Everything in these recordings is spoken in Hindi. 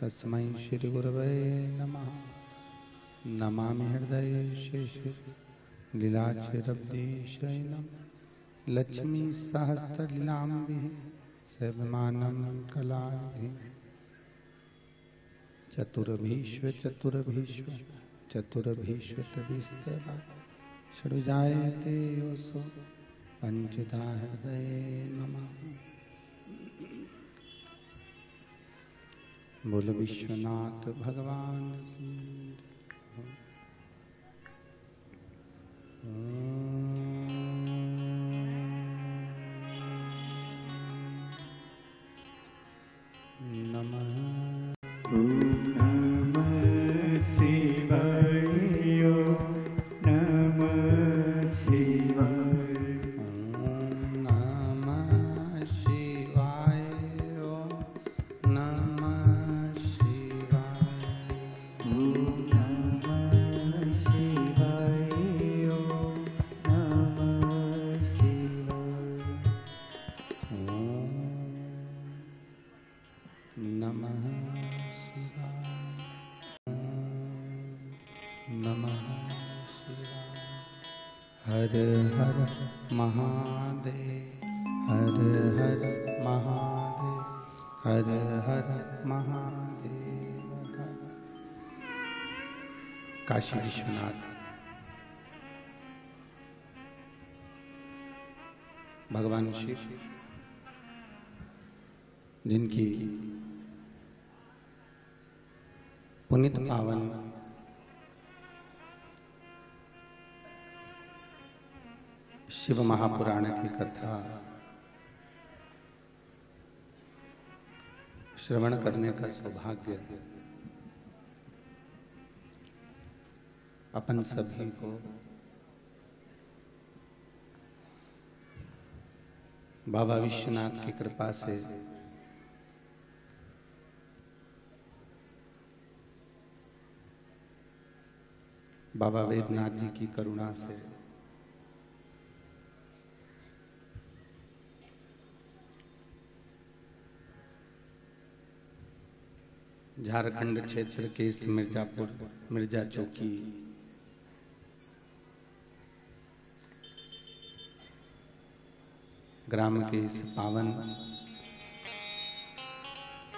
तस्मै श्रीगुरवे नमः। नमामि हृदये शेषे लीलाचिरब्दीशयनं लक्ष्मीसहस्रलीलाम्बिः सेवमानं कलाभिः चतुर्भीष्व चतुर्भीष्व चतुर्भीष्वतभिस्तवा षडुजायते योऽसो पञ्चदा हृदये नमः। बोल विश्वनाथ भगवान नमः। पुनित पावन। शिव महापुराण की कथा। श्रवण करने का सौभाग्य। अपन सभी को बाबा विश्वनाथ की कृपा से बाबा वेदनाथ जी की करुणा से। झारखंड क्षेत्र के इस मिर्जापुर, मिर्ज़ा चौकी। ग्राम के इस पावन,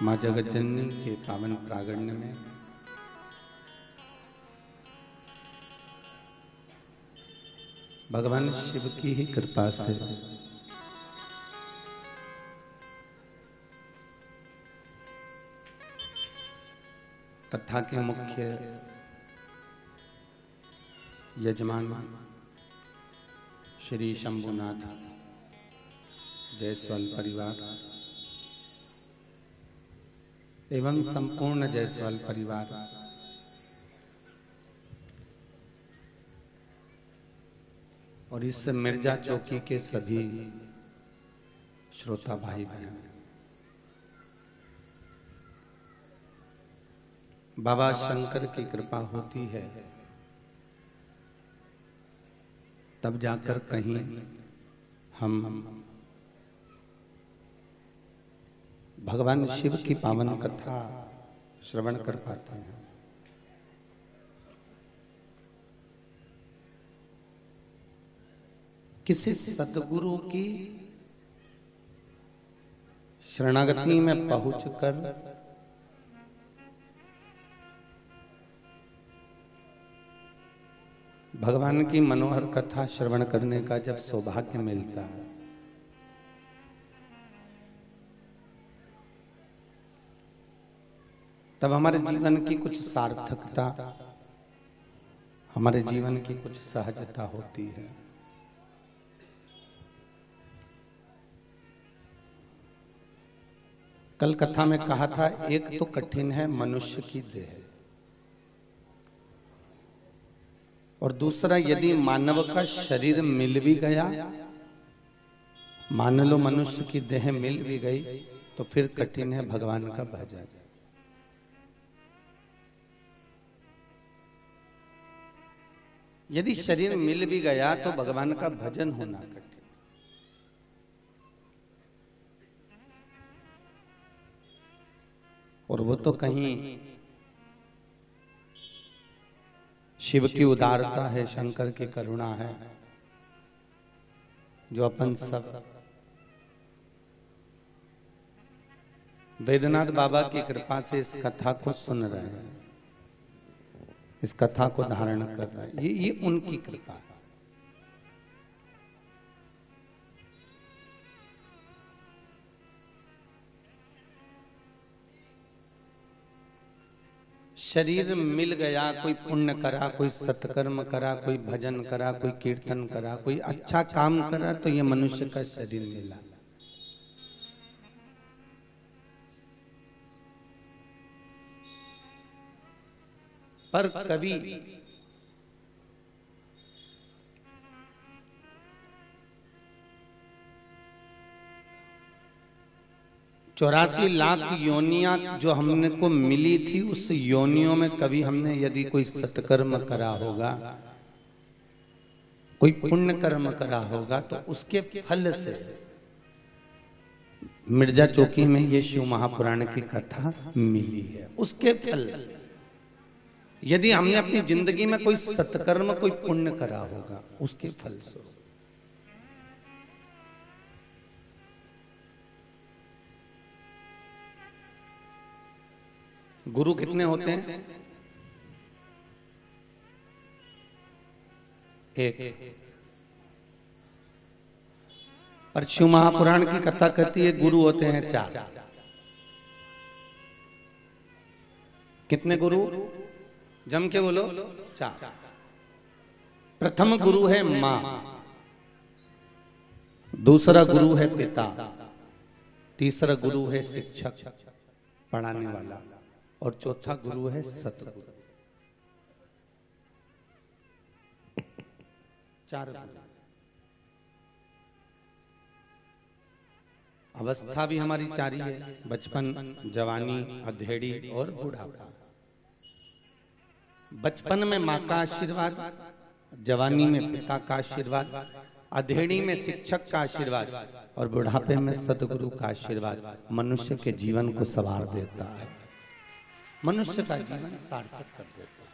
माँ जगत के पावन प्रागण्य में भगवान शिव की ही कृपा से। कथा के मुख्य यजमान श्री शंभुनाथ जयसवाल परिवार एवं संपूर्ण जयसवाल परिवार। और इस मिर्ज़ा चौकी के सभी श्रोता भाई बहन। बाबा शंकर की कृपा होती है। तब जाकर कहीं हम भगवान शिव की पावन कथा श्रवण कर पाते हैं। किसी सदगुरु की शरणागति में पहुंचकर भगवान की मनोहर कथा श्रवण करने का जब सौभाग्य मिलता है, तब हमारे जीवन की कुछ सार्थकता, हमारे जीवन की कुछ सहजता होती है। कल कथा में कहा था, एक तो कठिन है मनुष्य की देह। और दूसरा, यदि मानव का शरीर मिल भी गया, मान लो मनुष्य की देह मिल भी गई तो फिर कठिन है भगवान का भजन। यदि शरीर मिल भी गया तो भगवान का भजन होना कठिन। और वो तो कहीं शिव की उदारता है शंकर की करुणा है जो अपन सब वेदनाथ बाबा की कृपा से इस कथा को सुन रहे हैं। इस कथा को धारण कर रहे हैं। ये ये उनकी कृपा है। शरीर मिल गया, कोई पुण्य करा, कोई सत्कर्म करा, कोई भजन करा, कोई कीर्तन करा, कोई अच्छा काम करा तो ये मनुष्य का शरीर मिला। पर कभी चौरासी लाख योनिया जो हमने को मिली थी, उस योनियों में कभी हमने यदि कोई सत्कर्म करा होगा, कोई पुण्य कर्म करा होगा तो उसके फल से मिर्ज़ा चौकी में ये शिव महापुराण की कथा मिली है। उसके फल से। यदि हमने अपनी ज़िंदगी में कोई सत्कर्म, कोई पुण्य करा होगा, उसके फल से गुरु कितने होते हैं? एक। पर शिव महापुराण की कथा कहती है गुरु होते हैं चार। कितने गुरु? जम के बोलो। चार। प्रथम गुरु है माँ। दूसरा गुरु है पिता। तीसरा गुरु है शिक्षक। पढ़ाने वाला। और चौथा गुरु है सतगुरु। चार अवस्था भी हमारी चारी है बचपन जवानी अधेड़ी और बुढ़ापा। बचपन में माँ का आशीर्वाद जवानी में पिता का आशीर्वाद अधेड़ी में शिक्षक का आशीर्वाद और बुढ़ापे में सतगुरु का आशीर्वाद मनुष्य के जीवन को संवार देता है। मनुष्य का जीवन सार्थक कर देता है।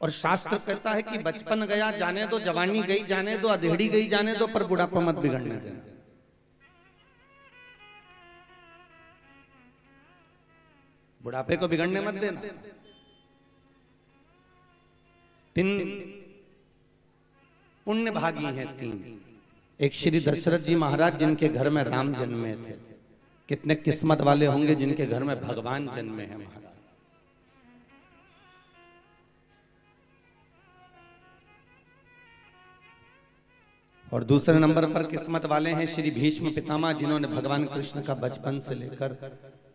और शास्त्र कहता है कि बचपन गया, जाने दो जवानी गई, जाने दो अधेड़ी गई, जाने दो, पर बुढ़ापा मत बिगड़ने देना। बुढ़ापे को बिगड़ने मत देना। तीन पुण्य भागी है तीन। एक श्री दशरथ जी महाराज जिनके घर में राम जन्मे थे। कितने किस्मत वाले होंगे जिनके घर में भगवान जन्मे हैं महाराज। और दूसरे नंबर पर किस्मत वाले हैं श्री भीष्म पितामह जिन्होंने भगवान कृष्ण का बचपन से लेकर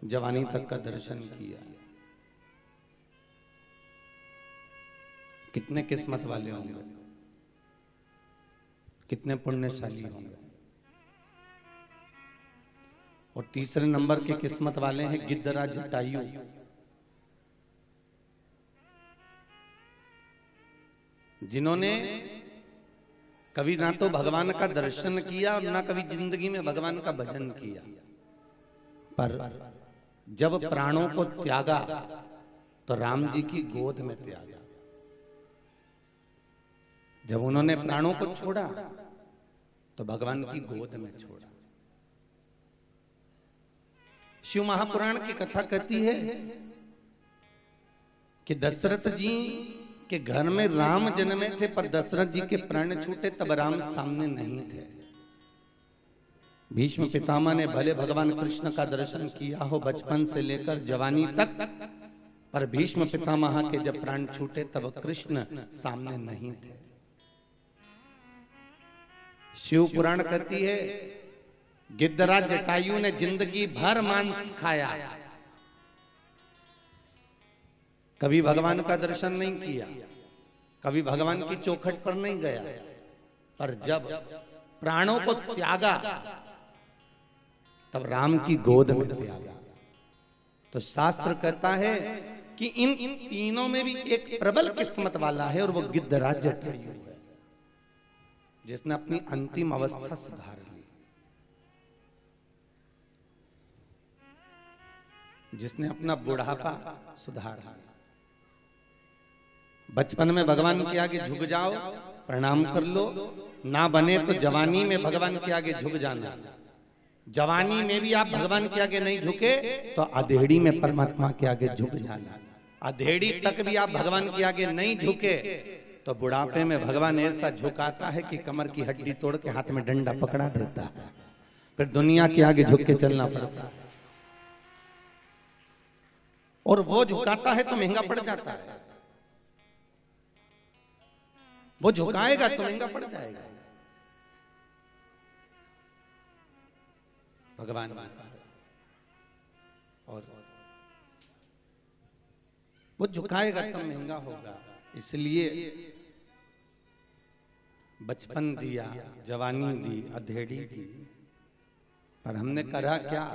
जवानी तक का दर्शन किया। कितने किस्मत वाले होंगे? कितने पुण्यशाली होंगे? और तीसरे नंबर के किस्मत वाले हैं गिद्धराज जटायु जिन्होंने कभी ना तो भगवान का दर्शन किया और ना कभी ज़िंदगी में भगवान का भजन किया। पर जब प्राणों को त्यागा तो राम जी की गोद में त्यागा। जब उन्होंने प्राणों को छोड़ा तो भगवान की गोद में छोड़ा। शिव महापुराण की कथा कहती है कि दशरथ जी के घर में राम जन्मे थे पर दशरथ जी के प्राण छूटे तब राम सामने नहीं थे। भीष्म पितामह ने भले भगवान कृष्ण का दर्शन किया हो बचपन से लेकर जवानी तक पर भीष्म पितामह के जब प्राण छूटे तब कृष्ण सामने नहीं थे। शिव पुराण कहती है गिद्धराज जटायु ने ज़िंदगी भर मांस खाया। कभी भगवान का दर्शन नहीं किया। कभी भगवान की चौखट पर नहीं गया। पर जब प्राणों को त्यागा तब राम की गोद में त्यागा। तो शास्त्र कहता है कि इन इन तीनों में भी एक प्रबल किस्मत वाला है और वो गिद्ध राज्य है। जिसने अपनी अंतिम अवस्था सुधार ली। जिसने अपना बुढ़ापा सुधारा बचपन में भगवान के आगे झुक जाओ प्रणाम कर लो ना बने तो जवानी में भगवान के आगे झुक जाना। जवानी में भी आप भगवान के आगे नहीं झुके तो अधेड़ी में परमात्मा के आगे झुक जाना। अधेड़ी तक भी आप भगवान के आगे नहीं झुके। तो बुढ़ापे में भगवान ऐसा झुकाता है कि कमर की हड्डी तोड़ के हाथ में डंडा पकड़ा देता है। फिर दुनिया के आगे झुक के चलना पड़ता है। और वो झुकाता है तो महँगा पड़ जाता है। वो झुकाएगा तो महँगा पड़ जाएगा। भगवान और वो झुकाएगा तो महँगा होगा। इसलिए बचपन दिया जवानी दी अधेड़ी दी। पर हमने करा क्या?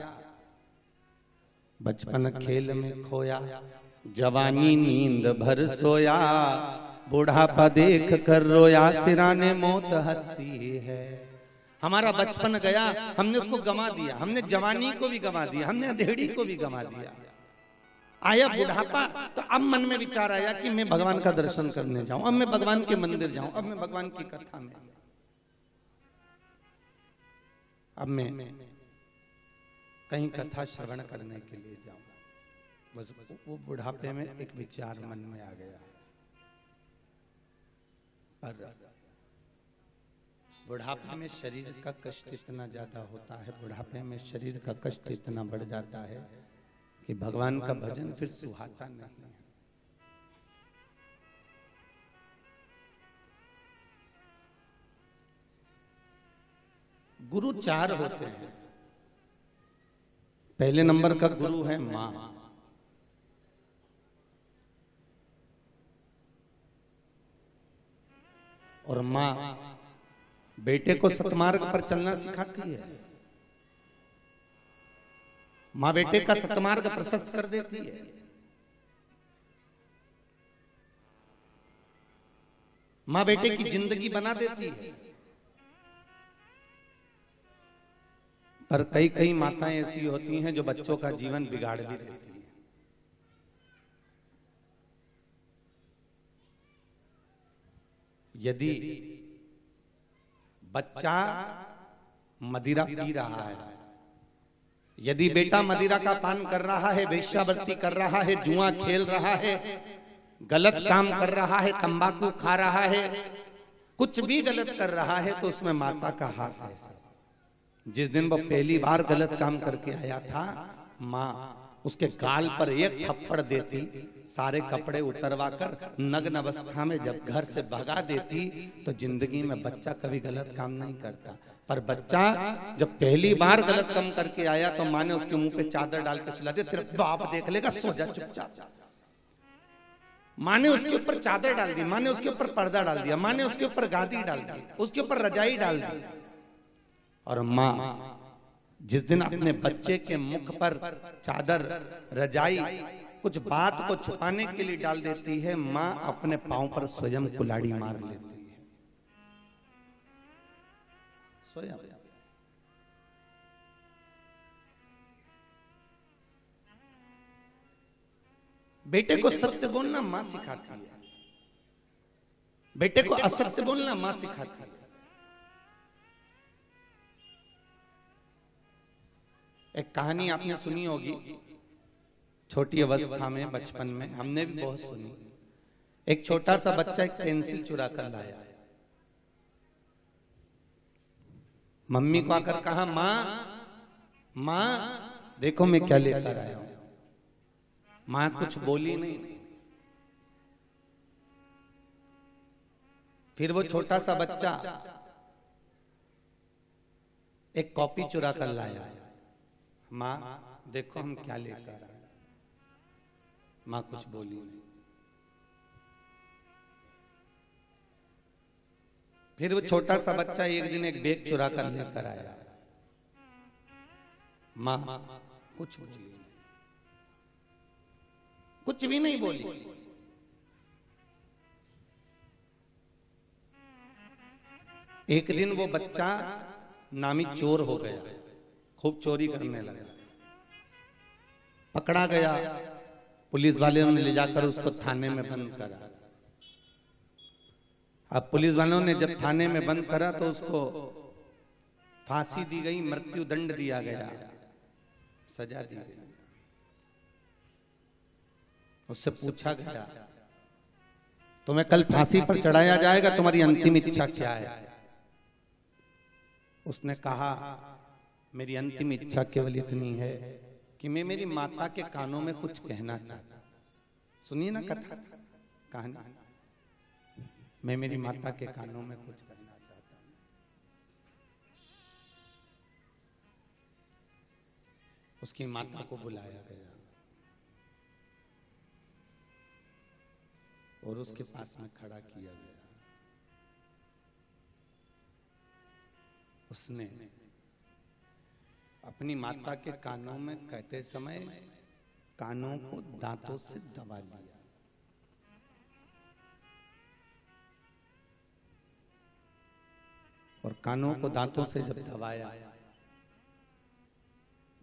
बचपन खेल में खोया जवानी नींद भर सोया। बुढ़ापा देख कर रोया सिराने मौत हंसती है। हमारा बचपन गया हमने उसको गमा दिया हमने जवानी को भी गमा दिया हमने अधेड़ी को भी गमा दिया। आया बुढ़ापा तो अब मन में विचार आया कि मैं भगवान का दर्शन करने जाऊँ। अब मैं भगवान के मंदिर जाऊँ। अब मैं भगवान की कथा में अब मैं कहीं कथा श्रवण करने के लिए जाऊँ। बस वो बुढ़ापे में एक विचार मन में आ गया। पर बुढ़ापे में शरीर का कष्ट इतना ज़्यादा होता है बुढ़ापे में शरीर का कष्ट इतना बढ़ जाता है कि भगवान का भजन फिर सुहाता नहीं है। गुरु चार होते हैं। पहले नंबर का गुरु है माँ। और माँ बेटे को सतमार्ग पर चलना सिखाती है। माँ बेटे का सतमार्ग प्रशस्त कर देती है। माँ बेटे की ज़िंदगी बना देती है। पर कई कई माताएँ ऐसी होती हैं जो बच्चों का जीवन बिगाड़ भी देती है। यदि बच्चा मदिरा पी रहा है यदि बेटा मदिरा का पान कर रहा है वेश्यावृत्ति कर रहा है जुआ खेल रहा है गलत काम कर रहा है तंबाकू खा रहा है कुछ भी गलत कर रहा है तो उसमें माता का हाथ है जिस दिन वो पहली बार गलत काम करके आया था माँ उसके गाल पर एक थप्पड़ देती सारे कपड़े उतरवा कर नग्न अवस्था में जब घर से भगा देती तो ज़िंदगी में बच्चा कभी गलत काम नहीं करता। पर बच्चा जब पहली बार गलत काम करके आया तो माँ ने उसके मुँह पे चादर डाल के सुला दिया तेरा बाप देख लेगा, सो जा चुपचाप। माँ ने उसके ऊपर चादर डाल दी, माँ ने उसके ऊपर पर्दा डाल दिया, माँ ने उसके ऊपर गादी डाल दी, उसके ऊपर रजाई डाल दी। और माँ, जिस दिन अपने बच्चे के मुख पर चादर, रजाई, कुछ बात को छुपाने के लिए डाल देती है, माँ अपने पाँव पर स्वयं कुलाड़ी मार लेती स्वयं बेटे को सत्य बोलना माँ सिखाती है। बेटे को असत्य बोलना माँ सिखाती है। एक कहानी आपने सुनी होगी। छोटी अवस्था में बचपन में हमने भी बहुत सुनी। एक छोटा सा बच्चा एक पेंसिल चुरा कर लाया। मम्मी को आकर कहा माँ माँ देखो मैं क्या लेकर आया हूँ। माँ कुछ बोली नहीं। फिर वो छोटा सा बच्चा एक कॉपी चुरा कर लाया। माँ देखो हम क्या लेकर आए। माँ कुछ बोली नहीं। फिर वो छोटा सा बच्चा एक दिन एक बैग चुरा कर लेकर आया। माँ कुछ बोली। कुछ भी नहीं बोली। एक दिन वो बच्चा नामी चोर हो गया। खूब चोरी करने लगा। पकड़ा गया। पुलिस वाले ने ले जाकर उसको थाने में बंद करा। अब पुलिस वालों ने जब थाने में बंद करा तो उसको फांसी दी गई मृत्यु दंड दिया गया। सजा दी गई। उससे पूछा गया तुम्हें कल फांसी पर चढ़ाया जाएगा? तुम्हारी अंतिम इच्छा क्या है? उसने कहा मेरी अंतिम इच्छा केवल इतनी है कि मैं मेरी माता के कानों में कुछ कहना चाहता सुनिए ना कथा कहानी। मैं मेरी माता के कानों में कुछ कहना चाहता हूँ। उसकी माता को बुलाया गया। और उसके पास में खड़ा किया गया। उसने अपनी माता के कानों में कहते समय कानों को दांतों से दबा लिया। और कानों को दांतों से जब दबाया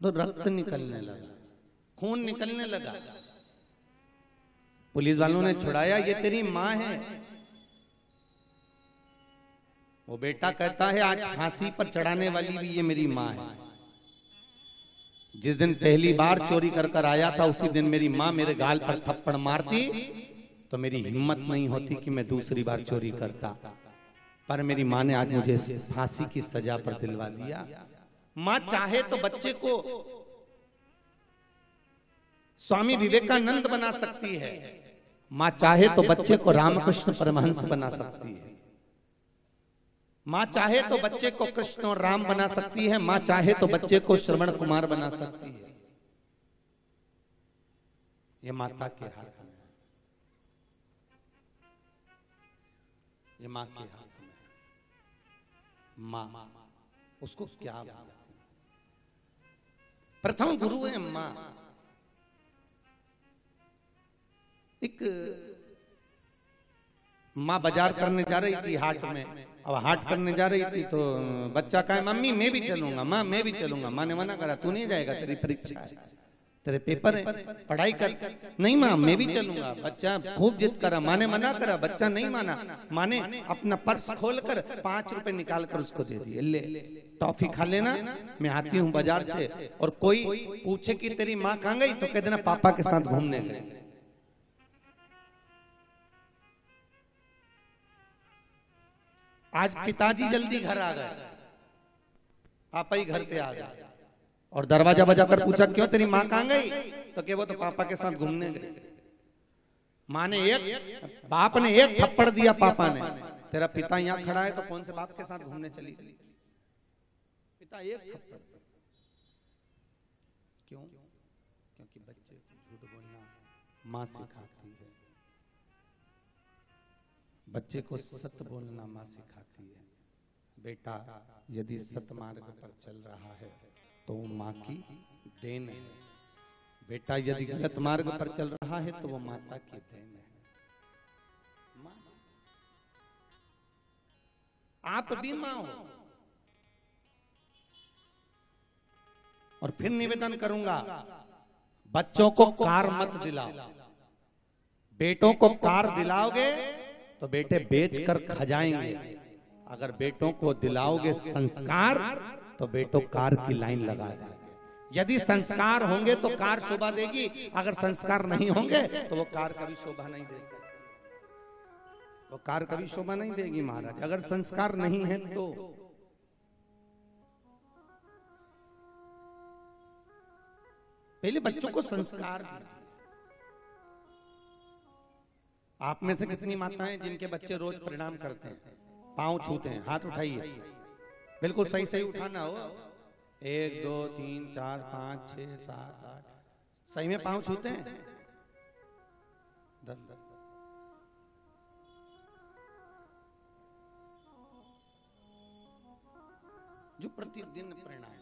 तो रक्त निकलने लगा। खून निकलने लगा। पुलिस वालों ने छुड़ाया ये तेरी माँ है। वो बेटा कहता है आज फांसी पर चढ़ाने वाली भी ये मेरी माँ है। जिस दिन पहली बार चोरी कर कर आया था उसी दिन मेरी माँ मेरे गाल पर थप्पड़ मारती तो मेरी हिम्मत नहीं होती कि मैं दूसरी बार चोरी करता। पर मेरी माँ ने आज मुझे फांसी की सजा पर दिलवा दिया। माँ चाहे तो बच्चे को स्वामी विवेकानंद बना सकती है। माँ चाहे तो बच्चे को रामकृष्ण परमहंस बना सकती है। माँ चाहे तो बच्चे को कृष्ण और राम बना सकती है। माँ चाहे तो बच्चे को श्रवण कुमार बना सकती है। ये माता के हाथ में ये माँ के हाथ में, उसको क्या प्रथम गुरु है माँ। एक माँ बाज़ार करने जा रही थी हाट में। अब हाट करने जा रही थी तो बच्चा कहे, मम्मी, मैं भी चलूँगा, माँ, मैं भी चलूँगा। माँ ने मना करा, तू नहीं जाएगा, तेरी परीक्षा तेरे पेपर है, पढ़ाई कर। नहीं माँ, मैं भी चलूँगा। बच्चा खूब जिद करा, माने मना करा, बच्चा नहीं माना। माने अपना पर्स खोल कर पाँच रुपए निकाल कर उसको दे दिए। ले, टॉफी खा लेना, मैं आती हूँ बाज़ार से और कोई पूछे कि तेरी माँ कहाँ गई तो कह देना पापा के साथ घूमने गए। आज पिताजी जल्दी घर आ गए। पापा ही घर पे आ गए। और दरवाज़ा बजाकर पूछा क्यों तेरी माँ कहाँ गई? तो क्या वो तो पापा के साथ घूमने गई। माँ ने एक बाप ने एक थप्पड़ दिया पापा ने। तेरा पिता यहाँ खड़ा है तो कौन से बाप के साथ घूमने चली पिता एक थप्पड़। क्यों? क्योंकि बच्चे को झूठ बोलना माँ सिखाती है। बच्चे को सत्य बोलना माँ सिखाती है। बेटा यदि सत्य मार्ग पर चल रहा है तो वो माँ की देन है। बेटा यदि गलत मार्ग पर चल रहा है तो वो माता की देन है। आप भी माँ हो। और फिर निवेदन करूँगा, बच्चों को कार मत दिलाओ। बेटों को कार दिलाओगे तो बेटे बेच कर खजाएँगे। अगर बेटों को दिलाओगे संस्कार तो बेटों कार की लाइन लगा देंगे यदि संस्कार होंगे तो कार शोभा देगी। अगर संस्कार नहीं होंगे तो वो कार कभी शोभा नहीं देगी। वो कार कभी शोभा नहीं देगी महाराज। अगर संस्कार नहीं है तो। पहले बच्चों को संस्कार आप में से कितनी माताएँ जिनके बच्चे रोज प्रणाम करते हैं? पाँव छूते हैं, हाथ उठाइए। बिल्कुल सही सही उठाना हो। एक दो तीन चार पाँच छ सात आठ। सही में पाँव छूते हैं। जो प्रतिदिन प्रणाम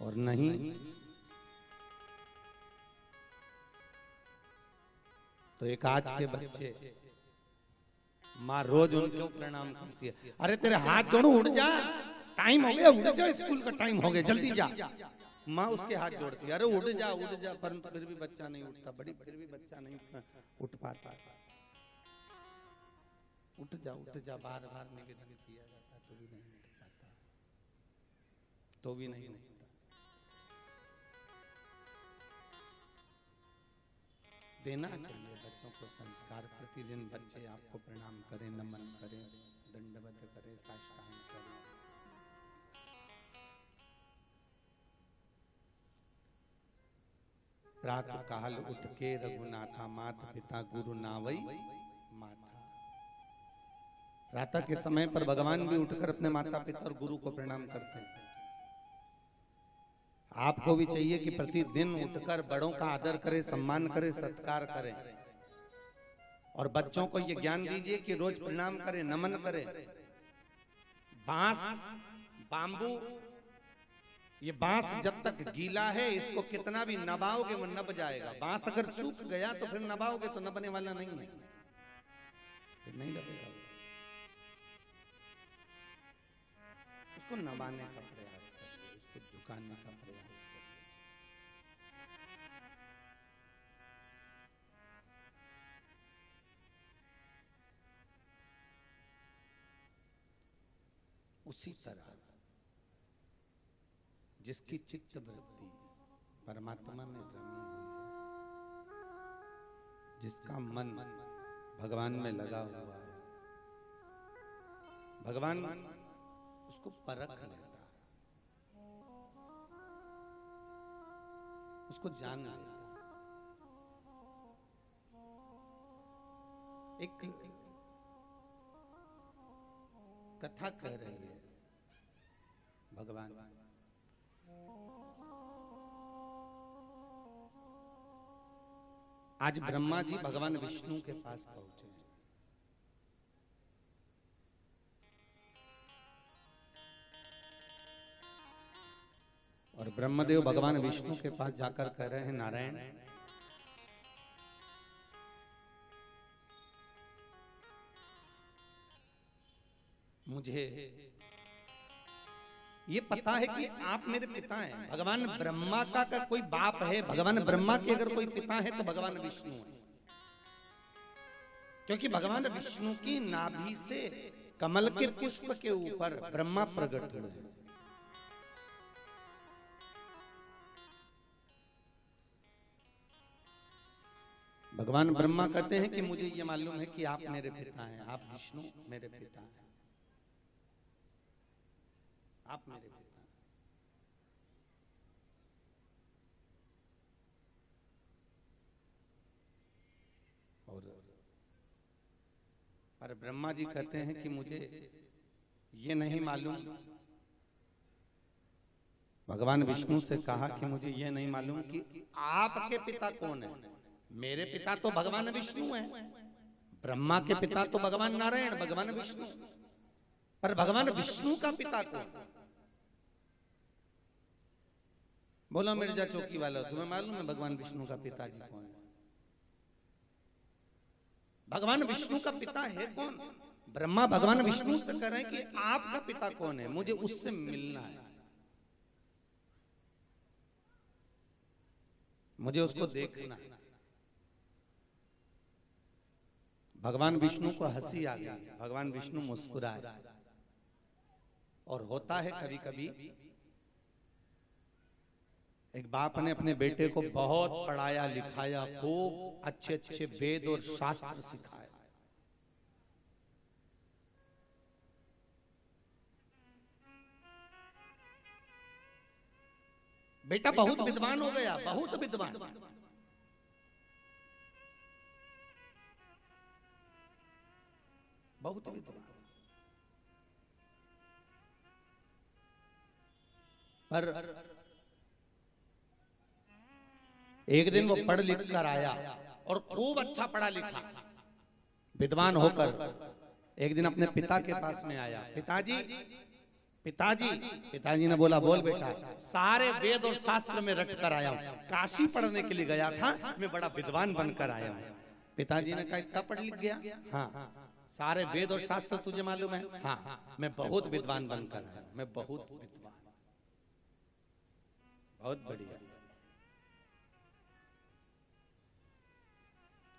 और नहीं तो एक आज के बच्चे। माँ रोज उनको प्रणाम करती है। अरे तेरे हाथ जोड़ू उठ जा। टाइम हो गया उठ जा स्कूल का टाइम हो गया जल्दी जा। माँ उसके हाथ जोड़ती है। अरे उठ जा उठ जा परंतु फिर भी बच्चा नहीं उठता बड़ी फिर भी बच्चा नहीं उठ पाता उठ जा उठ जा बार बार निवेदन किया जाता तो भी नहीं उठ पाता। तो भी नहीं देना चाहिए बच्चों को संस्कार प्रतिदिन बच्चे आपको प्रणाम करें नमन करें दंडवत करें साष्टांग करें। प्रातः काल उठ के रघुनाथा माता पिता गुरु नावई माता। प्रातः के समय पर भगवान भी उठकर अपने माता पिता और गुरु को प्रणाम करते हैं। आपको भी चाहिए कि प्रतिदिन उठकर बड़ों का आदर करें सम्मान करें सत्कार करें। और बच्चों को यह ज्ञान दीजिए कि रोज प्रणाम करें नमन करें। बाँस बांबू ये बाँस जब तक गीला है इसको कितना भी नबाओगे वो नब जाएगा। बाँस अगर सूख गया तो फिर नबाओगे तो नबने वाला नहीं है। फिर नहीं लगेगा। उसको नबाने का प्रयास करिए उसको झुकाने का उसी तरह जिसकी चित्त वृत्ति परमात्मा में रमी हुई जिसका मन भगवान में लगा हुआ है। भगवान उसको परख लेता है, उसको जान लेता है। एक कथा कह रही है भगवान आज ब्रह्मा जी भगवान विष्णु के पास पहुँचे। और ब्रह्मदेव भगवान विष्णु के पास जाकर कह रहे हैं, नारायण मुझे। ये पता है कि आप मेरे पिता हैं। भगवान ब्रह्मा का, का कोई बाप है भगवान ब्रह्मा के अगर कोई पिता है तो भगवान विष्णु है। क्योंकि भगवान विष्णु की नाभि से कमल के पुष्प के ऊपर ब्रह्मा प्रकट हुए। भगवान ब्रह्मा कहते हैं कि मुझे ये मालूम है कि आप मेरे पिता हैं आप विष्णु मेरे पिता हैं। आप मेरे पिता और पर ब्रह्मा जी कहते हैं कि मुझे ये नहीं मालूम। भगवान विष्णु से कहा कि मुझे ये नहीं मालूम कि आपके पिता कौन है। मेरे पिता तो भगवान विष्णु हैं। ब्रह्मा के पिता तो भगवान नारायण भगवान विष्णु। पर भगवान विष्णु का पिता कौन? बोलो मिर्ज़ा चौकी वाला तुम्हें मालूम है भगवान विष्णु का पिताजी कौन है भगवान विष्णु का पिता है कौन? ब्रह्मा भगवान विष्णु से कह रहे हैं कि आपका पिता कौन है? मुझे उससे मिलना है। मुझे उसको देखना है। भगवान विष्णु को हँसी आ गई। भगवान विष्णु मुस्कुराए। और होता है कभी कभी एक बाप ने अपने बेटे को बहुत पढ़ाया लिखाया खूब अच्छे अच्छे वेद और शास्त्र सिखाया बेटा बहुत विद्वान हो गया बहुत विद्वान। बहुत विद्वान। पर एक दिन वो पढ़ लिख कर आया और खूब अच्छा पढ़ा लिखा। विद्वान होकर एक दिन अपने पिता के पास में आया। पिताजी पिताजी पिताजी ने बोला, बोल बेटा, सारे वेद और शास्त्र में रट कर आया हूँ। काशी पढ़ने के लिए गया था, मैं बड़ा विद्वान बनकर आया हूँ। पिताजी ने कहा, इतना पढ़ लिख गया? हाँ। सारे वेद और शास्त्र तुझे मालूम है? हाँ। मैं बहुत विद्वान बनकर आया मैं बहुत विद्वान। बहुत बढ़िया।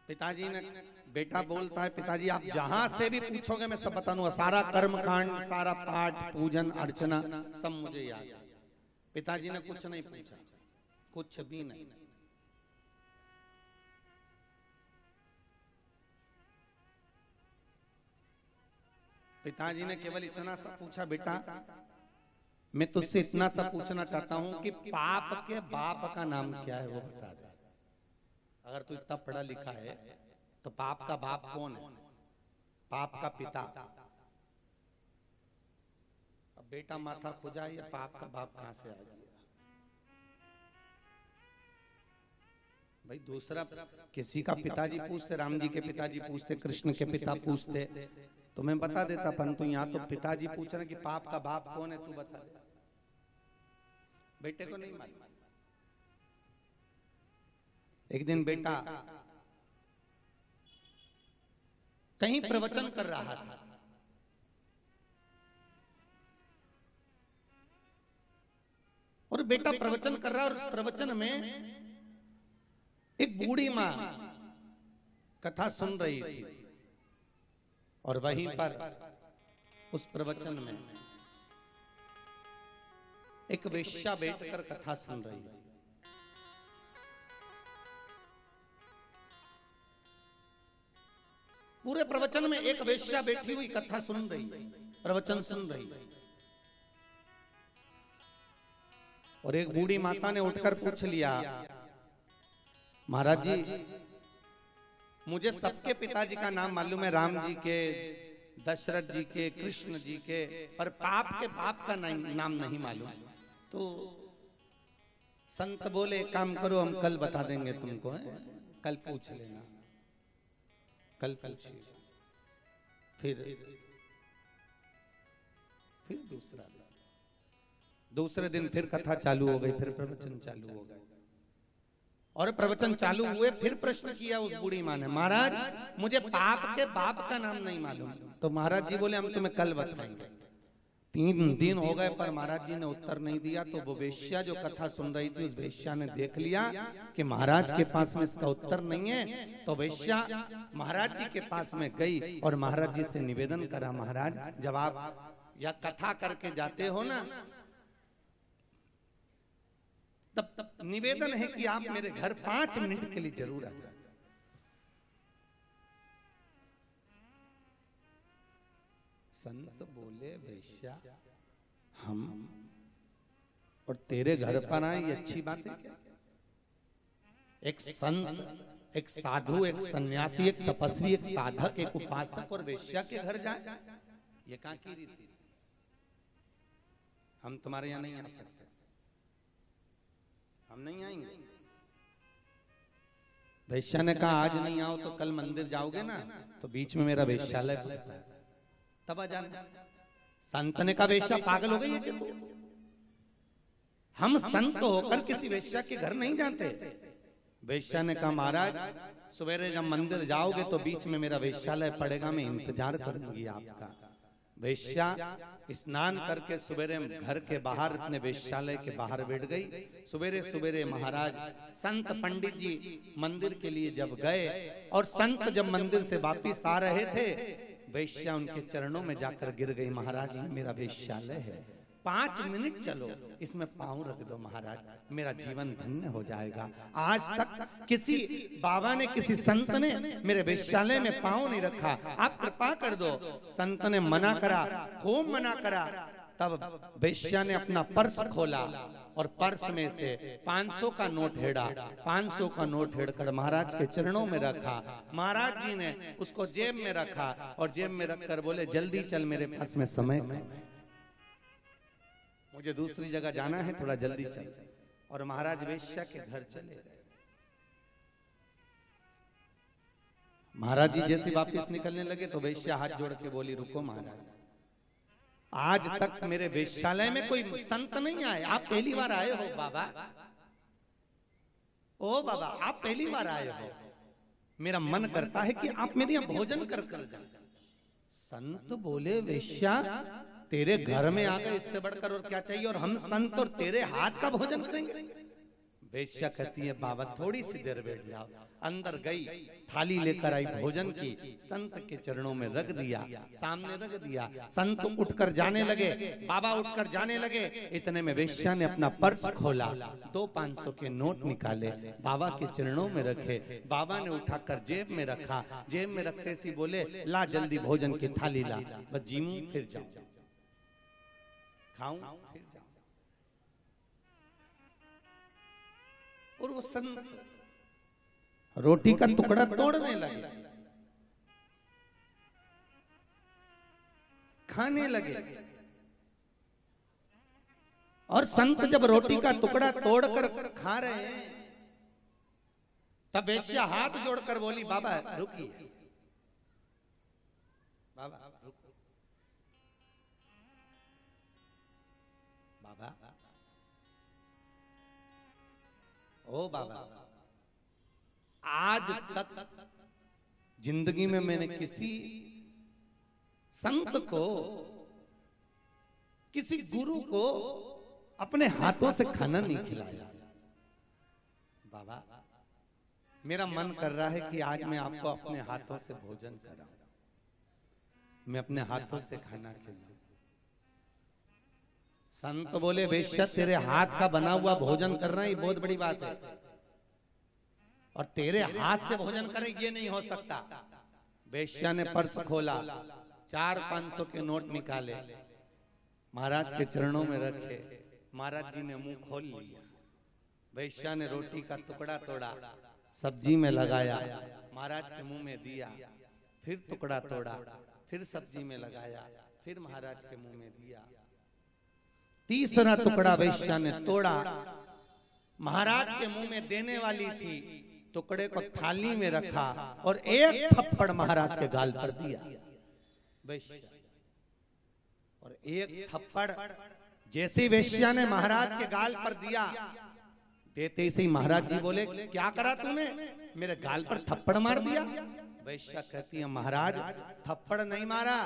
पिताजी ने बेटा बोलता है, पिताजी, आप जहाँ से भी पूछोगे, मैं सब बता दूँगा सारा कर्म कांड सारा पाठ, पूजन, अर्चना, सब मुझे याद है। पिताजी ने कुछ नहीं पूछा। कुछ भी नहीं। पिताजी ने केवल इतना सा पूछा, बेटा मैं तुझसे इतना सा पूछना चाहता हूँ कि पाप के बाप का नाम क्या है वो बता दे। अगर तू इतना पढ़ा लिखा है तो पाप का बाप कौन है? पाप का पिता। अब बेटा माथा खुजा ये पाप का बाप कहाँ से आ गया? भाई दूसरा किसी का पिताजी पूछते राम जी के पिताजी पूछते कृष्ण के पिता पूछते। तो मैं बता देता परंतु यहाँ तो पिताजी पूछ रहे कि पाप का बाप कौन है तू बता दे। बेटे को नहीं मालूम एक दिन बेटा कहीं प्रवचन कर रहा था। और बेटा प्रवचन कर रहा और उस प्रवचन में एक बूढ़ी माँ कथा सुन रही थी। और वहीं पर उस प्रवचन में एक वेश्या बैठकर कथा सुन रही थी पूरे प्रवचन में एक वेश्या बैठी हुई कथा सुन रही है, प्रवचन सुन रही है। और एक बूढ़ी माता ने उठकर पूछ लिया, महाराज जी, मुझे सबके पिताजी का नाम मालूम है, राम जी के, दशरथ जी के, कृष्ण जी के, पर पाप के बाप का नाम नहीं मालूम। तो संत बोले, काम करो, हम कल बता देंगे तुमको, है? कल पूछ लेना। कल पूछिए फिर फिर दूसरा दूसरे दिन फिर कथा चालू हो गई, फिर प्रवचन चालू हो गए। और प्रवचन चालू हुए, फिर प्रश्न किया उस बूढ़ी माँ ने, महाराज, मुझे पाप के बाप का नाम नहीं मालूम। तो महाराज जी बोले, हम तुम्हें कल बताएँगे। तीन दिन हो गए पर महाराज जी ने उत्तर नहीं दिया तो वो वेश्या जो कथा सुन रही थी उस वेश्या ने देख लिया कि महाराज के पास में इसका उत्तर नहीं है। तो वेश्या महाराज जी के पास में गई और महाराज जी से निवेदन करा महाराज जब आप या कथा करके जाते हो ना तब तब निवेदन है कि आप मेरे घर पाँच मिनट के लिए ज़रूर आ जाए संत बोले वैश्या हम और तेरे घर पर आए ये अच्छी बात है क्या? एक संत एक साधु एक सन्यासी एक तपस्वी एक साधक एक उपासक और वेश्या के घर जाए। ये कहा की रीति हम तुम्हारे यहाँ नहीं आ सकते। हम नहीं आएँगे। वैश्या ने कहा आज नहीं आओ तो कल मंदिर जाओगे ना? तो बीच में मेरा वेश्यालय है। तब जाना। संत ने कहा वेश्या पागल हो गई है क्या हम संत होकर किसी वेश्या के घर नहीं जाते। वेश्या ने कहा महाराज सवेरे जब मंदिर जाओगे तो बीच में मेरा वेश्यालय पड़ेगा मैं इंतज़ार करूँगी आपका। वेश्या स्नान करके सवेरे घर के बाहर अपने वेश्यालय के बाहर बैठ गई। सवेरे सवेरे महाराज संत पंडित जी मंदिर के लिए जब गए और संत जब मंदिर से वापिस आ रहे थे वेश्या उनके चरणों में जाकर गिर गई महाराज ये मेरा वेश्यालय है। पाँच मिनट चलो, इसमें पाँव रख दो महाराज, मेरा जीवन धन्य हो जाएगा। आज तक किसी बाबा ने, किसी संत ने मेरे वैश्यालय में पाँव नहीं रखा। आप कृपा कर दो, संत ने मना करा, खूब मना करा, तब वैश्या ने अपना पर्स खोला। और पर्स में से 500 का नोट हेड़ा 500 का नोट हेड़कर महाराज के चरणों में रखा। महाराज जी ने उसको जेब में रखा और जेब में रखकर बोले, जल्दी चल मेरे पास में समय मुझे दूसरी जगह जाना है, थोड़ा जल्दी चल। और महाराज वेश्या के घर चले महाराज जी जैसे वापस निकलने लगे तो वैश्या हाथ जोड़ के बोली, रुको महाराज। आज तक मेरे वेश्यालय में कोई संत नहीं आए आप पहली बार आए हो बाबा। ओ बाबा आप पहली बार आए हो। मेरा मन करता है कि आप मेरे यहाँ भोजन कर कर जाए संत बोले वेश्या तेरे घर में आ गए इससे बढ़कर और क्या चाहिए? और हम संत और तेरे हाथ का भोजन करेंगे। वेश्या कहती है बाबा थोड़ी सी देर बैठ जाओ। अंदर गई, थाली लेकर आई, भोजन की, संत के चरणों में रख दिया, सामने रख दिया, संत उठकर जाने लगे, बाबा उठकर जाने लगे, इतने में वेश्या ने अपना पर्स खोला, दो पाँच सौ के नोट निकाले, बाबा के चरणों में रखे, बाबा ने उठाकर जेब में रखा, जेब में रखते सी बोले, ला जल्दी भोजन की थाली ला, बस जीमू, फिर जाऊँ। खाऊं, फिर जाऊँ। और वो संत रोटी का टुकड़ा तोड़ने लगे। खाने लगे। और संत जब रोटी का टुकड़ा तोड़कर खा रहे हैं तब वेश्या हाथ जोड़कर बोली बाबा रुकिए। बाबा बाबा ओ बाबा। आज तक ज़िंदगी में मैंने किसी संत को किसी गुरु को अपने हाथों से खाना नहीं खिलाया। बाबा मेरा मन कर रहा है कि आज मैं आपको अपने हाथों से भोजन कराऊं। मैं अपने हाथों से खाना खिलाऊं। संत बोले बेशक तेरे हाथ का बना हुआ भोजन करना ही बहुत बड़ी बात है। और तेरे हाथ से भोजन करें, ये नहीं हो सकता। वेश्या ने पर्स खोला, चार पाँच सौ के नोट निकाले। महाराज के चरणों में रखे, महाराज जी ने मुँह खोल लिया। वैश्या ने रोटी का टुकड़ा तोड़ा, सब्ज़ी में लगाया, महाराज के मुँह में दिया, फिर टुकड़ा तोड़ा, फिर सब्ज़ी में लगाया, फिर महाराज के मुँह में दिया। तीसरा टुकड़ा वैश्या ने तोड़ा, महाराज के मुँह में देने वाली थी टुकड़े को थाली में रखा और एक थप्पड़ महाराज के गाल पर दिया। और एक थप्पड़ जैसे वेश्या ने महाराज के गाल पर दिया। देते ही महाराज जी बोले क्या करा तूने? मेरे गाल पर थप्पड़ मार दिया। वैश्या कहती है महाराज थप्पड़ नहीं मारा।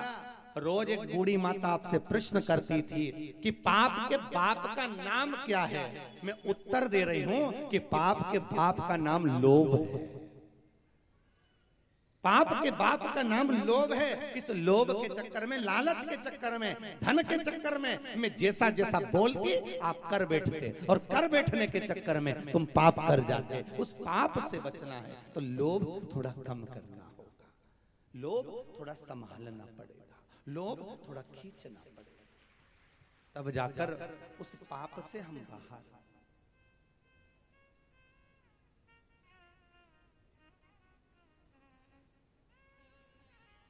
रोज एक बूढ़ी माता आपसे प्रश्न करती थी कि पाप के बाप का नाम क्या है? मैं उत्तर दे रही हूँ कि पाप के बाप का नाम लोभ है। पाप के बाप का नाम लोभ है। इस लोभ के चक्कर में लालच के चक्कर में धन के चक्कर में मैं जैसा जैसा बोलती आप कर बैठते और कर बैठने के चक्कर में तुम पाप कर जाते उस पाप से बचना है। तो लोभ थोड़ा कम करना होगा। लोभ थोड़ा संभालना पड़ेगा लोभ थोड़ा खींचना पड़ेगा तब जाकर उस पाप से हम बाहर।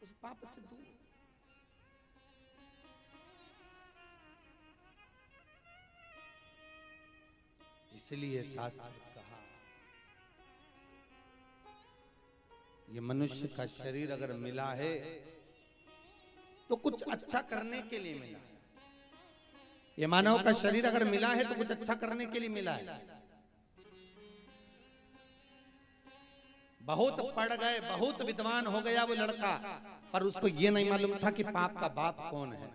उस पाप से दूर। इसलिए शास्त्र कहा, ये मनुष्य का शरीर अगर मिला है तो कुछ अच्छा करने के लिए मिला। ये मानव का शरीर अगर मिला है तो कुछ अच्छा करने के लिए मिला है। बहुत पढ़ गए बहुत विद्वान हो गया वो लड़का पर उसको ये नहीं मालूम था कि पाप का बाप कौन है।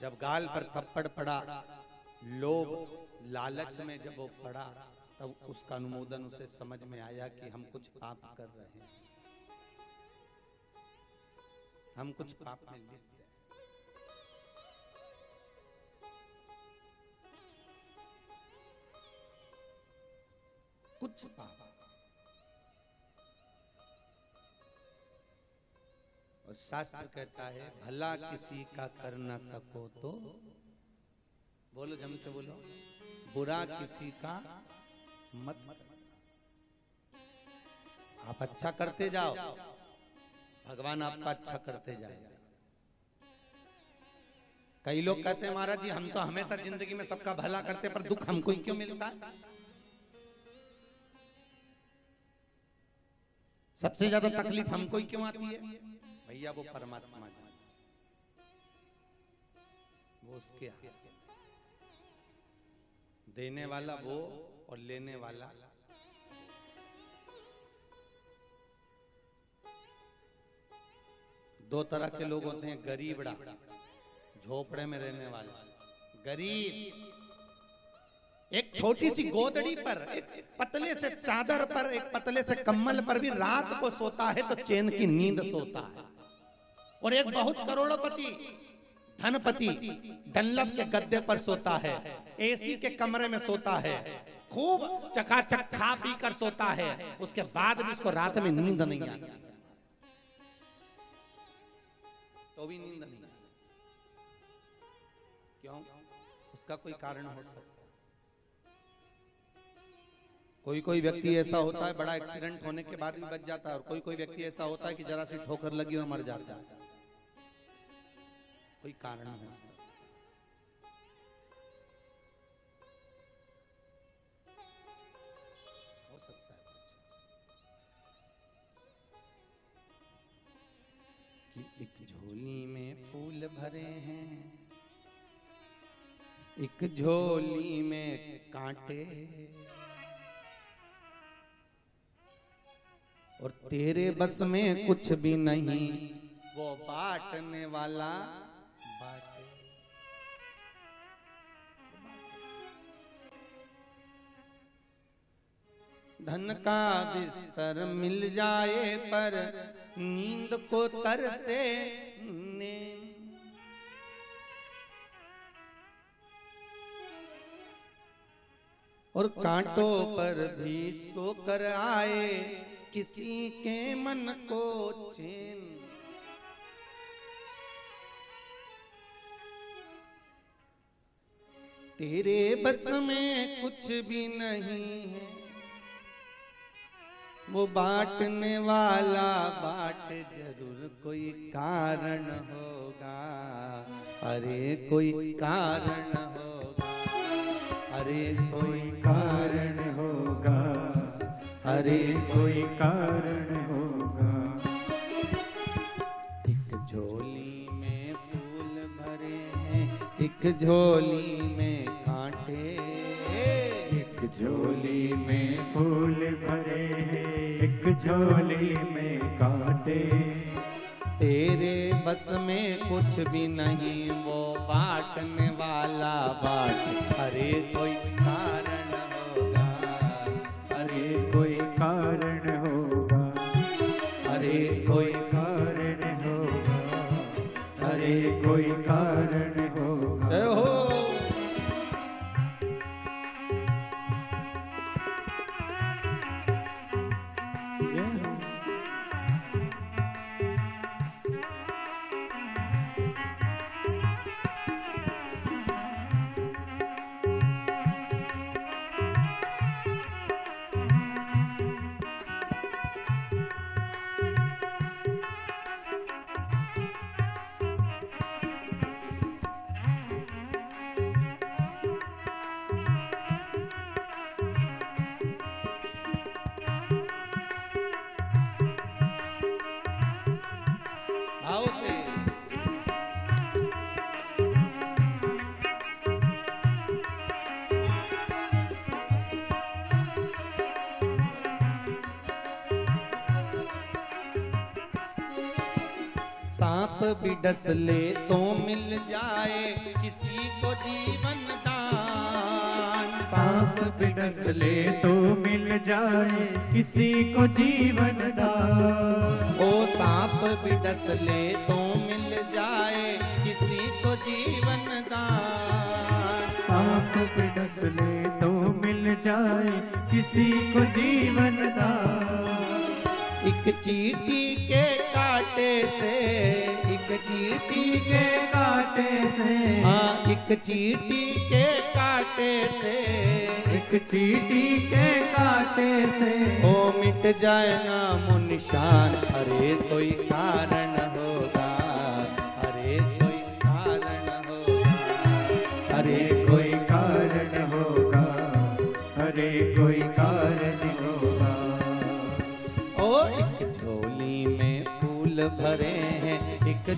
जब गाल पर थप्पड़ पड़ा लोभ लालच में जब वो पड़ा तब उसका अनुमोदन उसे समझ में आया कि हम कुछ पाप कर रहे हैं। हम कुछ पाप में लिप्त हैं कुछ पाप। और शास्त्र कहता है भला किसी का कर न सको तो। बोलो जम से बोलो। बुरा किसी का मत। आप अच्छा करते जाओ। भगवान आपका अच्छा करते जाएगा। कई लोग कहते हैं, महाराज जी, हम तो हमेशा ज़िंदगी में सबका भला करते पर दुख हमको ही क्यों मिलता है? सबसे ज़्यादा तकलीफ़ हमको ही क्यों आती है? भैया, वो परमात्मा जाने वो उसके देने वाला वो और लेने वाला। दो तरह के लोग होते हैं गरीबड़ा। झोपड़े में रहने वाले। गरीब। एक छोटी सी गोदड़ी पर एक पतले से चादर पर एक पतले से कम्बल पर भी रात को सोता है तो चैन की नींद सोता है। और एक बहुत करोड़पति धनपति डनलप के गद्दे पर सोता है। एसी के कमरे में सोता है। खूब चकाचक खा पी कर सोता है। उसके बाद भी उसको रात में नींद नहीं आती। तो भी नींद नहीं आती क्यों? उसका कोई कारण हो सकता है। कोई कोई व्यक्ति ऐसा होता है बड़ा एक्सीडेंट होने के बाद भी बच जाता है और कोई कोई व्यक्ति ऐसा होता है कि जरा सी ठोकर लगी और मर जाता है। कोई कारण। हो। झोली में फूल भरे हैं। एक झोली में कांटे। और तेरे बस में कुछ भी नहीं, वो बांटने वाला बाटे। धन का बिस्तर मिल जाए पर नींद को तरसे ने और कांटों पर भी सोकर आए किसी के मन को चैन। तेरे बस में कुछ भी नहीं है। वो बांटने वाला बाट ज़रूर कोई कारण होगा। अरे कोई कारण होगा। अरे कोई कारण होगा। अरे कोई कारण होगा। एक झोली में फूल भरे हैं, एक झोली में कांटे झोली में फूल भरे एक झोली में कांटे। तेरे बस में कुछ भी नहीं, वो बांटने वाला बाट। अरे कोई कारण भी डस ले तो मिल जाए किसी को जीवन दान। सांप भी डस ले तो मिल जाए किसी को जीवन दान। ओ सांप भी डस ले तो मिल जाए किसी को जीवन दान। सांप भी डस ले तो मिल जाए किसी को जीवन दान। एक चीटी के काटे से एक चीटी के काटे से। हाँ एक चीटी के काटे से एक चीटी के काटे से। ओ मिट जाए नामो निशान अरे कोई कारण होगा।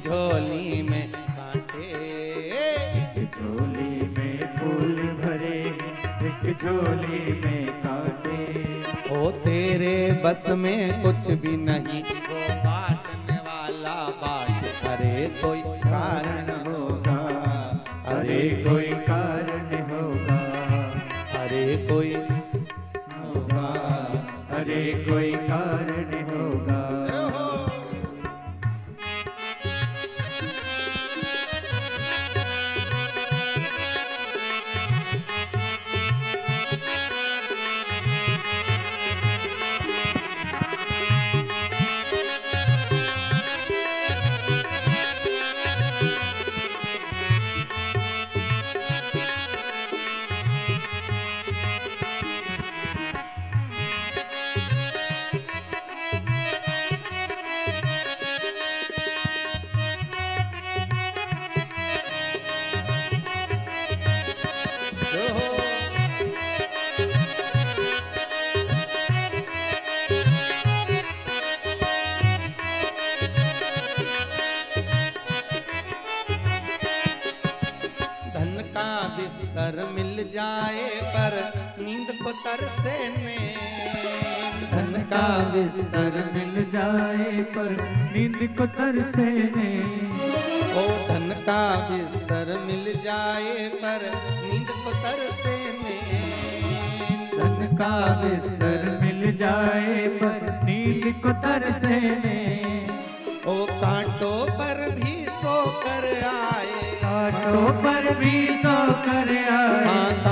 झोली में कांटे। एक झोली में फूल भरे एक झोली में कांटे। ओ तेरे बस में कुछ भी नहीं वो बांटने वाला बाट। करे कोई कारण तरसे में धन का बिस्तर मिल जाए पर नींद को तरसे ने ओ धन का बिस्तर मिल जाए पर नींद को तरसे में धन का बिस्तर मिल जाए पर नींद को तरसे ने ओ कांटों पर भी सोकर आए। कांटों पर भी सो कर आए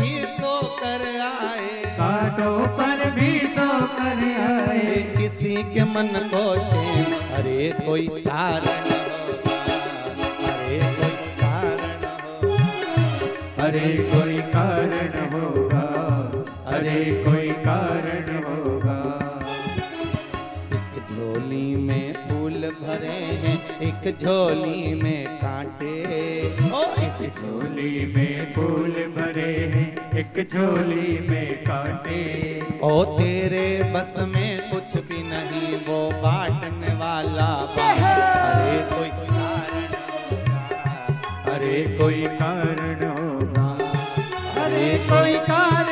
पर सो कर आए। कांटों पर भी सो कर आए। किसी के मन को चैन अरे कोई कारण अरे कोई कारण अरे कोई कारण होगा अरे कोई कारण होगा भरे हैं एक झोली में कांटे। ओ एक झोली में फूल भरे हैं एक झोली में कांटे। ओ तेरे बस में कुछ भी नहीं वो बांटने वाला अरे कोई कारण होगा अरे कोई कारण होगा। अरे कोई कारण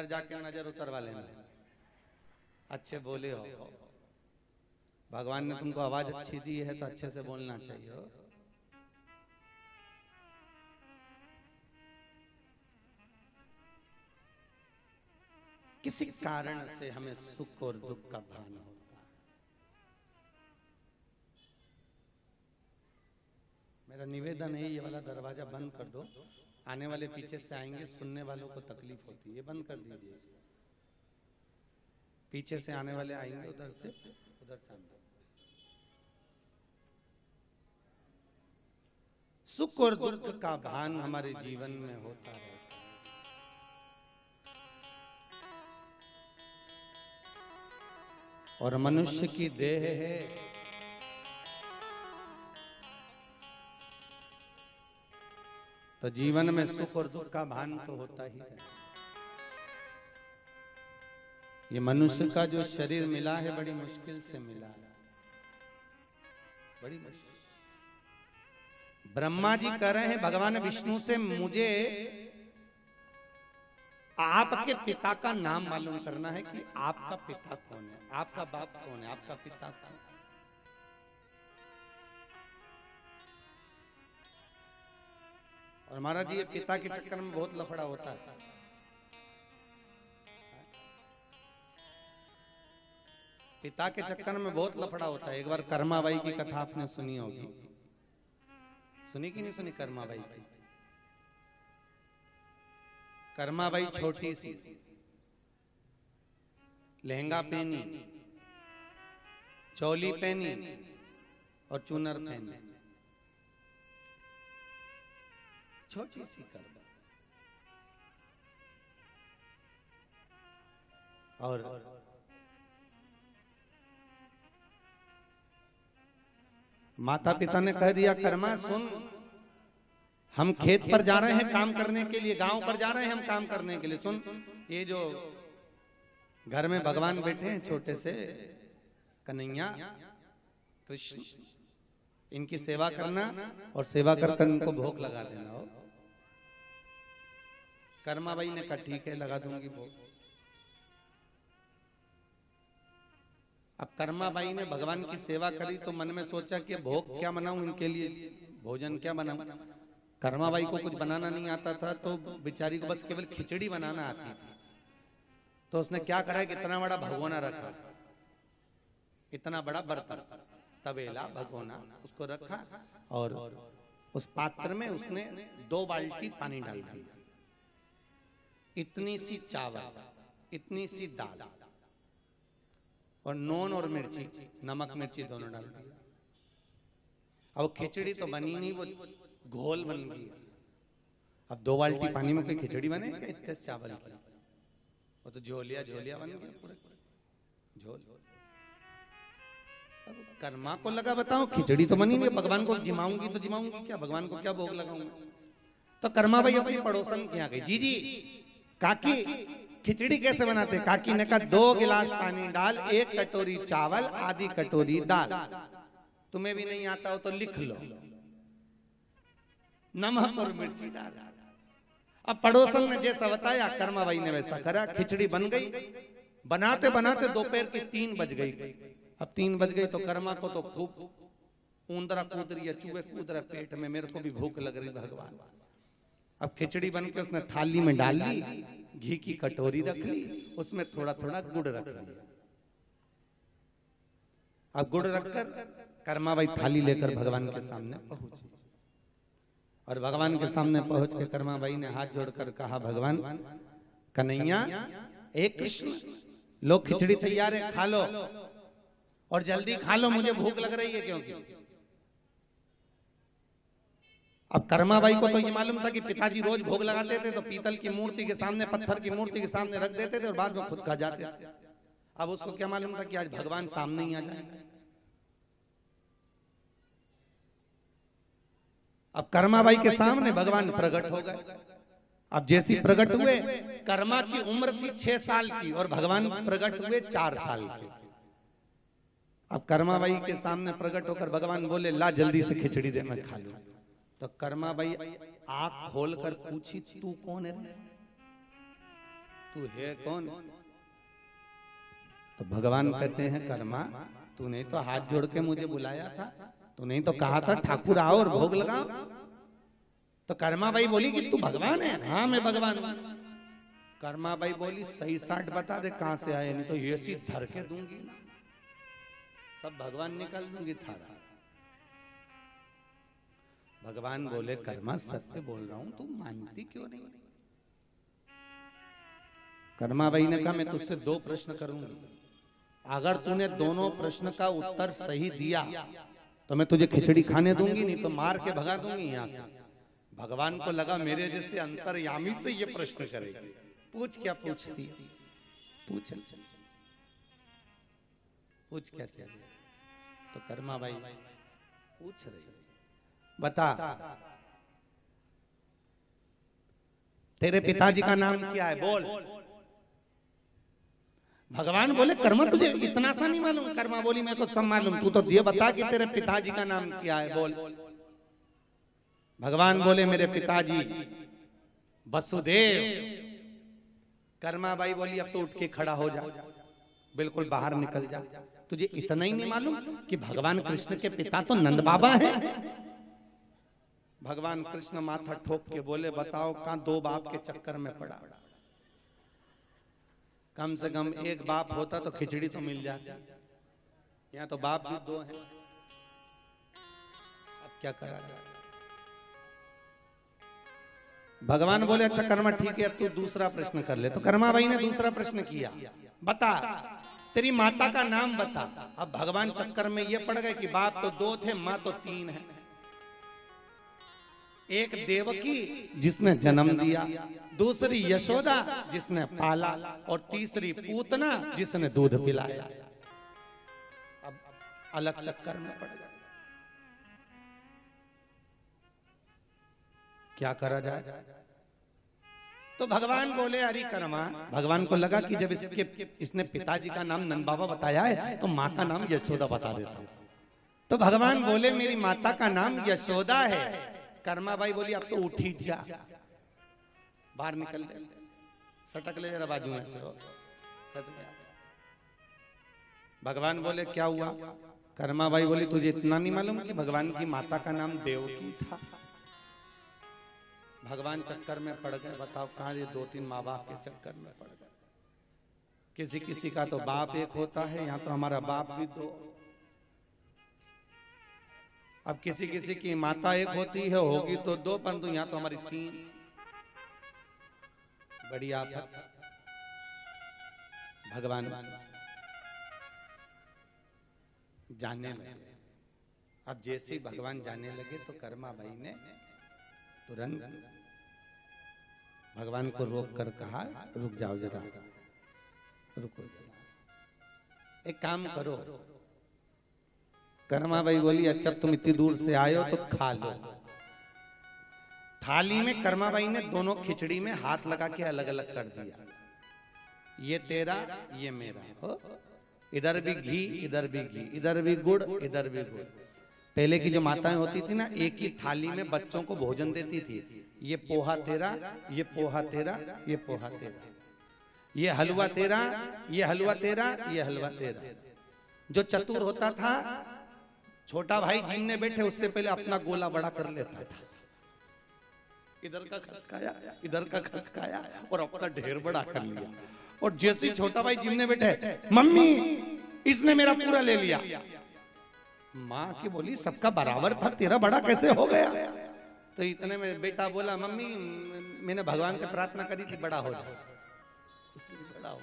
घर जाके नज़र उतरवा लेना। अच्छे बोले हो। भगवान ने तुमको आवाज़ अच्छी दी है तो अच्छे से बोलना चाहिए। हो। किसी कारण से हमें सुख और दुख का भान होता है। मेरा निवेदन है ये वाला दरवाज़ा बंद कर दो। आने वाले पीछे से आएँगे सुनने वालों को तकलीफ़ होती है बंद कर दीजिए इसको पीछे से आने वाले आएँगे उधर से उधर से आएँगे। सुख और दुख का भान हमारे जीवन में होता है। और मनुष्य की देह है तो जीवन में सुख और दुख का भान तो होता ही है। ये मनुष्य का जो शरीर मिला है, बड़ी मुश्किल से मिला है। बड़ी मुश्किल ब्रह्मा जी कह रहे हैं, भगवान विष्णु से मुझे आपके पिता का नाम मालूम करना है कि आपका पिता कौन है, आपका बाप कौन है, आपका पिता कौन है। और महाराज जी ये पिता के चक्कर में बहुत लफड़ा होता है। पिता के चक्कर में बहुत लफड़ा होता है। एक बार कर्माबाई की कथा आपने सुनी होगी। सुनी कि नहीं सुनी कर्मा बाई की? कर्माबाई छोटी सी। लहंगा पहनी चोली पहनी और चूनर पहनी। छोटी सी कर्मा और माता पिता ने कह दिया कर्मा सुन। हम खेत पर जा रहे हैं काम करने के लिए गाँव पर जा रहे हैं हम काम करने के लिए। सुन ये जो घर में भगवान बैठे हैं छोटे से कन्हैया कृष्ण इनकी सेवा करना और सेवा कर कर इनको भोग लगा देना। हो कर्माबाई ने कहा, ठीक है, लगा दूँगी भोग। अब कर्माबाई ने भगवान की सेवा करी तो मन में सोचा कि भोग क्या बनाऊँ इनके लिए? भोजन क्या बनाऊँ कर्माबाई को कुछ बनाना नहीं आता था तो बेचारी को बस केवल खिचड़ी बनाना आती थी। तो उसने क्या करा कि इतना बड़ा भगोना रखा। इतना बड़ा बर्तन, तबेला, भगोना, उसको रखा और उस पात्र में उसने दो बाल्टी पानी डाल दिया इतनी सी चावल इतनी सी दाल और नून और मिर्ची नमक मिर्ची दोनों डाल दिया। अब खिचड़ी तो बनी नहीं वो घोल बन गई अब दो बाल्टी पानी में कोई खिचड़ी बने क्या इतने चावल की? वो तो झोलिया झोलिया बन गया पूरा। झोल। अब कर्मा को लगा बताओ खिचड़ी तो बनी नहीं भगवान को जिमाऊँगी तो जिमाऊँगी क्या? भगवान को क्या भोग लगाऊँगा? तो कर्मा भाई अपनी पड़ोसन के यहाँ गई। जी जी। काकी खिचड़ी कैसे बनाते? काकी ने कहा दो गिलास पानी डाल एक कटोरी चावल आधी कटोरी दाल। तुम्हें भी नहीं आता हो तो लिख लो। नमक और मिर्ची डाल। अब पड़ोसन ने जैसा बताया कर्मा भाई ने वैसा करा खिचड़ी बन गई। बनाते बनाते दोपहर की तीन बज गई। अब तीन बज गई तो कर्मा को तो खूब ऊंदरा कूद रही है चूहे कूद रहा पेट में मेरे को भी भूख लग रही भगवान। अब खिचड़ी बन के उसने थाली में डाल ली घी की कटोरी रख ली उसमें थोड़ा थोड़ा गुड़ रख लिया अब गुड़ रखकर कर्मा भाई थाली लेकर भगवान के सामने पहुँची। और भगवान के सामने पहुँच के कर्मा भाई ने हाथ जोड़कर कहा भगवान कन्हैया एक कृष्ण लो खिचड़ी तैयार है खा लो। और जल्दी खा लो मुझे भूख लग रही है क्योंकि। अब कर्माबाई को तो ये मालूम था कि पिताजी रोज भोग लगाते थे तो पीतल की मूर्ति के सामने, पत्थर की मूर्ति के सामने रख देते थे और बाद में खुद खा जाते थे। अब उसको क्या मालूम था कि आज भगवान सामने ही आ जाएँगे। अब कर्माबाई के सामने भगवान प्रकट हो गए। अब जैसी प्रकट हुए, कर्मा की उम्र थी छह साल की और भगवान प्रकट हुए चार साल के। अब कर्माबाई के सामने प्रकट होकर भगवान बोले, ला जल्दी से खिचड़ी दे, मैं खा लू। तो कर्मा कर्माबाई आँख खोलकर पूछी, तू कौन है तू है कौन? तो भगवान कहते हैं, कर्मा, तूने तो हाथ जोड़ के मुझे बुलाया था। तूने तो कहा था, ठाकुर आओ और भोग लगाओ। तो कर्मा भाई बोली कि तू भगवान है? हाँ मैं भगवान कर्मा बाई बोली, सही साठ बता दे, कहाँ से आए? नहीं तो ये सी धर के दूँगी सब भगवान निकाल दूँगी थारा। भगवान बोले कर्मा सत्य बोल रहा हूँ तू मानती क्यों नहीं? कर्मा बाई ने कहा मैं तुझसे दो प्रश्न करूँगी। अगर तूने दोनों प्रश्न का उत्तर सही दिया तो मैं तुझे खिचड़ी खाने दूँगी नहीं तो मार के भगा दूँगी यहाँ से। भगवान को लगा मेरे जैसे अंतर्यामी से ये प्रश्न करेगी। पूछ क्या पूछती? पूछ। पूछ। क्या क्या तो कर्मा भाई पूछ रही बता। तेरे पिताजी का नाम क्या है? बोल। भगवान बोले कर्मा तुझे इतना सा नहीं मालूम कर्मा बोली मैं तो सब मालूम। तू तो ये बता कि तेरे पिताजी का नाम क्या है? बोल। भगवान बोले मेरे पिताजी वसुदेव। कर्मा बाई बोली अब तो उठ के खड़ा हो जा। बिल्कुल बाहर निकल जा। तुझे इतना ही नहीं मालूम कि भगवान कृष्ण के पिता तो नंद बाबा हैं। भगवान कृष्ण माथा ठोक के बोले, बताओ कहा दो बाप के चक्कर में पड़ा? कम से कम एक बाप होता तो खिचड़ी तो मिल जाती। यहाँ तो बाप भी दो हैं। अब क्या करा जाए? भगवान बोले अच्छा कर्मा ठीक है अब तू दूसरा प्रश्न कर ले। तो कर्मा भाई ने दूसरा प्रश्न किया। बता, तेरी माता का नाम बता। अब भगवान चक्कर में ये पड़ गए कि बाप तो दो थे, माँ तो तीन है। एक देवकी जिसने जन्म दिया दूसरी यशोदा जिसने पाला और तीसरी पूतना जिसने दूध पिलाया। अब अलग चक्कर में पड़ गए। क्या करा जाए? तो भगवान बोले अरे करमा। भगवान को लगा कि जब इसके इसने पिताजी का नाम नंद बाबा बताया है तो माँ का नाम यशोदा बता देता तो भगवान बोले मेरी माता का नाम यशोदा है। कर्मा भाई बोली, अब तो उठी जा। बाहर निकल ले सटक ले जरा बाजू में से भगवान बोले, क्या हुआ? कर्मा भाई बोली, तुझे इतना नहीं मालूम कि भगवान की माता का नाम देवकी था? भगवान चक्कर में पड़ गए। बताओ कहा ये दो तीन माँ बाप के चक्कर में पड़ गए? किसी किसी का तो बाप एक होता है, यहाँ तो हमारा बाप भी दो अब किसी किसी की माता एक होती है होगी तो दो परंतु यहाँ तो हमारी तीन बड़ी आफत। भगवान जाने लगे। अब जैसे ही भगवान जाने लगे तो कर्मा भाई ने तुरंत भगवान को रोक कर कहा रुक जाओ जरा रुको एक काम करो। कर्मा भाई बोली अच्छा तुम इतनी दूर से आए हो तो खा लो। थाली में कर्मा भाई ने दोनों खिचड़ी में हाथ लगा के अलग अलग कर दिया। ये तेरा, ये मेरा। हो। इधर भी घी, इधर भी घी, इधर भी गुड़, इधर भी गुड़। पहले की जो माताएँ होती थी ना, एक ही थाली में बच्चों को भोजन देती थी। ये पोहा तेरा, ये पोहा तेरा, ये पोहा तेरा। ये हलवा तेरा, ये हलवा तेरा, ये हलवा तेरा। जो चतुर होता था छोटा भाई जिनने बैठे, उससे पहले अपना गोला बड़ा कर लेता था। इधर का खसकाया, इधर का खसकाया और अपना ढेर बड़ा कर लिया। और जैसे छोटा भाई जिमने बैठे, मम्मी, इसने मेरा पूरा ले लिया। माँ की बोली, सबका बराबर था, तेरा बड़ा कैसे हो गया? तो इतने में बेटा बोला, मम्मी, मैंने भगवान से प्रार्थना करी थी, बड़ा हो जाए बड़ा हो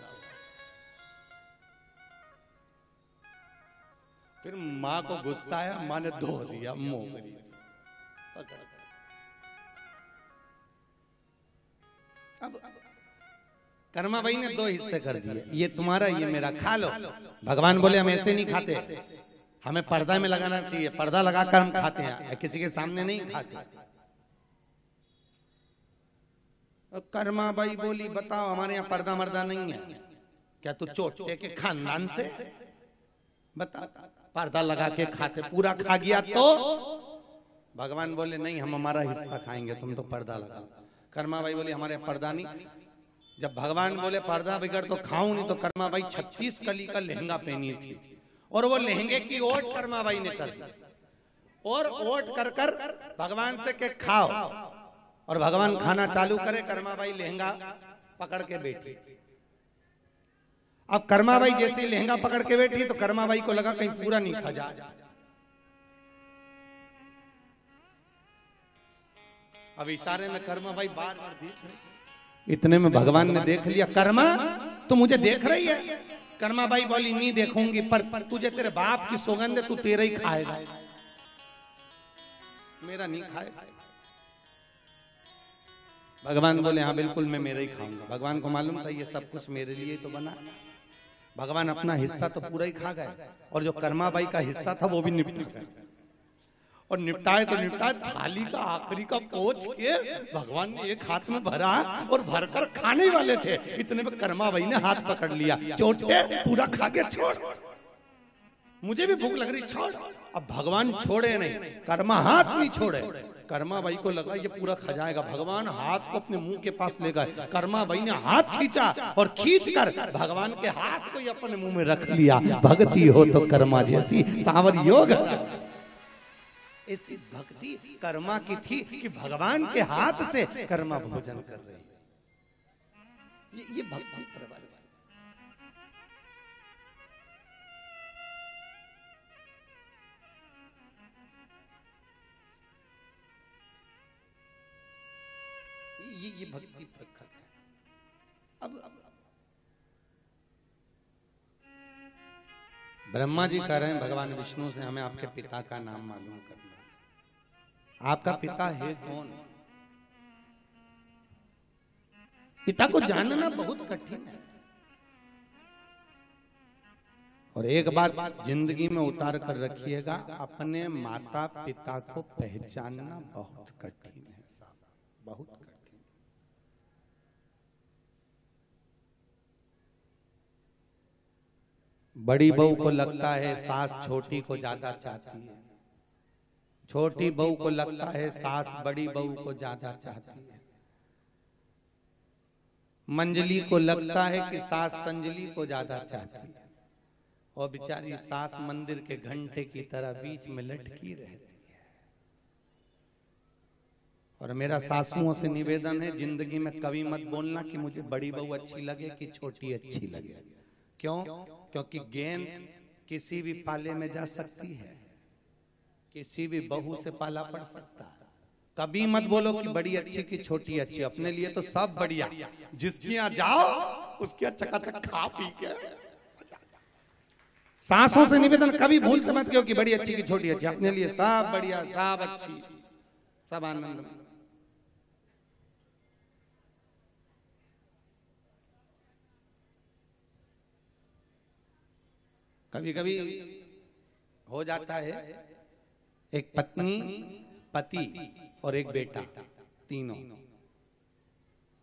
फिर माँ को गुस्सा आया, माँ ने धो दिया पकड़ अब कर्मा भाई ने दो हिस्से कर दिए। ये तुम्हारा, ये मेरा, खा लो। भगवान बोले, हम ऐसे नहीं खाते। हमें पर्दा में लगाना चाहिए। पर्दा लगाकर हम खाते हैं। किसी के सामने नहीं खाते। कर्मा भाई बोली, बताओ, हमारे यहाँ पर्दा मर्दा नहीं है। क्या तू चोटे के खानदान से? बता। पर्दा लगा के खाते पूरा खा गया तो? भगवान बोले नहीं हम हमारा हिस्सा खाएँगे तुम तो पर्दा लगाओ। कर्मा भाई बोले हमारे पर्दा नहीं। जब भगवान बोले पर्दा बिगड़ तो खाऊं नहीं तो कर्मा भाई छत्तीस कली का लहंगा पहनी थी। और वो लहंगे की ओट कर्मा भाई ने कर दी। और ओट कर कर भगवान से के खाओ। और भगवान खाना चालू करे कर्मा भाई लहंगा पकड़ के बैठी। अब कर्मा भाई जैसे ही लहंगा पकड़ के बैठी तो कर्मा भाई को लगा कहीं पूरा नहीं खा जा अब इशारे में कर्मा भाई बार बार देख रहे इतने में भगवान ने देख लिया कर्मा तो मुझे देख रही है? कर्मा भाई बोली नहीं देखूँगी पर, पर तुझे तेरे बाप की सौगंध है तू तेरा ही खाएगा। मेरा नहीं खाएगा। भगवान बोले हाँ बिल्कुल मैं मेरा ही खाऊँगा। भगवान को मालूम था ये सब कुछ मेरे लिए ही तो बना। भगवान अपना हिस्सा तो पूरा ही खा गए। और जो कर्मा बाई का हिस्सा था, वो भी निपट गए। और निपटाए तो निपटाए, थाली का, आखिरी का पोच के भगवान ने एक हाथ में भरा और भरकर खाने वाले थे। इतने में कर्मा भाई ने हाथ पकड़ लिया। चोटे पूरा खा के छोड़। मुझे भी भूख लग रही, छोड़। अब भगवान छोड़े नहीं, कर्मा हाथ नहीं छोड़े। कर्मा भाई को लगा ये पूरा खा जाएगा भगवान हाथ को अपने मुँह के पास ले गए। कर्मा भाई ने हाथ खींचा और खींच कर भगवान के हाथ को अपने मुँह में रख लिया। भक्ति हो तो कर्मा जैसी सावर योग। ऐसी भक्ति कर्मा की थी कि भगवान के हाथ से कर्मा भोजन कर रहे। ये, ये भक्ति ये ये भक्ति प्रखर है। अब अब ब्रह्मा जी कह रहे हैं भगवान विष्णु से हमें आपके पिता का नाम मालूम करना। आपका पिता है कौन? पिता को जानना बहुत कठिन है। और एक बात ज़िंदगी में उतार कर रखिएगा अपने माता पिता को पहचानना बहुत कठिन है साहब। बहुत कठिन बड़ी बहू को लगता है सास छोटी को ज़्यादा चाहती है। छोटी बहू को लगता है सास बड़ी बहू को ज़्यादा चाहती है। मंजली को लगता है कि सास संजली को ज़्यादा चाहती है। और बेचारी सास मंदिर के घंटे की तरह बीच में लटकी रहती है। और मेरा सासुओं से निवेदन है ज़िंदगी में कभी मत बोलना कि मुझे बड़ी बहू अच्छी लगे कि छोटी अच्छी लगे। क्यों? क्योंकि गेंद किसी भी पाले में जा सकती है। किसी भी बहू से पाला पड़ सकता है। कभी मत बोलो कि बड़ी अच्छी की छोटी अच्छी। अपने लिए तो सब बढ़िया। जिसके यहाँ जाओ उसके यहाँ चकाचक खा पी के। सांसों से निवेदन कभी भूल से मत कहो कि बड़ी अच्छी की छोटी अच्छी। अपने लिए सब बढ़िया सब अच्छी। सब आनंद कभी कभी हो जाता है एक पत्नी, पति और एक बेटा, तीनों।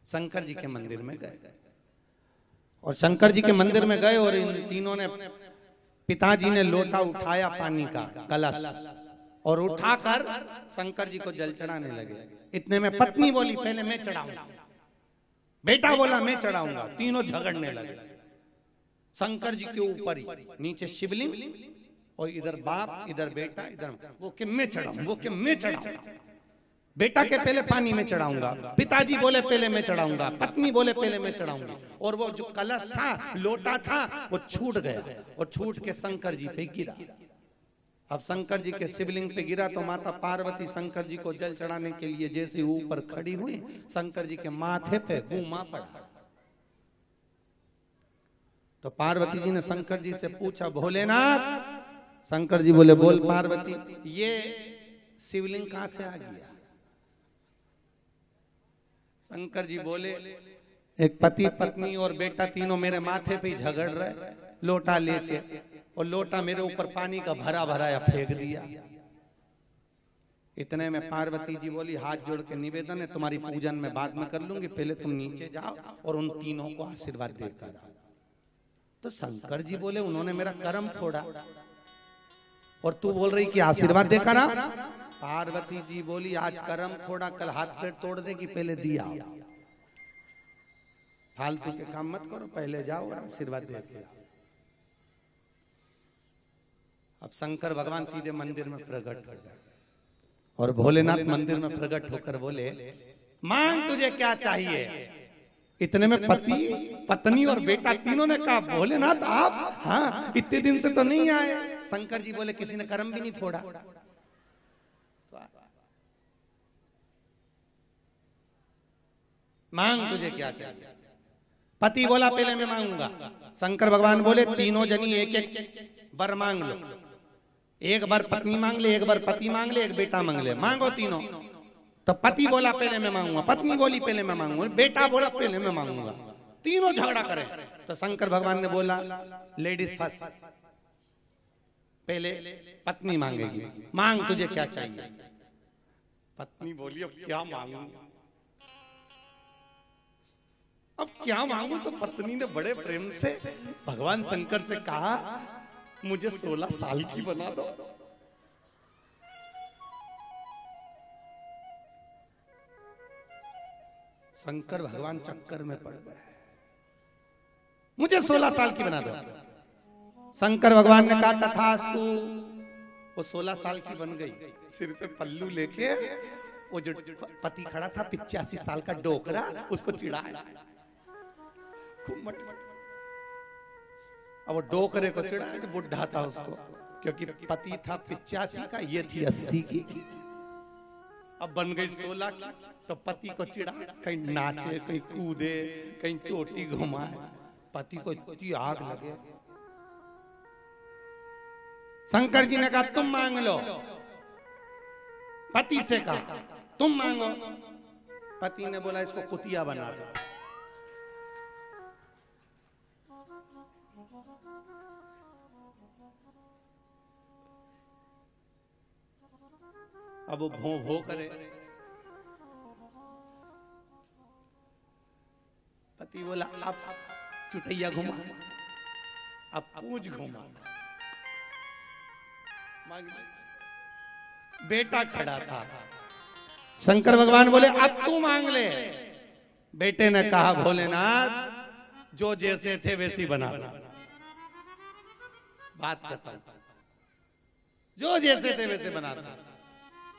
शंकर जी के मंदिर में गए। और शंकर जी के मंदिर में गए और इन तीनों ने पिताजी ने लोटा उठाया पानी का कलश और उठाकर शंकर जी को जल चढ़ाने लगे। इतने में पत्नी बोली, पहले मैं चढ़ाऊँगा बेटा बोला, मैं चढ़ाऊँगा। तीनों झगड़ने लगे। शंकर जी के ऊपर ही नीचे शिवलिंग और इधर बाप इधर बेटा इधर वो कि मैं चढ़ाऊं वो कि मैं चढ़ाऊं। बेटा के पहले पानी में चढ़ाऊँगा। पिताजी बोले पहले मैं चढ़ाऊँगा। पत्नी बोले पहले मैं चढ़ाऊँगा। और वो जो कलश था लोटा था वो छूट गया। और छूट के शंकर जी पे गिरा। अब शंकर जी के शिवलिंग पे गिरा तो माता पार्वती शंकर जी को जल चढ़ाने के लिए जैसे ऊपर खड़ी हुई शंकर जी के माथे पे गुमा पड़ा। तो पार्वती जी ने शंकर जी से पूछा, भोलेनाथ! शंकर जी बोले, बोल पार्वती, ये शिवलिंग कहाँ से आ गया? शंकर जी बोले, एक पति, पत्नी और बेटा तीनों मेरे माथे पे झगड़ रहे, लोटा लेके, और लोटा मेरे ऊपर पानी का भरा भराया फेंक दिया। इतने में पार्वती जी बोली, हाथ जोड़ के निवेदन है, तुम्हारी पूजन में बाद में कर लूँगी, पहले तुम नीचे जाओ और उन तीनों को आशीर्वाद देकर आओ। तो शंकर जी बोले, उन्होंने मेरा कर्म फोड़ा। और तू बोल रही कि आशीर्वाद देकर आ पार्वती जी बोली, आज कर्म फोड़ा, कल हाथ पैर तोड़ देगी पहले दिया। फालतू के काम मत करो, पहले जाओ आशीर्वाद दे के अब शंकर भगवान सीधे मंदिर में प्रकट हो गए। और भोलेनाथ मंदिर में प्रकट होकर बोले, मांग तुझे क्या चाहिए? इतने में पति पत्नी और बेटा तीनों ने कहा बोले भोलेनाथ आप हाँ इतने दिन से तो नहीं आए। शंकर जी बोले किसी ने कर्म भी नहीं फोड़ा। मांग तुझे क्या चाहिए? पति बोला पहले मैं मांगूँगा। शंकर भगवान बोले तीनों जनी एक एक वर मांग लो। एक बार पत्नी मांग ले एक बार पति मांग ले एक बेटा मांग ले। मांगो तीनों। तो पति बोला पहले मैं मांगूँगा पत्नी बोली पहले मैं मांगूँगा बेटा बोला पहले मैं मांगूँगा। तीनों झगड़ा करे। तो शंकर भगवान ने बोला लेडीज़ फ़र्स्ट पहले पत्नी मांगेगी। मांग तुझे क्या चाहिए? पत्नी बोली अब क्या मांगू? अब क्या मांगू? तो पत्नी ने बड़े प्रेम से भगवान शंकर से कहा मुझे सोलह साल की बना दो। शंकर भगवान चक्कर में पड़ गए। मुझे सोलह साल की बना दो। शंकर भगवान ने कहा तथास्तु। वो सोलह साल की बन गई। सिर पे पल्लू लेके वो जो पति खड़ा था पिचासी साल का डोकरा उसको चिढ़ाया। मट अब वो डोकरे को चिढ़ाया जो बुढ़ा था उसको क्योंकि पति था पिचासी का ये थी अस्सी की। अब बन गई सोलह की। तो पति को चिड़ा कहीं नाचे, कहीं कूदे, कहीं चोटी घुमाए। पति को इतनी आग लगे। शंकर जी ने कहा, तुम मांग लो। पति से कहा, तुम मांगो। पति ने बोला, इसको कुतिया बना दो। अब वो भो भो करे। पति बोला, अब चुटैया घुमा। अब पूछ घुमा। बेटा खड़ा था। शंकर भगवान बोले, अब तू मांग ले। बेटे ने कहा, भोलेनाथ, जो जैसे थे वैसी बना बात खत्म। जो जैसे थे वैसे बना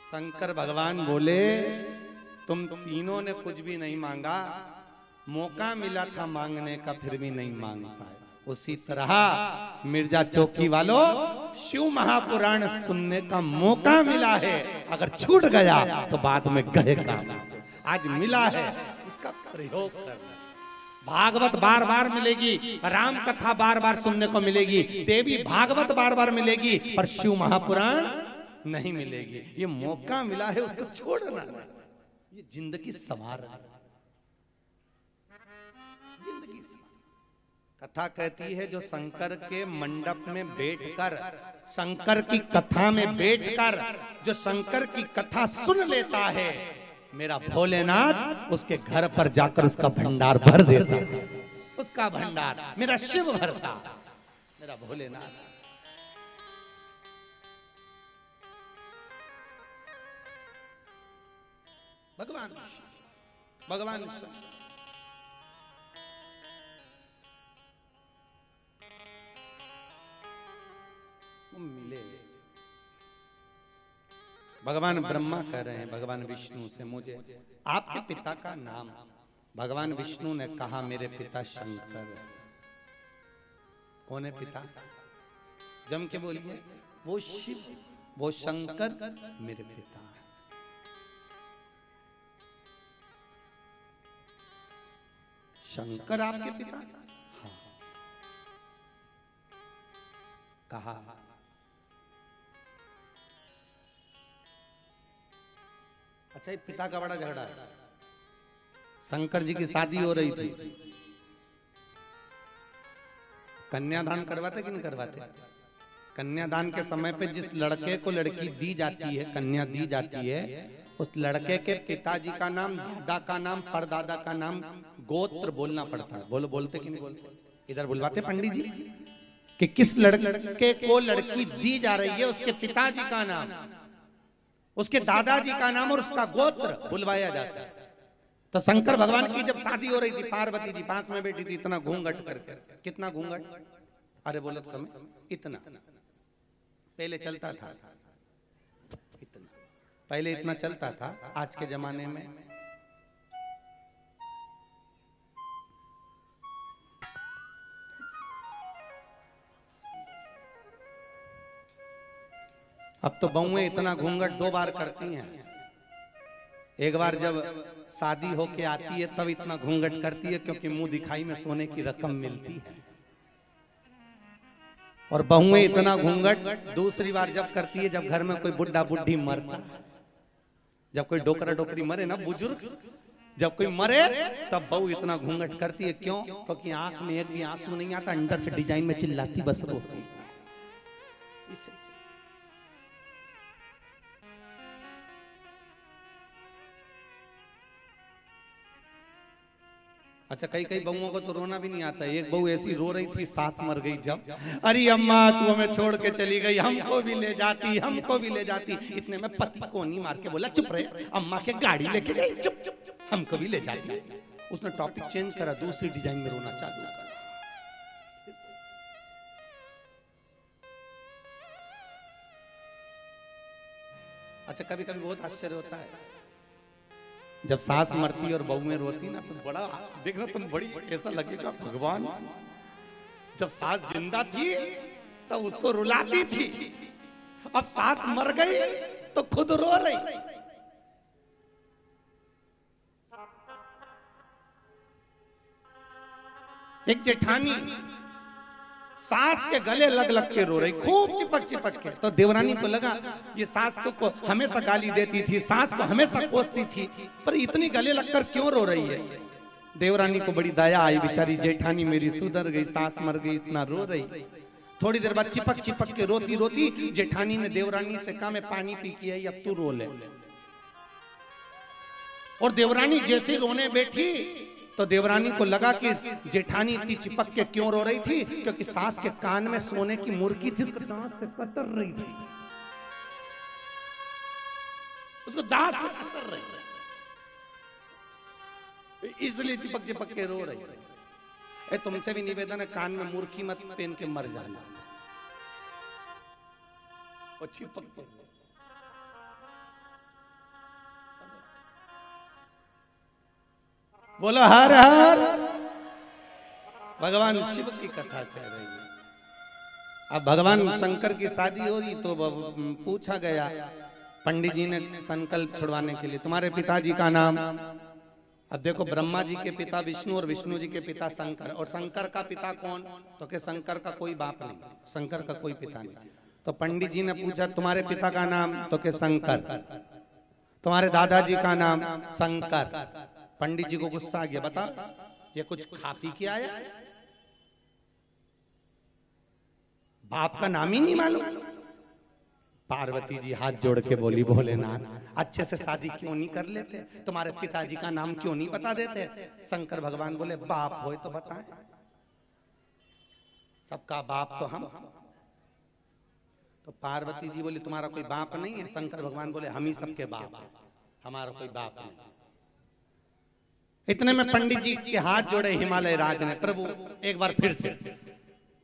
शंकर भगवान बोले, तुम तीनों ने कुछ भी नहीं मांगा मौका मिला था मांगने का, फिर भी नहीं मांग पाए। उसी तरह मिर्ज़ा चौकी वालों, शिव महापुराण सुनने का मौका मिला है। अगर छूट गया तो बाद में गए काम आज मिला है, इसका प्रयोग करना। भागवत बार बार मिलेगी राम कथा बार बार सुनने को मिलेगी, देवी भागवत बार बार मिलेगी, पर शिव महापुराण नहीं मिलेगी। ये मौका मिला है, उसको छोड़ना। ये ज़िंदगी सवार कथा कहती है जो शंकर के मंडप में बैठकर, शंकर की कथा में बैठकर, जो शंकर की कथा सुन लेता है, मेरा भोलेनाथ उसके घर पर जाकर उसका भंडार भर देता है। उसका भंडार, मेरा शिव भरता। मेरा भोलेनाथ। भगवान भगवान। मिले। भगवान ब्रह्मा कह रहे हैं, भगवान विष्णु से मुझे, आपके पिता का नाम। भगवान विष्णु ने कहा, मेरे पिता शंकर कौन है पिता? जम के बोलिए। वो शिव, वो शंकर मेरे पिता शंकर आपके पिता? हाँ। कहा अच्छा ये पिता का बड़ा झगड़ा है। शंकर जी की शादी हो रही थी। कन्यादान करवाते कि नहीं करवाते? कन्यादान के समय पे जिस लड़के को लड़की दी जाती है, कन्या दी जाती है, उस लड़के के पिताजी का नाम, दादा का नाम, परदादा का नाम गोत्र बोलना पड़ता है। बोलो, बोलते कि नहीं बोलते इधर बुलवाते पंडित जी, कि किस लड़के को लड़की दी जा रही है, उसके पिताजी का नाम? उसके दादाजी का नाम और उसका गोत्र बुलवाया जाता है। तो शंकर भगवान की जब शादी हो रही थी पार्वती जी पास में बैठी थी इतना घूंघट करके। कितना घूंघट? अरे बोलो तो समय इतना। पहले चलता था। इतना। पहले इतना चलता था आज के जमाने में। अब तो बहुएँ इतना घूंघट दो बार करती हैं। एक बार जब शादी होके आती है तब इतना घूंघट करती है क्योंकि मुँह दिखाई में सोने की रकम मिलती है। और बहुएँ इतना घूंघट दूसरी बार जब करती है जब घर में कोई बुढ़ा बुढ़ी मरता। जब कोई डोकरा डोकरी मरे ना बुज़ुर्ग। जब कोई मरे तब बहू इतना घूंघट करती है। क्यों? क्योंकि आँख में एक भी आँसू नहीं आता अंदर से डिज़ाइन में चिल्लाती बस वो। अच्छा कई कई बहुओं को तो रोना भी नहीं आता एक बहू ऐसी रो रही थी, सास मर गई जब। अरे अम्मा, तू हमें छोड़ के चली गई। हमको भी ले जाती, हमको भी ले जाती। इतने में पति को नहीं मार के बोला, चुप रहे, अम्मा के गाड़ी लेके गई, चुप चुप हमको भी ले जाती। उसने टॉपिक चेंज करा, दूसरी डिज़ाइन में रोना चालू करा। अच्छा कभी कभी बहुत आश्चर्य होता है। जब सास मरती और बहु में रोती ना तो, तो बड़ा देखना तुम बड़ी ऐसा लगेगा भगवान। जब सास ज़िंदा थी तो उसको रुलाती थी। अब सास मर गई तो खुद रो रही। एक जेठानी सास के गले लग लग के रो रही, खूब चिपक चिपक के। तो देवरानी को लगा, ये सास तो को हमेशा गाली देती थी, सास को हमेशा कोसती थी, पर इतनी गले लगकर क्यों रो रही है? देवरानी को बड़ी दया आई, बेचारी जेठानी मेरी सुधर गई, सास मर गई, इतना रो रही। थोड़ी देर बाद चिपक चिपक के रोती रोती जेठानी ने देवरानी से कहा, मैं पानी पी के आई, अब तू रो ले। और देवरानी जैसे रोने बैठी तो देवरानी को लगा कि जेठानी इतनी चिपक के क्यों रो रही थी? क्योंकि सास के कान में सोने की मुर्गी थी उसको दांत से कतर रही थी। उसको दांत से कतर रही थी। इसलिए चिपक चिपक के रो रही थी। ए तुमसे भी निवेदन है कान में मूर्खी मत पहन के मर जाना। और चिपक बोलो, हर हर। भगवान शिव की कथा कह रही है। अब भगवान शंकर की शादी हो रही तो पूछा गया, पंडित जी ने संकल्प छुड़वाने के लिए, तुम्हारे पिताजी का नाम? अब देखो, ब्रह्मा जी के पिता विष्णु और विष्णु जी के पिता शंकर, और शंकर का पिता कौन? तो के शंकर का कोई बाप नहीं, शंकर का कोई पिता नहीं। तो पंडित जी ने पूछा, तुम्हारे पिता का नाम? तो के शंकर। तुम्हारे दादाजी का नाम शंकर। पंडित जी को गुस्सा आ गया बता ये कुछ खा पी के आया? बाप का नाम ही नहीं मालूम। पार्वती जी हाथ जोड़ के बोली भोलेनाथ अच्छे से शादी क्यों नहीं कर लेते? तुम्हारे पिताजी का नाम क्यों नहीं बता देते? शंकर भगवान बोले बाप हो तो बताएँ। सबका बाप तो हम। तो पार्वती जी बोली तुम्हारा कोई बाप नहीं है? शंकर भगवान बोले हम ही सबके बाप है। हमारा कोई बाप नहीं। इतने में पंडित जी के हाथ जोड़े हिमालय राज ने, प्रभु, एक बार फिर से।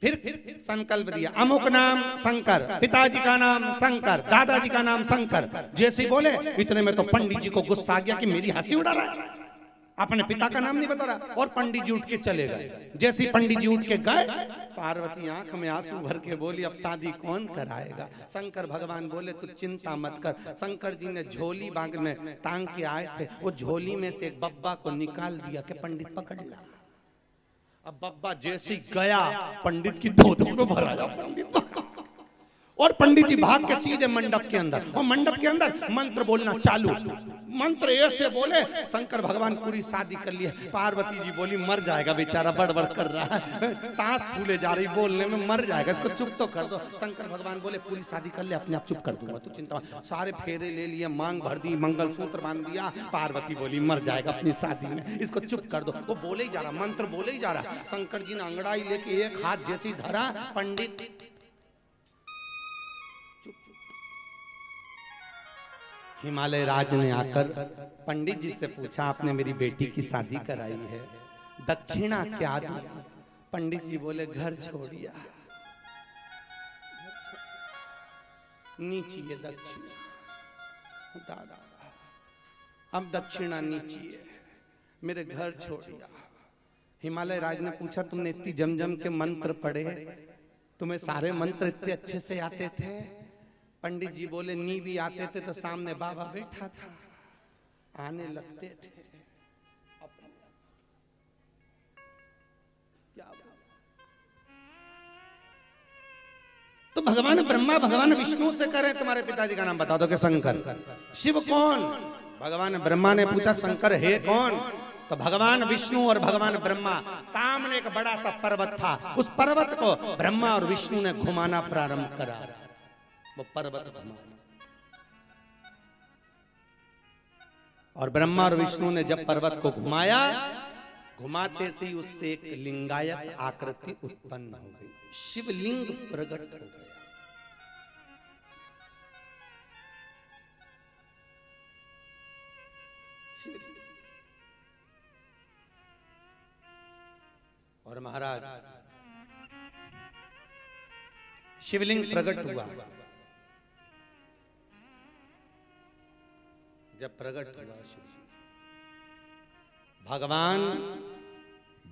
फिर फिर संकल्प दिया। अमुक नाम शंकर, पिताजी का नाम शंकर, दादाजी का नाम शंकर। जैसे बोले, इतने में तो पंडित जी को गुस्सा आ गया कि मेरी हँसी उड़ा रहा है। अपने पिता का नाम नहीं बता रहा और पंडित जी उठ के चले गए। जैसे पंडित जी उठ के गए पार्वती आँख में आँसू भर के बोली अब शादी कौन कराएगा? शंकर भगवान बोले तू चिंता मत कर। शंकर जी ने झोली बाग में टांग के आए थे वो झोली में से एक बब्बा को निकाल दिया कि पंडित पकड़ ला। अब बब्बा जैसे गया पंडित की धोती को भराया पंडित और पंडित जी भाग के सीधे मंडप के अंदर। और मंडप के अंदर मंत्र बोलना चालू। मंत्र ऐसे बोले शंकर भगवान पूरी शादी कर लिए। पार्वती जी बोली मर जाएगा बेचारा बड़बड़ कर रहा है। सांस फूले जा रही बोलने में मर जाएगा इसको चुप तो कर दो। शंकर भगवान बोले पूरी शादी कर ले अपने आप चुप कर दूँगा तू चिंता सारे फेरे ले लिए मांग भर दी मंगल सूत्र बाँध दिया। पार्वती बोली मर जाएगा अपनी शादी में इसको चुप कर दो। वो बोले ही जा रहा मंत्र बोले ही जा रहा। शंकर जी ने अंगड़ाई लेके एक हाथ जैसी धरा पंडित हिमालय राज ने आकर पंडित जी से पूछा, आपने मेरी बेटी की शादी कराई है? दक्षिणा क्या दिया पंडित जी बोले, घर छोड़िया नीची है दक्षिणा। दादा, अब दक्षिणा नीची है। मेरे घर छोड़ दिया। हिमालय राज ने पूछा, तुमने इतनी जमजम के मंत्र पढ़े तुम्हें सारे मंत्र इतने अच्छे से आते थे? पंडित जी बोले, नी भी आते थे तो सामने बाबा बैठा था। आने लगते थे। तो भगवान ब्रह्मा, भगवान विष्णु से करें तुम्हारे पिताजी का नाम बता दो कि शंकर। शिव कौन? भगवान ब्रह्मा ने पूछा, शंकर है कौन? तो भगवान विष्णु और भगवान ब्रह्मा, सामने एक बड़ा सा पर्वत था। उस पर्वत को ब्रह्मा और विष्णु ने घुमाना प्रारंभ करा। वो पर्वत घुमा और ब्रह्मा और विष्णु ने जब पर्वत को घुमाया, घुमाते से ही उससे एक लिंगायत आकृति उत्पन्न हो गई। शिवलिंग प्रकट हो गया। और महाराज, शिवलिंग प्रकट हुआ। जब प्रकट हुआ शिव भगवान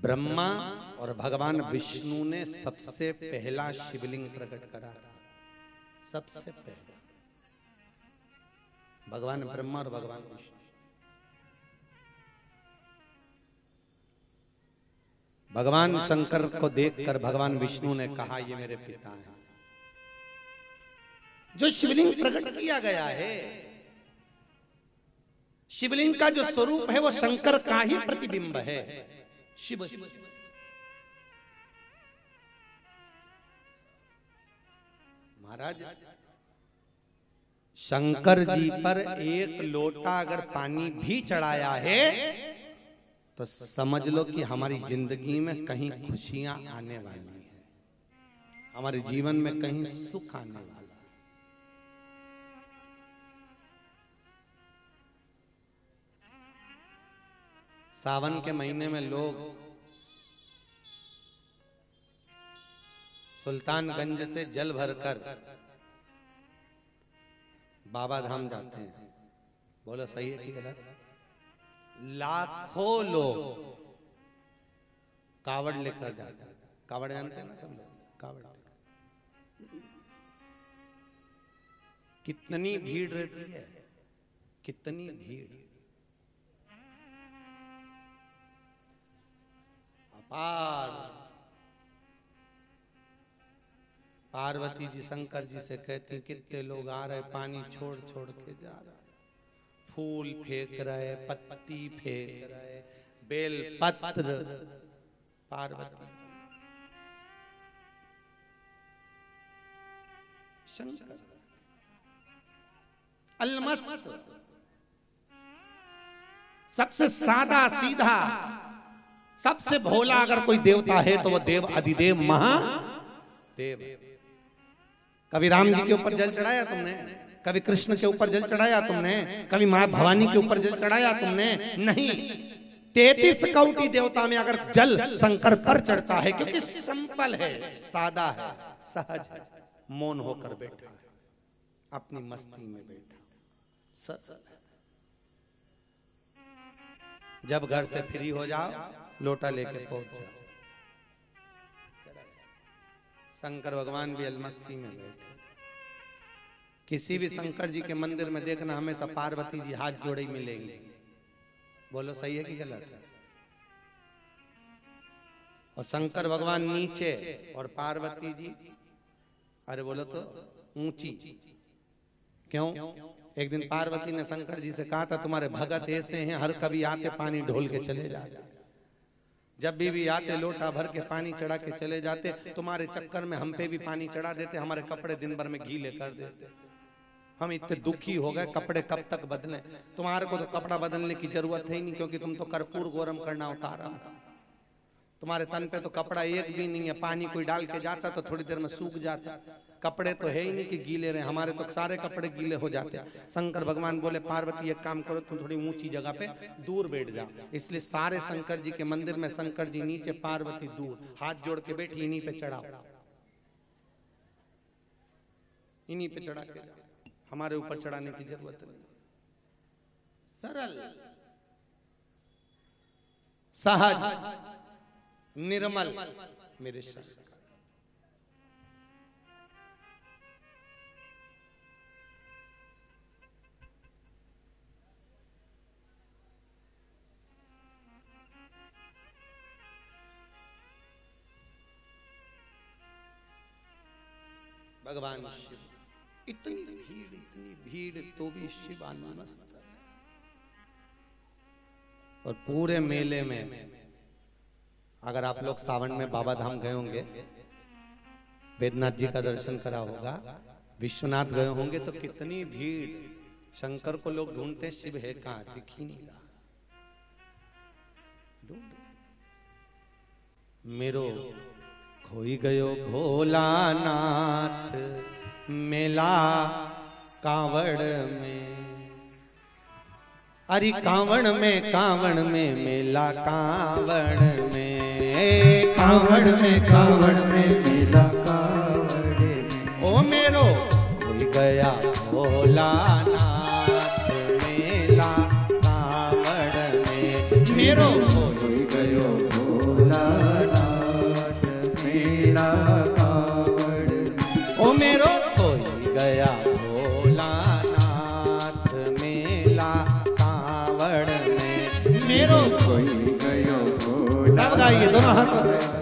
ब्रह्मा और भगवान विष्णु ने सबसे पहला शिवलिंग प्रकट करा सबसे पहला। भगवान ब्रह्मा और भगवान विष्णु। भगवान शंकर को देखकर भगवान विष्णु ने कहा, ये मेरे पिता हैं। जो शिवलिंग प्रकट किया गया है शिवलिंग का जो स्वरूप है, वो शंकर का ही प्रतिबिंब है। शिव। महाराज, शंकर जी पर एक लोटा अगर पानी भी चढ़ाया है तो समझ लो कि हमारी ज़िंदगी में कहीं खुशियाँ आने वाली है। हमारे जीवन में कहीं सुख आने वाला सावन के महीने में लोग सुल्तानगंज से जल भरकर बाबा धाम जाते हैं। बोलो, सही है कि गलत? लाखों लोग कावड़ लेकर जाते हैं। कावड़ जानते हैं ना सब लोग? कावड़। कितनी भीड़ रहती है? कितनी भीड़। अपार पार्वती जी शंकर जी से कहती कितने लोग आ रहे पानी छोड़ छोड़ के जा रहे फूल फेंक रहे पत्ती फेंक रहे बेल पत्र पार्वती शंकर। अलमस्त। सबसे सादा सीधा। सबसे भोला अगर कोई देवता है तो वो देव अधिदेव महा देव। कभी राम जी के ऊपर जल चढ़ाया तुमने? कभी कृष्ण के ऊपर जल चढ़ाया तुमने? कभी माँ भवानी के ऊपर जल चढ़ाया तुमने? नहीं। तैतीस कौटी देवता में अगर जल शंकर पर चढ़ता है क्योंकि सिंपल है सादा है सहज है। मौन होकर बैठा है। अपनी मस्ती में बैठा जब घर से फ्री हो जाओ लोटा लेके पहुँच जाओ। शंकर भगवान भी अलमस्ती में बैठे। किसी भी शंकर जी के मंदिर में देखना हमेशा पार्वती जी हाथ जोड़े ही मिलेंगे। बोलो सही है कि गलत है? और शंकर भगवान नीचे और पार्वती जी। अरे बोलो तो ऊँची। क्यों? एक दिन पार्वती ने शंकर जी से कहा था तुम्हारे भगत ऐसे हैं हर कभी आते पानी ढोल के चले जाते जब भी भी आते लोटा भर के पानी चढ़ा के चले जाते तुम्हारे चक्कर में हम पे भी पानी चढ़ा देते हमारे कपड़े दिन भर में गीले कर देते। हम इतने दुखी हो गए कपड़े कब तक बदलें? तुम्हारे को तो कपड़ा बदलने की ज़रूरत है ही नहीं क्योंकि तुम तो कर्पूर गोरम करना उतारा। तुम्हारे तन पे तो कपड़ा एक भी नहीं है पानी कोई डाल के जाता तो थोड़ी देर में सूख जाता। कपड़े तो है ही नहीं कि गीले रहे। हमारे तो सारे कपड़े गीले हो जाते शंकर भगवान बोले, पार्वती, एक काम करो, तुम थोड़ी ऊँची जगह पे दूर बैठ जाओ। इसलिए सारे शंकर जी के मंदिर में शंकर जी नीचे, पार्वती दूर। हाथ जोड़ के बैठी इन्हीं पे चढ़ाओ। इन्हीं पे चढ़ा के हमारे ऊपर चढ़ाने की ज़रूरत नहीं। सरल। सहज। निर्मल। मेरे शंकर भगवान शिव। इतनी भीड़ इतनी भीड़ तो भी शिव मस्त। और पूरे मेले में, अगर आप लोग सावन में बाबा धाम गए होंगे, वेदनाथ जी का दर्शन करा होगा, विश्वनाथ गए होंगे तो कितनी भीड़। शंकर को लोग ढूंढते शिव है कहा? दिख ही नहीं रहा। ढूंढ। मेरो खोई गयो भोलानाथ मेला कावड़ में। अरे कावड़ में कावड़ में मेला, कावड़ में। कावड़ में कावड़ में मेला। लगाइए दोनों हाथों से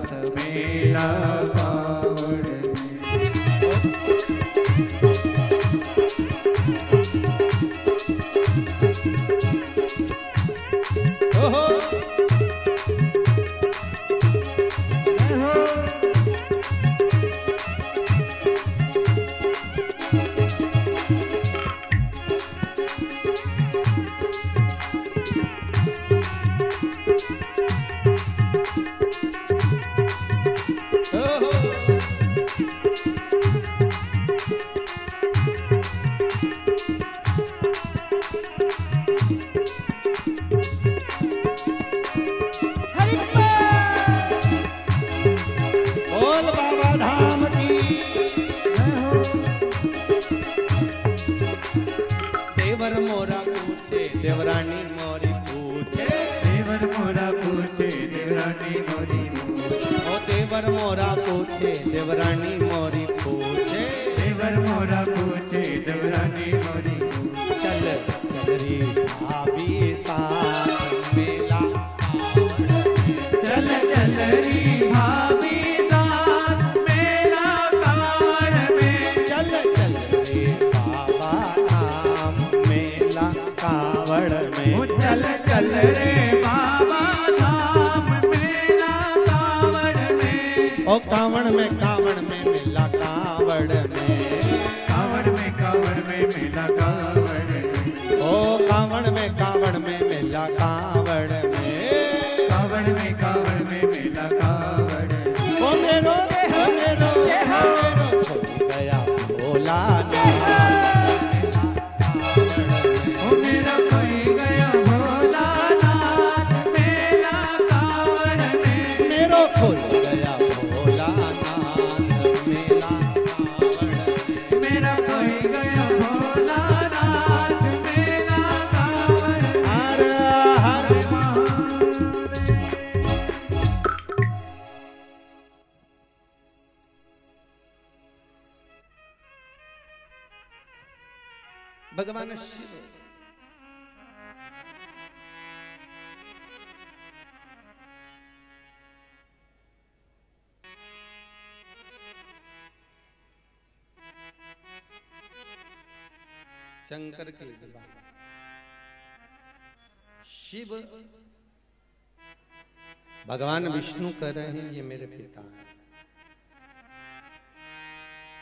विष्णु कह रहे हैं, ये मेरे पिता हैं।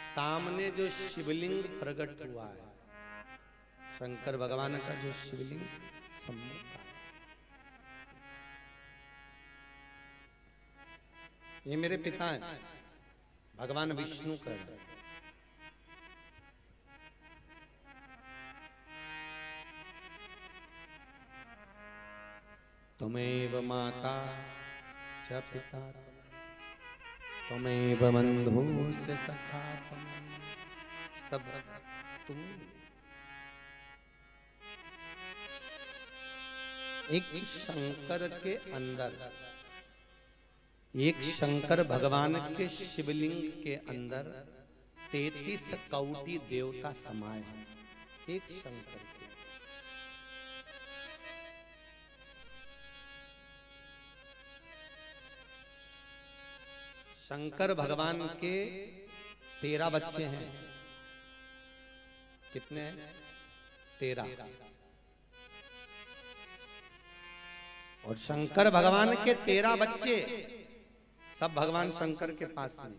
सामने जो शिवलिंग प्रकट हुआ है, शंकर भगवान का जो शिवलिंग सम्मुख है। ये मेरे पिता हैं। भगवान विष्णु कह रहे हैं। त्वमेव माता च पिता सखा सब तुम एक शंकर के अंदर एक शंकर भगवान के शिवलिंग के अंदर तैतीस कौटी देवता समाये एक शंकर। शंकर भगवान के तेरह बच्चे हैं। कितने हैं? तेरह। और शंकर भगवान के तेरह बच्चे सब भगवान शंकर के पास में।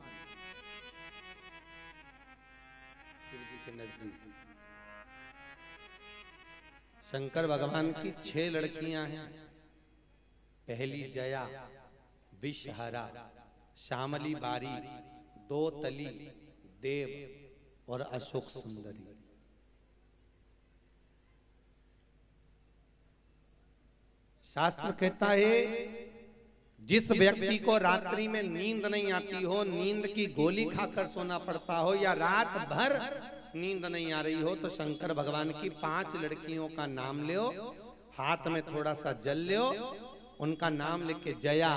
शिव जी के नज़दीक। शंकर भगवान की छह लड़कियाँ हैं। पहली जया, विषहरा। श्यामली बारी दो तली देव और अशोक सुंदरी। शास्त्र कहता है जिस व्यक्ति को रात्रि में नींद नहीं आती हो नींद की गोली खाकर सोना पड़ता हो या रात भर नींद नहीं आ रही हो तो शंकर भगवान की पाँच लड़कियों का नाम लियो हाथ में थोड़ा सा जल लियो उनका नाम लिख के जया।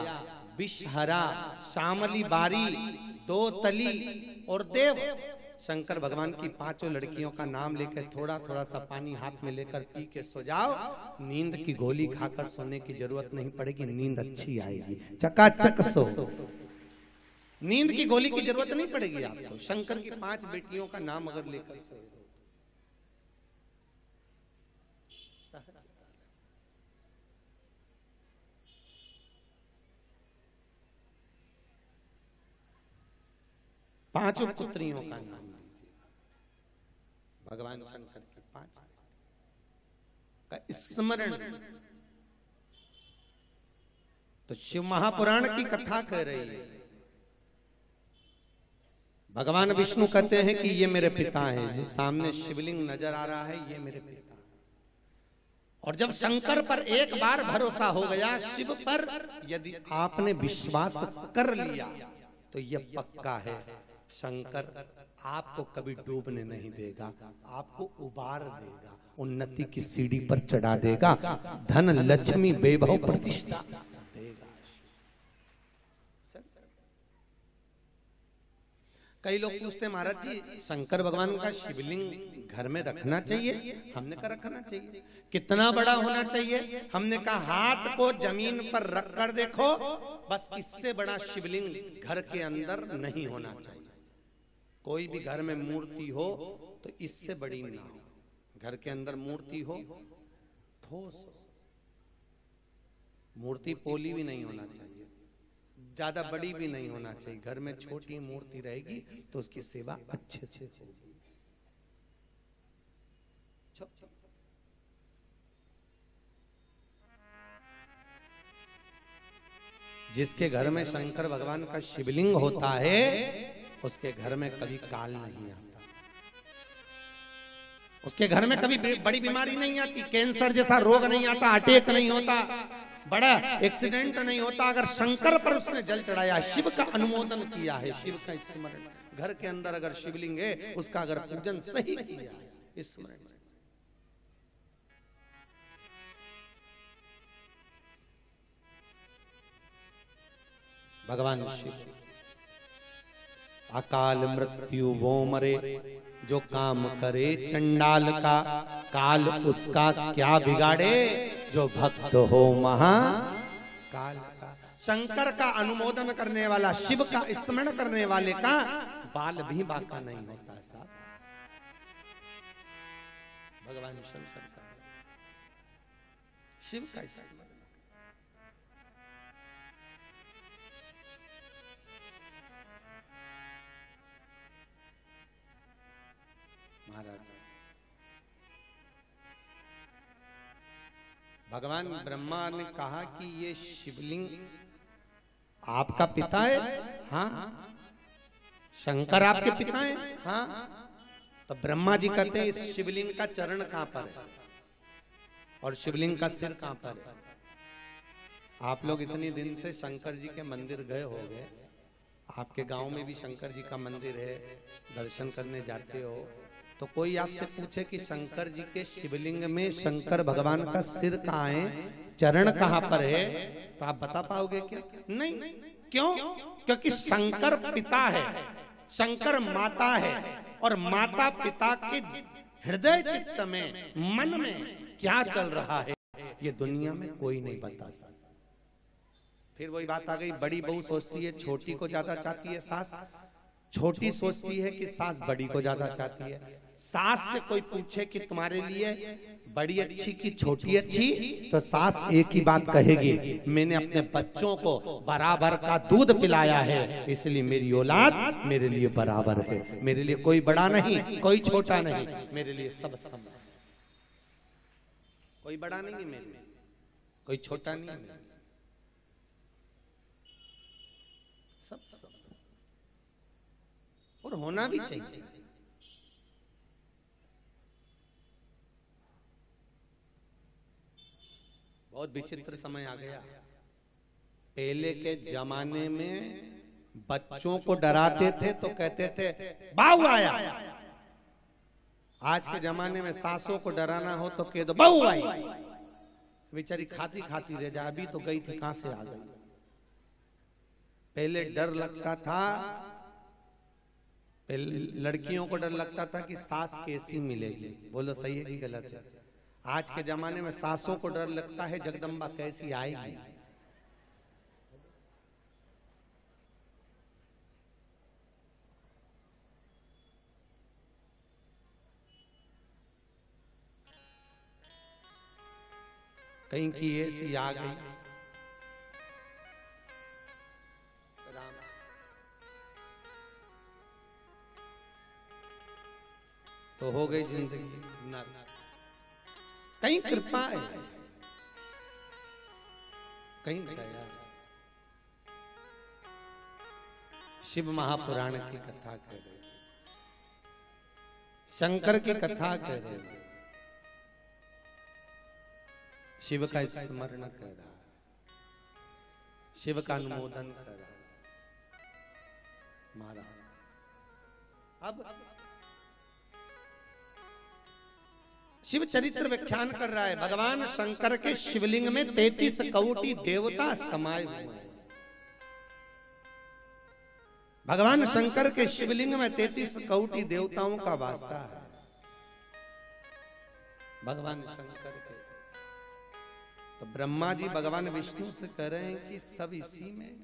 विषहरा श्यामली बारी, दो तली और देव। शंकर भगवान की पाँचों लड़कियों का नाम लेकर थोड़ा थोड़ा सा पानी हाथ में लेकर पी के सो जाओ। नींद की गोली खाकर सोने की ज़रूरत नहीं पड़ेगी, नींद अच्छी आएगी। चकाचक सो। नींद की गोली की ज़रूरत नहीं पड़ेगी आपको। शंकर की पाँच बेटियों का नाम अगर लेकर सोए पाँचों पुत्रियों का नाम। लीजिएगा भगवान शंकर की पाँच। का स्मरण। तो शिव महापुराण की कथा कह रही है। भगवान विष्णु कहते हैं कि ये मेरे पिता हैं। जो सामने शिवलिंग नज़र आ रहा है ये मेरे पिता और जब शंकर पर एक बार भरोसा हो गया शिव पर यदि आपने विश्वास कर लिया तो ये पक्का है। शंकर आपको कभी डूबने नहीं देगा, आपको उबार देगा, उन्नति की सीढ़ी पर चढ़ा देगा, धन लक्ष्मी वैभव प्रतिष्ठा देगा। कई लोग पूछते महाराज जी, शंकर भगवान का शिवलिंग घर में रखना चाहिए? हमने कहा, रखना चाहिए। कितना बड़ा होना चाहिए? हमने कहा, हाथ को ज़मीन पर रख कर देखो, बस इससे बड़ा शिवलिंग घर के अंदर नहीं होना चाहिए। कोई भी घर में मूर्ति हो तो इससे बड़ी ना हो घर के अंदर मूर्ति हो ठोस। मूर्ति पोली भी नहीं होना चाहिए। ज़्यादा बड़ी भी नहीं होना चाहिए। घर में छोटी मूर्ति रहेगी तो उसकी सेवा अच्छे से होगी। जिसके घर में शंकर भगवान का शिवलिंग होता है उसके घर में कभी काल नहीं आता। उसके घर में कभी बड़ी बीमारी नहीं आती, कैंसर जैसा रोग नहीं आता अटैक नहीं होता, बड़ा एक्सीडेंट नहीं होता, अगर शंकर पर उसने जल चढ़ाया, शिव का अनुमोदन किया है, शिव का स्मरण। घर के अंदर अगर शिवलिंग है, उसका अगर पूजन सही किया है, स्मरण। भगवान शिव। अकाल मृत्यु वो मरे, जो काम करे चंडाल का, काल उसका क्या बिगाड़े, जो भक्त हो महा काल का। शंकर का अनुमोदन करने वाला, शिव का स्मरण करने वाले का बाल भी बाका नहीं होता साहब भगवान शंकर का। शिव का महाराज। भगवान ब्रह्मा ने कहा कि ये शिवलिंग आपका पिता है? हाँ। शंकर आपके पिता है? हाँ। तो ब्रह्मा जी कहते हैं, इस शिवलिंग का चरण कहाँ पर है? और शिवलिंग का सिर कहाँ पर है? आप लोग इतने दिन से शंकर जी के मंदिर गए हो गए। आपके गाँव में भी शंकर जी का मंदिर है। दर्शन करने जाते हो। तो कोई आपसे पूछे कि शंकर जी के शिवलिंग में शंकर भगवान का सिर कहाँ है? चरण कहाँ पर है? तो आप बता पाओगे क्या? नहीं क्यों? क्योंकि शंकर पिता है। शंकर माता है। और माता पिता के हृदय चित्त में मन में क्या चल रहा है? ये दुनिया में कोई नहीं बता सकता। फिर वही बात आ गई बड़ी बहू सोचती है छोटी को ज़्यादा चाहती है सास। छोटी सोचती है कि सास बड़ी को ज़्यादा चाहती है। सास से कोई पूछे कि तुम्हारे लिए बड़ी अच्छी की छोटी अच्छी? तो सास एक ही बात कहेगी मैंने अपने बच्चों को बराबर का दूध पिलाया है इसलिए मेरी औलाद मेरे लिए बराबर है मेरे लिए कोई बड़ा नहीं कोई छोटा नहीं मेरे लिए सब समान कोई बड़ा नहीं है मेरे लिए कोई छोटा नहीं है सब सब और होना भी चाहिए बहुत विचित्र समय आ गया। पहले के जमाने में बच्चों को डराते थे तो कहते थे बाऊ आया। आज के जमाने में सासों को डराना हो तो कह दो बहू आई बेचारी खाती खाती रह जा अभी तो गई थी कहाँ से आ गई? पहले डर लगता था पहले लड़कियों को डर लगता था कि सास कैसी मिलेगी। बोलो सही है कि गलत है। आज के जमाने में सासों को डर लगता है जगदम्बा कैसी आएगी? कहीं की ऐसी आ गई तो हो गई ज़िंदगी। कहीं कृपा है। कहीं दया शिव महापुराण की कथा कह रहे शंकर की कथा कह रहे शिव का स्मरण कर रहा शिव का अनुमोदन कर रहा महाराज। अब शिव चरित्र व्याख्यान कर रहा है। भगवान शंकर के शिवलिंग में तैतीस कौटी देवता समाये हुए हैं। भगवान शंकर के शिवलिंग में तैतीस कौटी देवताओं का वासा है। भगवान शंकर के। तो ब्रह्मा जी भगवान विष्णु से कह रहे हैं कि सब इसी में।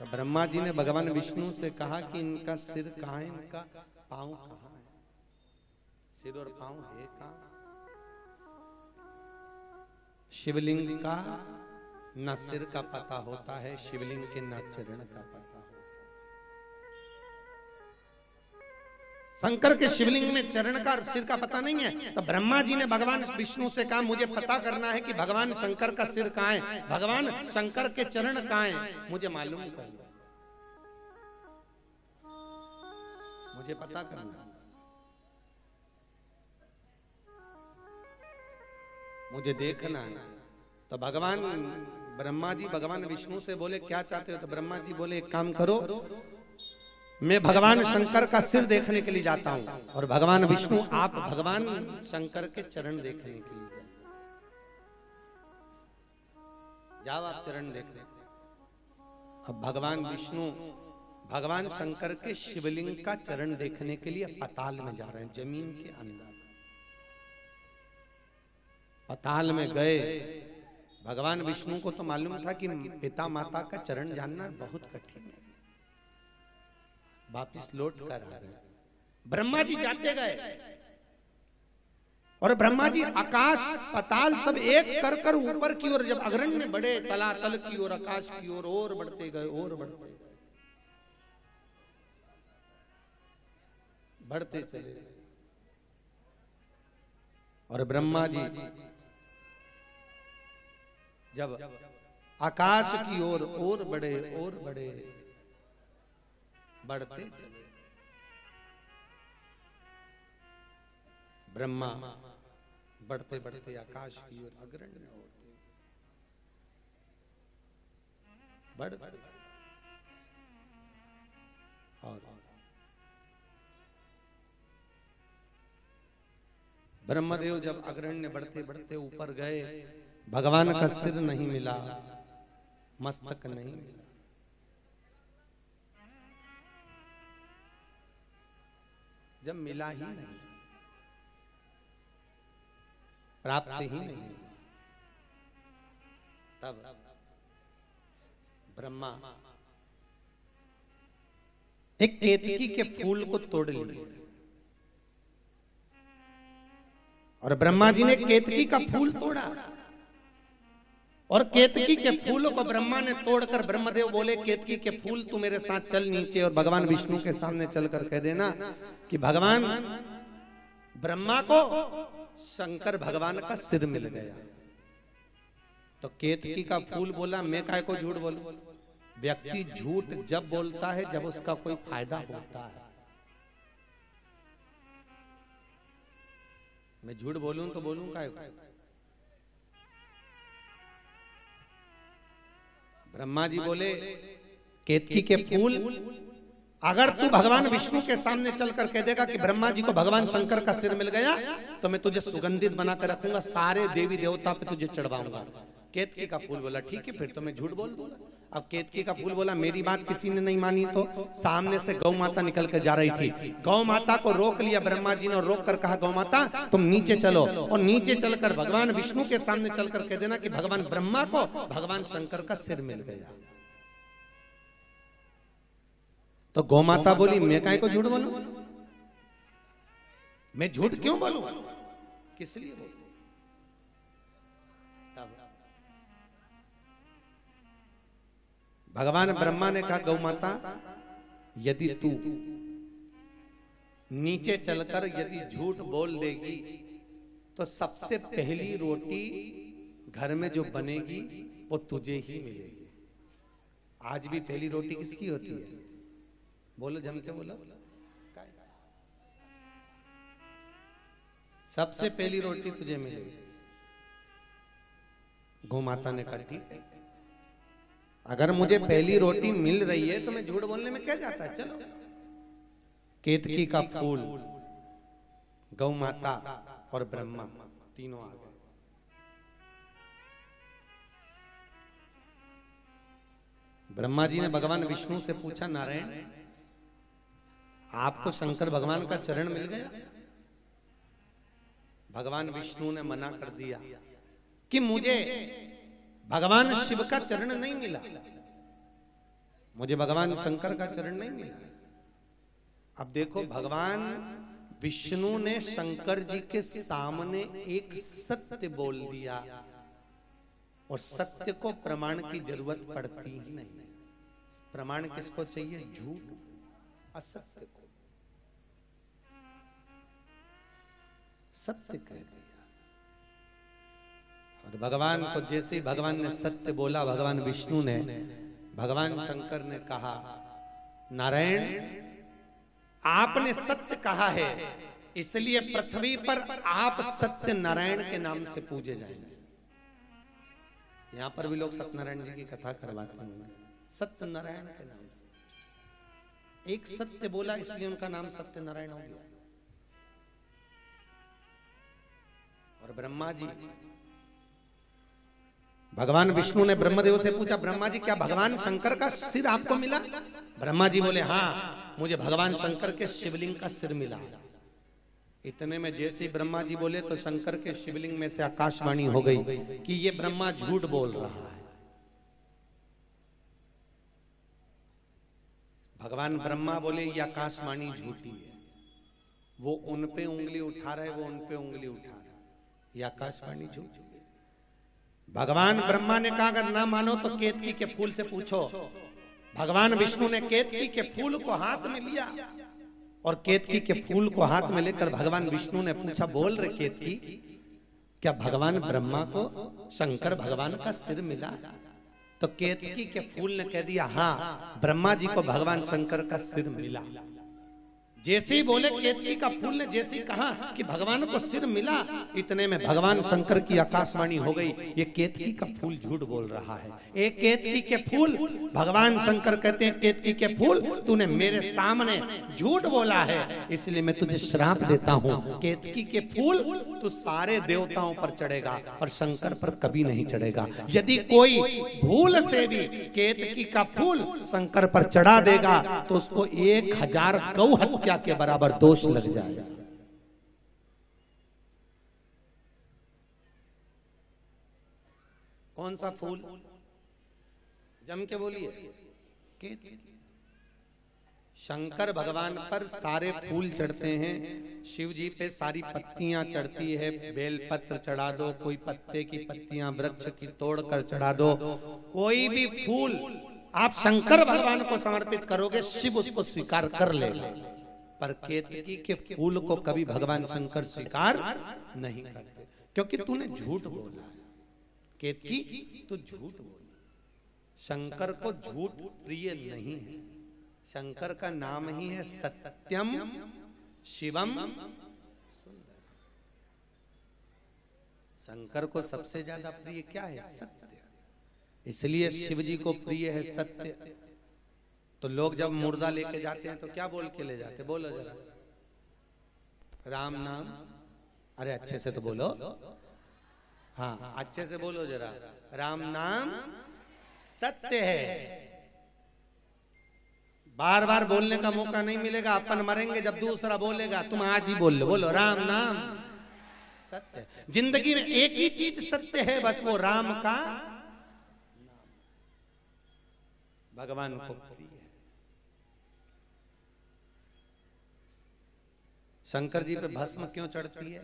तो ब्रह्मा जी ने भगवान विष्णु से कहा कि इनका सिर कहा इनका पाँव कहाँ सिर और पाँव है कहाँ शिवलिंग का न सिर का पता होता है शिवलिंग के न चरण का पता होता है। शंकर के शिवलिंग में चरण का और सिर का पता नहीं है। तो ब्रह्मा जी ने भगवान विष्णु से कहा मुझे पता करना है कि भगवान शंकर का सिर कहाँ है? भगवान शंकर के चरण कहाँ हैं? मुझे मालूम कर मुझे पता करना मुझे देखना है। तो भगवान, ब्रह्मा जी भगवान विष्णु से बोले, क्या चाहते हो? तो ब्रह्मा जी बोले, एक काम करो, मैं भगवान शंकर का सिर देखने के लिए जाता हूँ और भगवान विष्णु, आप भगवान शंकर के चरण देखने के लिए जाओ आप चरण देखने। अब भगवान विष्णु, भगवान शंकर के शिवलिंग का चरण देखने के लिए पताल में जा रहे हैं, ज़मीन के अंदर। पताल में गए। भगवान विष्णु को तो मालूम था कि पिता माता का चरण जानना बहुत कठिन है। वापिस लौट कर आ रहे ब्रह्मा जी जाते गए। और ब्रह्मा जी आकाश पताल सब एक कर कर ऊपर की ओर, जब अग्रण्य बढ़े, तलातल की ओर, आकाश की ओर, और बढ़ते गए, और बढ़ते गए। बढ़ते चले और ब्रह्मा जी जब आकाश की ओर और, बड़े और बड़े बढ़ते चले। ब्रह्मा बढ़ते बढ़ते आकाश की ओर अग्रण्य होते बढ़ते और ब्रह्मदेव जब अग्रण्य बढ़ते बढ़ते ऊपर गए भगवान का सिर नहीं मिला, मस्तक नहीं मिला। जब मिला ही नहीं, प्राप्त ही नहीं तब ब्रह्मा एक केतकी के फूल को तोड़ लिया और ब्रह्मा जी ने केतकी का फूल तोड़ा। और केतकी के फूलों को ब्रह्मा ने तोड़कर ब्रह्मदेव बोले केतकी के फूल तू मेरे साथ चल नीचे और भगवान विष्णु के सामने चलकर कह देना कि भगवान ब्रह्मा को शंकर भगवान का सिर मिल गया। तो केतकी का फूल बोला मैं काय को झूठ बोलू? व्यक्ति झूठ जब बोलता है जब उसका कोई फ़ायदा होता है। मैं झूठ बोलूँ तो बोलूँ काय को? ब्रह्मा जी बोले केतकी के फूल अगर तू भगवान विष्णु के सामने चलकर कह देगा कि ब्रह्मा जी को भगवान शंकर का सिर मिल गया तो मैं तुझे सुगंधित बनाकर रखूँगा सारे देवी देवता पे तुझे चढ़वाऊँगा। केतकी का फूल बोला ठीक है फिर तो मैं झूठ बोल दूँगा। अब केतकी का फूल बोला मेरी बात किसी ने नहीं मानी तो सामने से गौ माता निकल कर जा रही थी। गौ माता को रोक लिया ब्रह्मा जी ने रोक कर कहा गौ माता तुम नीचे चलो। और नीचे चलकर भगवान विष्णु के सामने चलकर कह देना कि भगवान ब्रह्मा को भगवान शंकर का सिर मिल गया। तो गौ माता बोली मैं काय को झूठ बोलू? मैं झूठ क्यों बोलू? किस लिए भगवान ब्रह्मा ने कहा, गौ माता, यदि तू नीचे चलकर यदि झूठ बोल देगी तो सबसे पहली रोटी घर में जो बनेगी, वो तुझे ही मिलेगी। आज भी पहली रोटी किसकी होती है? बोलो, जम के बोलो। सबसे पहली रोटी तुझे मिलेगी। गौ माता ने कहा, ठीक है। अगर मुझे पहली रोटी मिल रही है तो मैं झूठ बोलने में क्या जाता है? चलो। केतकी का फूल। गौ माता और ब्रह्मा। तीनों आ गए। ब्रह्मा जी ने भगवान विष्णु से पूछा नारायण आपको शंकर भगवान का चरण मिल गया? भगवान विष्णु ने मना कर दिया कि मुझे भगवान शिव का चरण नहीं मिला। मुझे भगवान शंकर का चरण नहीं मिला। अब देखो, भगवान विष्णु ने शंकर जी के सामने एक सत्य बोल दिया और सत्य को प्रमाण की ज़रूरत पड़ती ही नहीं। प्रमाण किसको चाहिए? झूठ। असत्य को। सत्य कह दिया और भगवान को जैसे भगवान ने सत्य बोला, भगवान विष्णु ने, भगवान शंकर ने कहा, नारायण, आपने सत्य कहा है, इसलिए पृथ्वी पर आप सत्य नारायण के नाम से पूजे जाएँगे। यहाँ पर भी लोग सत्यनारायण जी की कथा करवाते होंगे। सत्य नारायण के नाम से। एक सत्य बोला, इसलिए उनका नाम सत्य नारायण हो गया। और ब्रह्मा जी भगवान विष्णु ने ब्रह्मदेव से पूछा, ब्रह्मा जी, क्या भगवान शंकर का सिर आपको मिला? ब्रह्मा जी बोले हाँ मुझे भगवान शंकर के शिवलिंग का सिर मिला। इतने में जैसे ब्रह्मा जी बोले तो शंकर के शिवलिंग में से आकाशवाणी हो गई कि ये ब्रह्मा झूठ बोल रहा है। भगवान ब्रह्मा बोले, ये आकाशवाणी झूठी है। वो उन पे उंगली उठा रहे वो उन पे उंगली उठा रहा ये आकाशवाणी झूठी भगवान ब्रह्मा ने कहा, अगर ना मानो तो केतकी के फूल से पूछो। भगवान विष्णु ने केतकी के फूल को हाथ में लिया और केतकी के फूल को हाथ में लेकर भगवान विष्णु ने पूछा, बोल रहे केतकी, क्या भगवान ब्रह्मा को शंकर भगवान का सिर मिला? तो केतकी के फूल ने कह दिया हाँ ब्रह्मा जी को भगवान शंकर का सिर मिला। जैसे ही बोले केतकी का फूल ने जैसे ही कहा कि भगवान को सिर मिला, इतने में भगवान शंकर की आकाशवाणी हो गई। ये केतकी का फूल झूठ बोल रहा है। एक केतकी के फूल, भगवान शंकर कहते हैं, केतकी के फूल, तूने मेरे सामने झूठ बोला है। इसलिए मैं तुझे श्राप देता हूँ। केतकी के फूल, तू सारे देवताओं पर चढ़ेगा पर शंकर पर कभी नहीं चढ़ेगा। यदि कोई भूल से भी केतकी का फूल शंकर पर चढ़ा देगा तो उसको एक हज़ार गौ हत्या के बराबर दोष लग जाएगा कौन सा फूल? जम के बोलिए। शंकर भगवान पर सारे फूल चढ़ते हैं। शिव जी पे सारी पत्तियाँ चढ़ती है। बेल पत्र चढ़ा दो, कोई पत्ते की पत्तियाँ वृक्ष की तोड़ कर चढ़ा दो। कोई भी फूल आप शंकर भगवान को समर्पित करोगे, शिव उसको स्वीकार कर लेगा। पर केतकी के फूल को कभी भगवान शंकर स्वीकार नहीं करते। क्योंकि तूने झूठ बोला। केतकी तू झूठ बोला। शंकर को झूठ प्रिय नहीं है। शंकर का नाम ही है सत्यम शिवम सुंदर शंकर को सबसे ज़्यादा प्रिय क्या है? सत्य इसलिए शिव जी को प्रिय है सत्य। तो लोग जब मुर्दा लेके जाते हैं तो क्या बोल के ले जाते बोलो जरा। राम नाम? अरे अच्छे से तो बोलो। हाँ अच्छे से बोलो जरा। राम नाम सत्य है। बार बार बोलने का मौका नहीं मिलेगा, अपन मरेंगे जब दूसरा बोलेगा, तुम आज ही बोल लो। बोलो, राम नाम सत्य। ज़िंदगी में एक ही चीज़ सत्य है, बस वो राम का भगवान को शंकर जी पे भस्म क्यों चढ़ती है?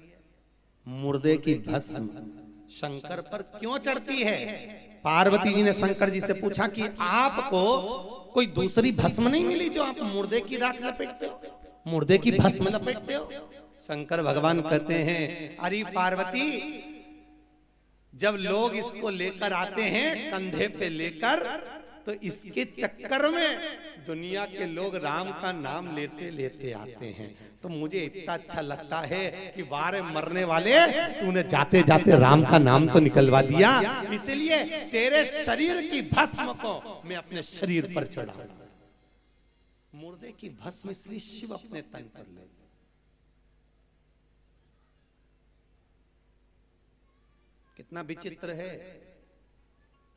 मुर्दे की भस्म। शंकर पर क्यों चढ़ती है? पार्वती जी ने शंकर जी से पूछा कि आपको कोई दूसरी भस्म नहीं मिली जो आप मुर्दे की राख लपेटते हो? मुर्दे की भस्म लपेटते हो? शंकर भगवान कहते हैं अरे पार्वती जब लोग इसको लेकर आते हैं कंधे पे लेकर तो इसके चक्कर में दुनिया के लोग राम का नाम लेते लेते आते हैं। तो मुझे इतना अच्छा लगता है कि वारे मरने वाले तूने जाते जाते राम का नाम तो निकलवा दिया। इसलिए तेरे शरीर की भस्म को मैं अपने शरीर पर चढ़ा मुर्दे की भस्म इसलिए शिव अपने तन पर ले कितना विचित्र है।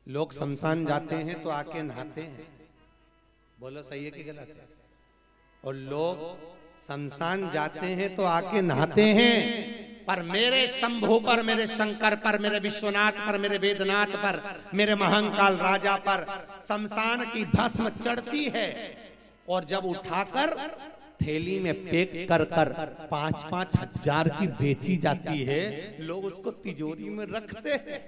लोग शमशान जाते हैं तो आके नहाते हैं। बोलो सही है कि गलत है? और लोग शमशान जाते हैं तो आके नहाते हैं। पर मेरे शंभु पर मेरे शंकर पर मेरे विश्वनाथ पर मेरे वेदनाथ पर मेरे महंकाल राजा पर शमशान की भस्म चढ़ती है। और जब उठाकर थैली में पैक कर कर पाँच पाँच हज़ार की बेची जाती है लोग उसको तिजोरी में रखते हैं।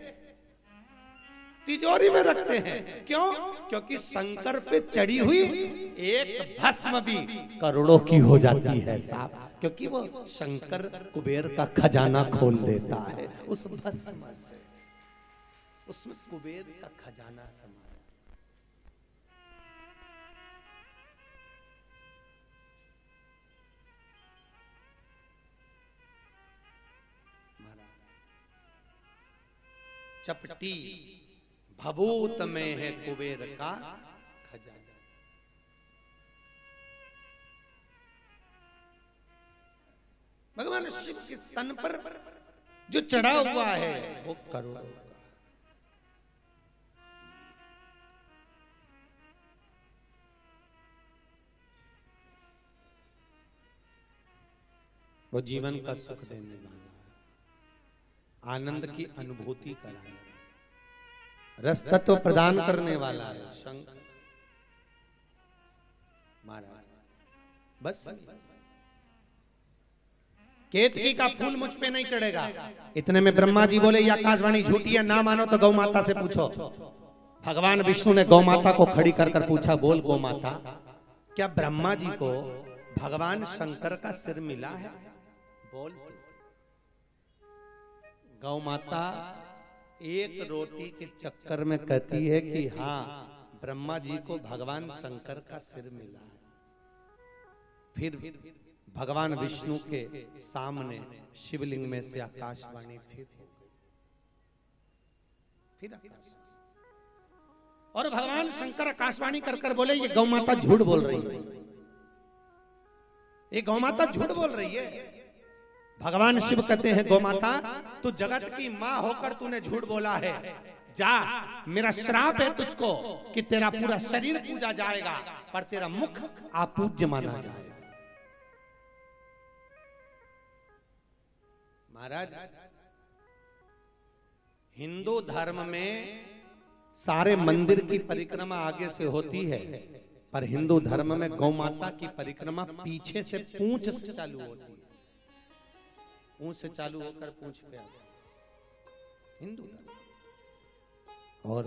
तिजोरी में रखते हैं। क्यों? क्योंकि शंकर पे चढ़ी हुई एक भस्म भी करोड़ों की हो जाती है साहब। क्योंकि वो शंकर कुबेर का खजाना खोल देता है। उस भस्म से उसमें कुबेर का खजाना समा। चपटी भभूत में है कुबेर का खजाना। भगवान शिव के तन पर जो चढ़ा हुआ है, वो करोड़ों वो जीवन का सुख देने वाला आनंद की अनुभूति कराने रस तत्व प्रदान करने वाला है शंकर महाराज बस। केतकी का फूल मुझ पे नहीं चढ़ेगा। इतने में ब्रह्मा जी बोले ये आकाशवाणी झूठी है ना मानो तो गौ माता से पूछो। भगवान विष्णु ने गौ माता को खड़ी कर कर पूछा बोल गौ माता क्या ब्रह्मा जी को भगवान शंकर का सिर मिला है? बोल। गौ माता एक रोटी के चक्कर में कहती है कि हाँ ब्रह्मा जी को भगवान शंकर का सिर मिला है। फिर भगवान विष्णु के सामने शिवलिंग में से आकाशवाणी फिर हो गई। फिर और भगवान शंकर आकाशवाणी कर कर बोले, ये गौ माता झूठ बोल रही है। ये गौ माता झूठ बोल रही है। भगवान शिव कहते हैं गौ माता तू जगत की माँ होकर तूने झूठ बोला है। जा मेरा श्राप है तुझको कि तेरा पूरा शरीर पूजा जाएगा पर तेरा मुख आपूज्य माना जाएगा महाराज हिंदू धर्म में सारे मंदिर की परिक्रमा आगे से होती है पर हिंदू धर्म में गौ माता की परिक्रमा पीछे से पूंछ से चालू होती है। पूंछ से चालू होकर पूछ पे है। हिंदू धर्म। और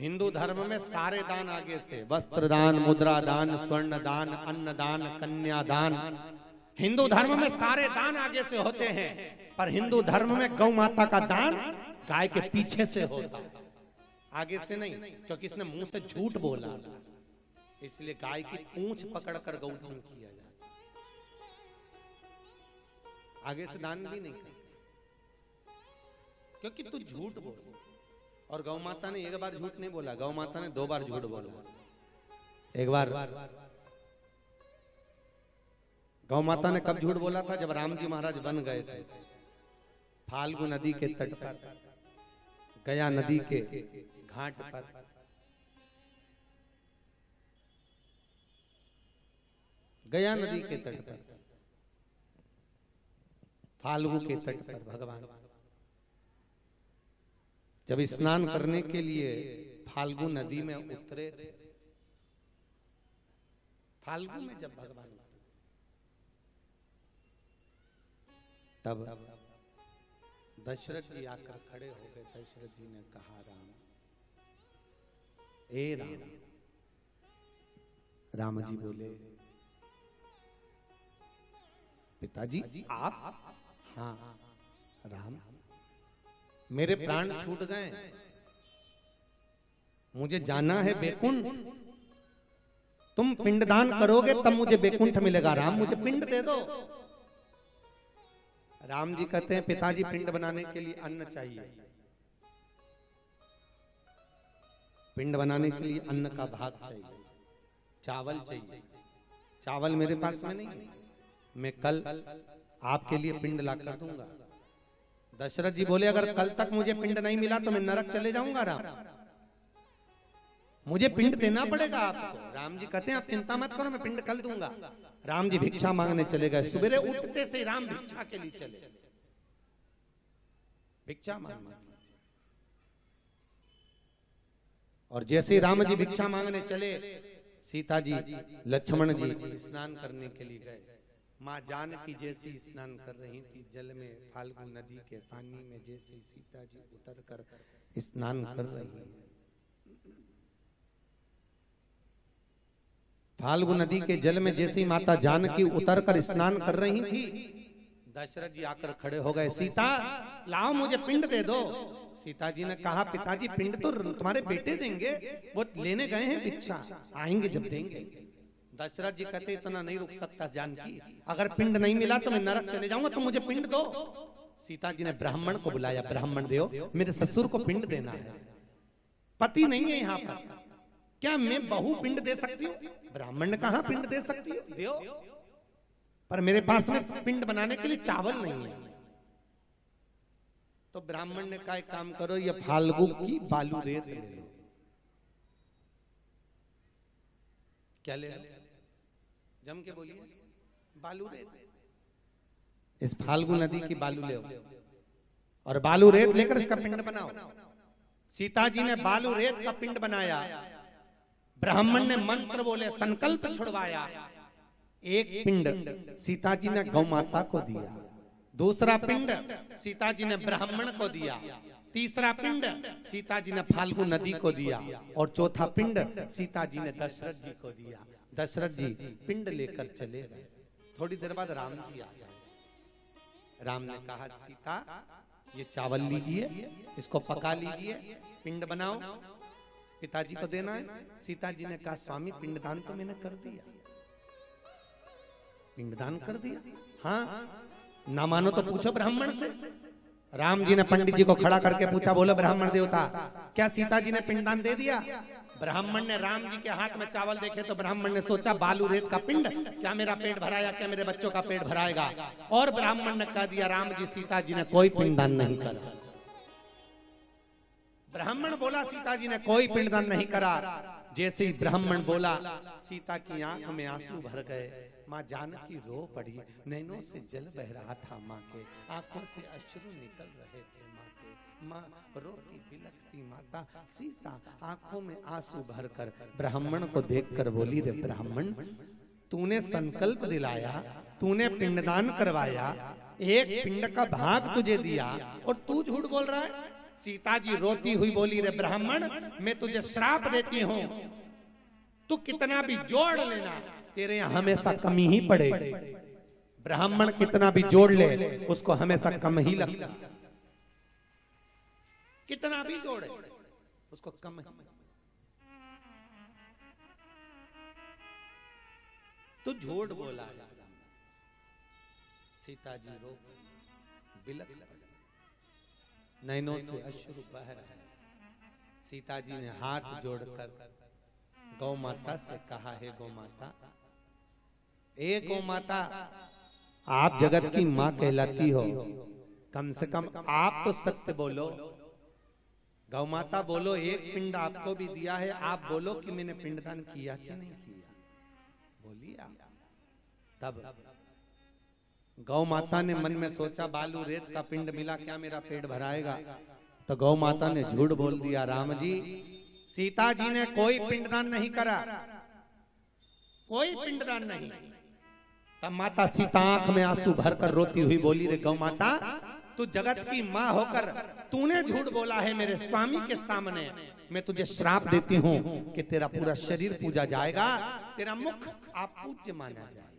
हिंदू धर्म में सारे दान आगे से वस्त्र दान मुद्रा दान स्वर्ण दान अन्न दान कन्या दान हिंदू धर्म में सारे दान आगे से होते हैं पर हिंदू धर्म में गौ माता का दान गाय के पीछे से होता है। आगे से नहीं क्योंकि इसने मुँह से झूठ बोला। इसलिए गाय की पूंछ पकड़कर गौधन किया जाता आगे से दान भी नहीं करते क्योंकि तू झूठ बोल। और गौ माता ने एक बार झूठ नहीं बोला गौ माता ने दो बार झूठ बोला। एक बार। गौ माता ने कब झूठ बोला था? जब राम जी महाराज बन गए थे। फाल्गु नदी के तट पर गया नदी के घाट पर। गया नदी के तट पर। फाल्गु के तट पर भगवान। जब स्नान करने के लिए फाल्गु नदी में उतरे थे, फाल्गु में जब भगवान तब दशरथ जी आकर खड़े हो गए। दशरथ जी ने कहा, राम, ए राम राम जी बोले, पिताजी, आप हाँ। राम मेरे प्राण छूट गए। मुझे जाना है बेकुंठ। तुम पिंडदान करोगे तब मुझे बेकुंठ मिलेगा। राम मुझे पिंड दे दो। राम जी कहते हैं पिताजी पिंड बनाने के लिए अन्न चाहिए। पिंड बनाने के लिए अन्न का भाग चाहिए। चावल चाहिए। चावल मेरे पास में नहीं मैं कल आपके लिए पिंड ला कर दूँगा। दशरथ जी बोले, अगर कल तक मुझे पिंड नहीं मिला तो मैं नरक चले जाऊँगा, राम। मुझे पिंड देना पड़ेगा आपको। राम जी कहते हैं, आप चिंता मत करो, मैं पिंड कल दूँगा। राम जी भिक्षा मांगने चले गए। सवेरे उठते से राम भिक्षा के लिए चले। भिक्षा मांगने और जैसे ही राम जी भिक्षा मांगने चले, सीता जी, लक्ष्मण जी, स्नान करने के लिए गए। माँ जानकी जैसी स्नान कर रही थी, जल में फाल्गु नदी के पानी में जैसे सीता जी उतर कर स्नान कर रही है। फाल्गु नदी के जल में जैसी माता जानकी उतर कर स्नान कर रही थी। दशरथ जी आकर खड़े हो गए, सीता, लाओ मुझे पिंड दे दो। सीता जी ने कहा, पिताजी, पिंड तो तुम्हारे बेटे देंगे, वो लेने गए हैं भिक्षा, आएँगे जब देंगे। दशरथ जी कहते इतना नहीं रुक सकता जानकी। अगर पिंड नहीं मिला तो मैं नरक चले जाऊँगा तो मुझे पिंड दो। सीता जी ने ब्राह्मण को बुलाया ब्राह्मण देव मेरे ससुर को पिंड देना है। पति नहीं है यहाँ पर। क्या मैं बहु पिंड दे सकती हूँ? ब्राह्मण ने कहा पिंड दे सकती हूँ? दो पर मेरे पास में पिंड बनाने के लिए चावल नहीं है। तो ब्राह्मण ने कहा एक काम करो ये फाल्गु की बालू रेत ले लो। क्या ले लो जम के बोलिए बालू रेत इस फाल्गु नदी की बालू ले और बालू रेत लेकर इसका पिंड बनाओ सीता जी ने बालू रेत का पिंड बनाया ब्राह्मण ने मंत्र बोले संकल्प छुड़वाया एक पिंड सीता जी ने गौ माता को दिया दूसरा पिंड सीता जी ने ब्राह्मण को दिया तीसरा पिंड सीता जी ने फाल्गु नदी को दिया और चौथा पिंड सीता जी ने दशरथ जी को दिया दशरथ जी पिंड लेकर चले गए। थोड़ी देर बाद राम जी आ गए। राम ने कहा सीता ये चावल लीजिए इसको पका लीजिए पिंड बनाओ। पिताजी को देना है। सीता जी ने कहा स्वामी पिंडदान तो मैंने कर दिया। पिंडदान कर दिया? हाँ। ना मानो तो पूछो ब्राह्मण से। राम जी ने पंडित जी को खड़ा करके पूछा बोलो ब्राह्मण देवता क्या सीता जी ने पिंडदान दे दिया? ब्राह्मण ने राम जी के हाथ में चावल देखे तो ब्राह्मण ने सोचा बालू रेत का पिंड, क्या मेरा पेट भराया, क्या मेरे बच्चों का पेट भराएगा? और ब्राह्मण ने कह दिया, राम जी, सीता जी ने कोई पिंडदान नहीं करा। ब्राह्मण बोला, सीता जी ने कोई पिंडदान नहीं करा। जैसे ही ब्राह्मण बोला, सीता की आँख में आँसू भर गए। माँ जानकी रो पड़ी, नैनों से जल बह रहा था माँ के, आँखों से अश्रु निकल रहे थे। माँ रोती बिलखती माता। सीता आँखों में आँसू भरकर ब्राह्मण को देखकर बोली रे ब्राह्मण, तूने संकल्प दिलाया, तूने पिंडदान करवाया, एक पिंड का भाग तुझे दिया और तू झूठ बोल रहा है? सीता जी रोती हुई बोली रे ब्राह्मण, मैं तुझे श्राप देती हूँ। तू कितना भी जोड़ लेना, तेरे यहाँ हमेशा कमी ही पड़ेगी। ब्राह्मण कितना भी जोड़ ले, उसको हमेशा कम ही लगता कितना भी जोड़े, उसको कम ही। तो झूठ बोला सीता जी रो बिलक नैनों से अश्रु बह रहे सीता जी ने हाथ जोड़कर गौ माता से कहा, है गौ माता ए गौ माता आप जगत की माँ कहलाती हो। कम से कम आप तो सत्य बोलो। गौ माता बोलो एक पिंड आपको भी दिया है आप बोलो कि मैंने पिंडदान किया कि नहीं किया? बोलिए आप। तब। गौ माता ने मन में सोचा बालू रेत का पिंड मिला क्या मेरा पेट भराएगा? तो गौ माता ने झूठ बोल दिया राम जी। सीता जी ने कोई पिंडदान नहीं करा। कोई पिंडदान नहीं। तब माता सीता आँख में आँसू भरकर रोती हुई बोली रे गौ माता तू जगत की माँ होकर तूने झूठ बोला है मेरे स्वामी के सामने। मैं तुझे श्राप देती हूँ कि तेरा पूरा शरीर पूजा जाएगा, तेरा मुख आप पूज्य माना जाएगा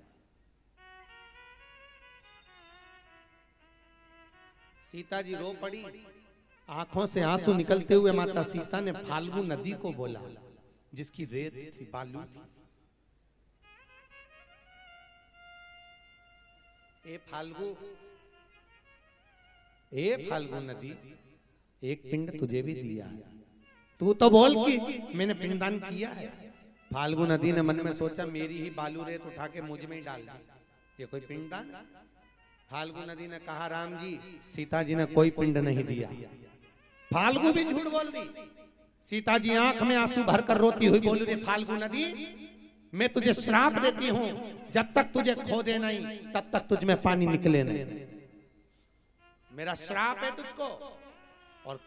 सीता जी रो पड़ी। आँखों से आँसू निकलते हुए माता सीता ने फाल्गु नदी को बोला, जिसकी रेत थी, बालू थी। ए फाल्गु ए फाल्गु नदी एक पिंड तुझे भी दिया। है तू तो बोल कि मैंने पिंडदान किया है। फाल्गु नदी ने मन में सोचा मेरी ही बालू रेत उठा के मुझमें ही डाल दी। ये कोई पिंडदान? फाल्गु नदी ने कहा राम जी सीता जी ने कोई पिंड नहीं दिया। फाल्गु भी झूठ बोल दी। सीता जी आँख में आँसू भरकर रोती हुई बोली रे फाल्गु नदी मैं तुझे श्राप देती हूँ। जब तक तुझे खो दे नहीं तब तक तुझ में पानी निकले नहीं मेरा श्राप है तुझको। और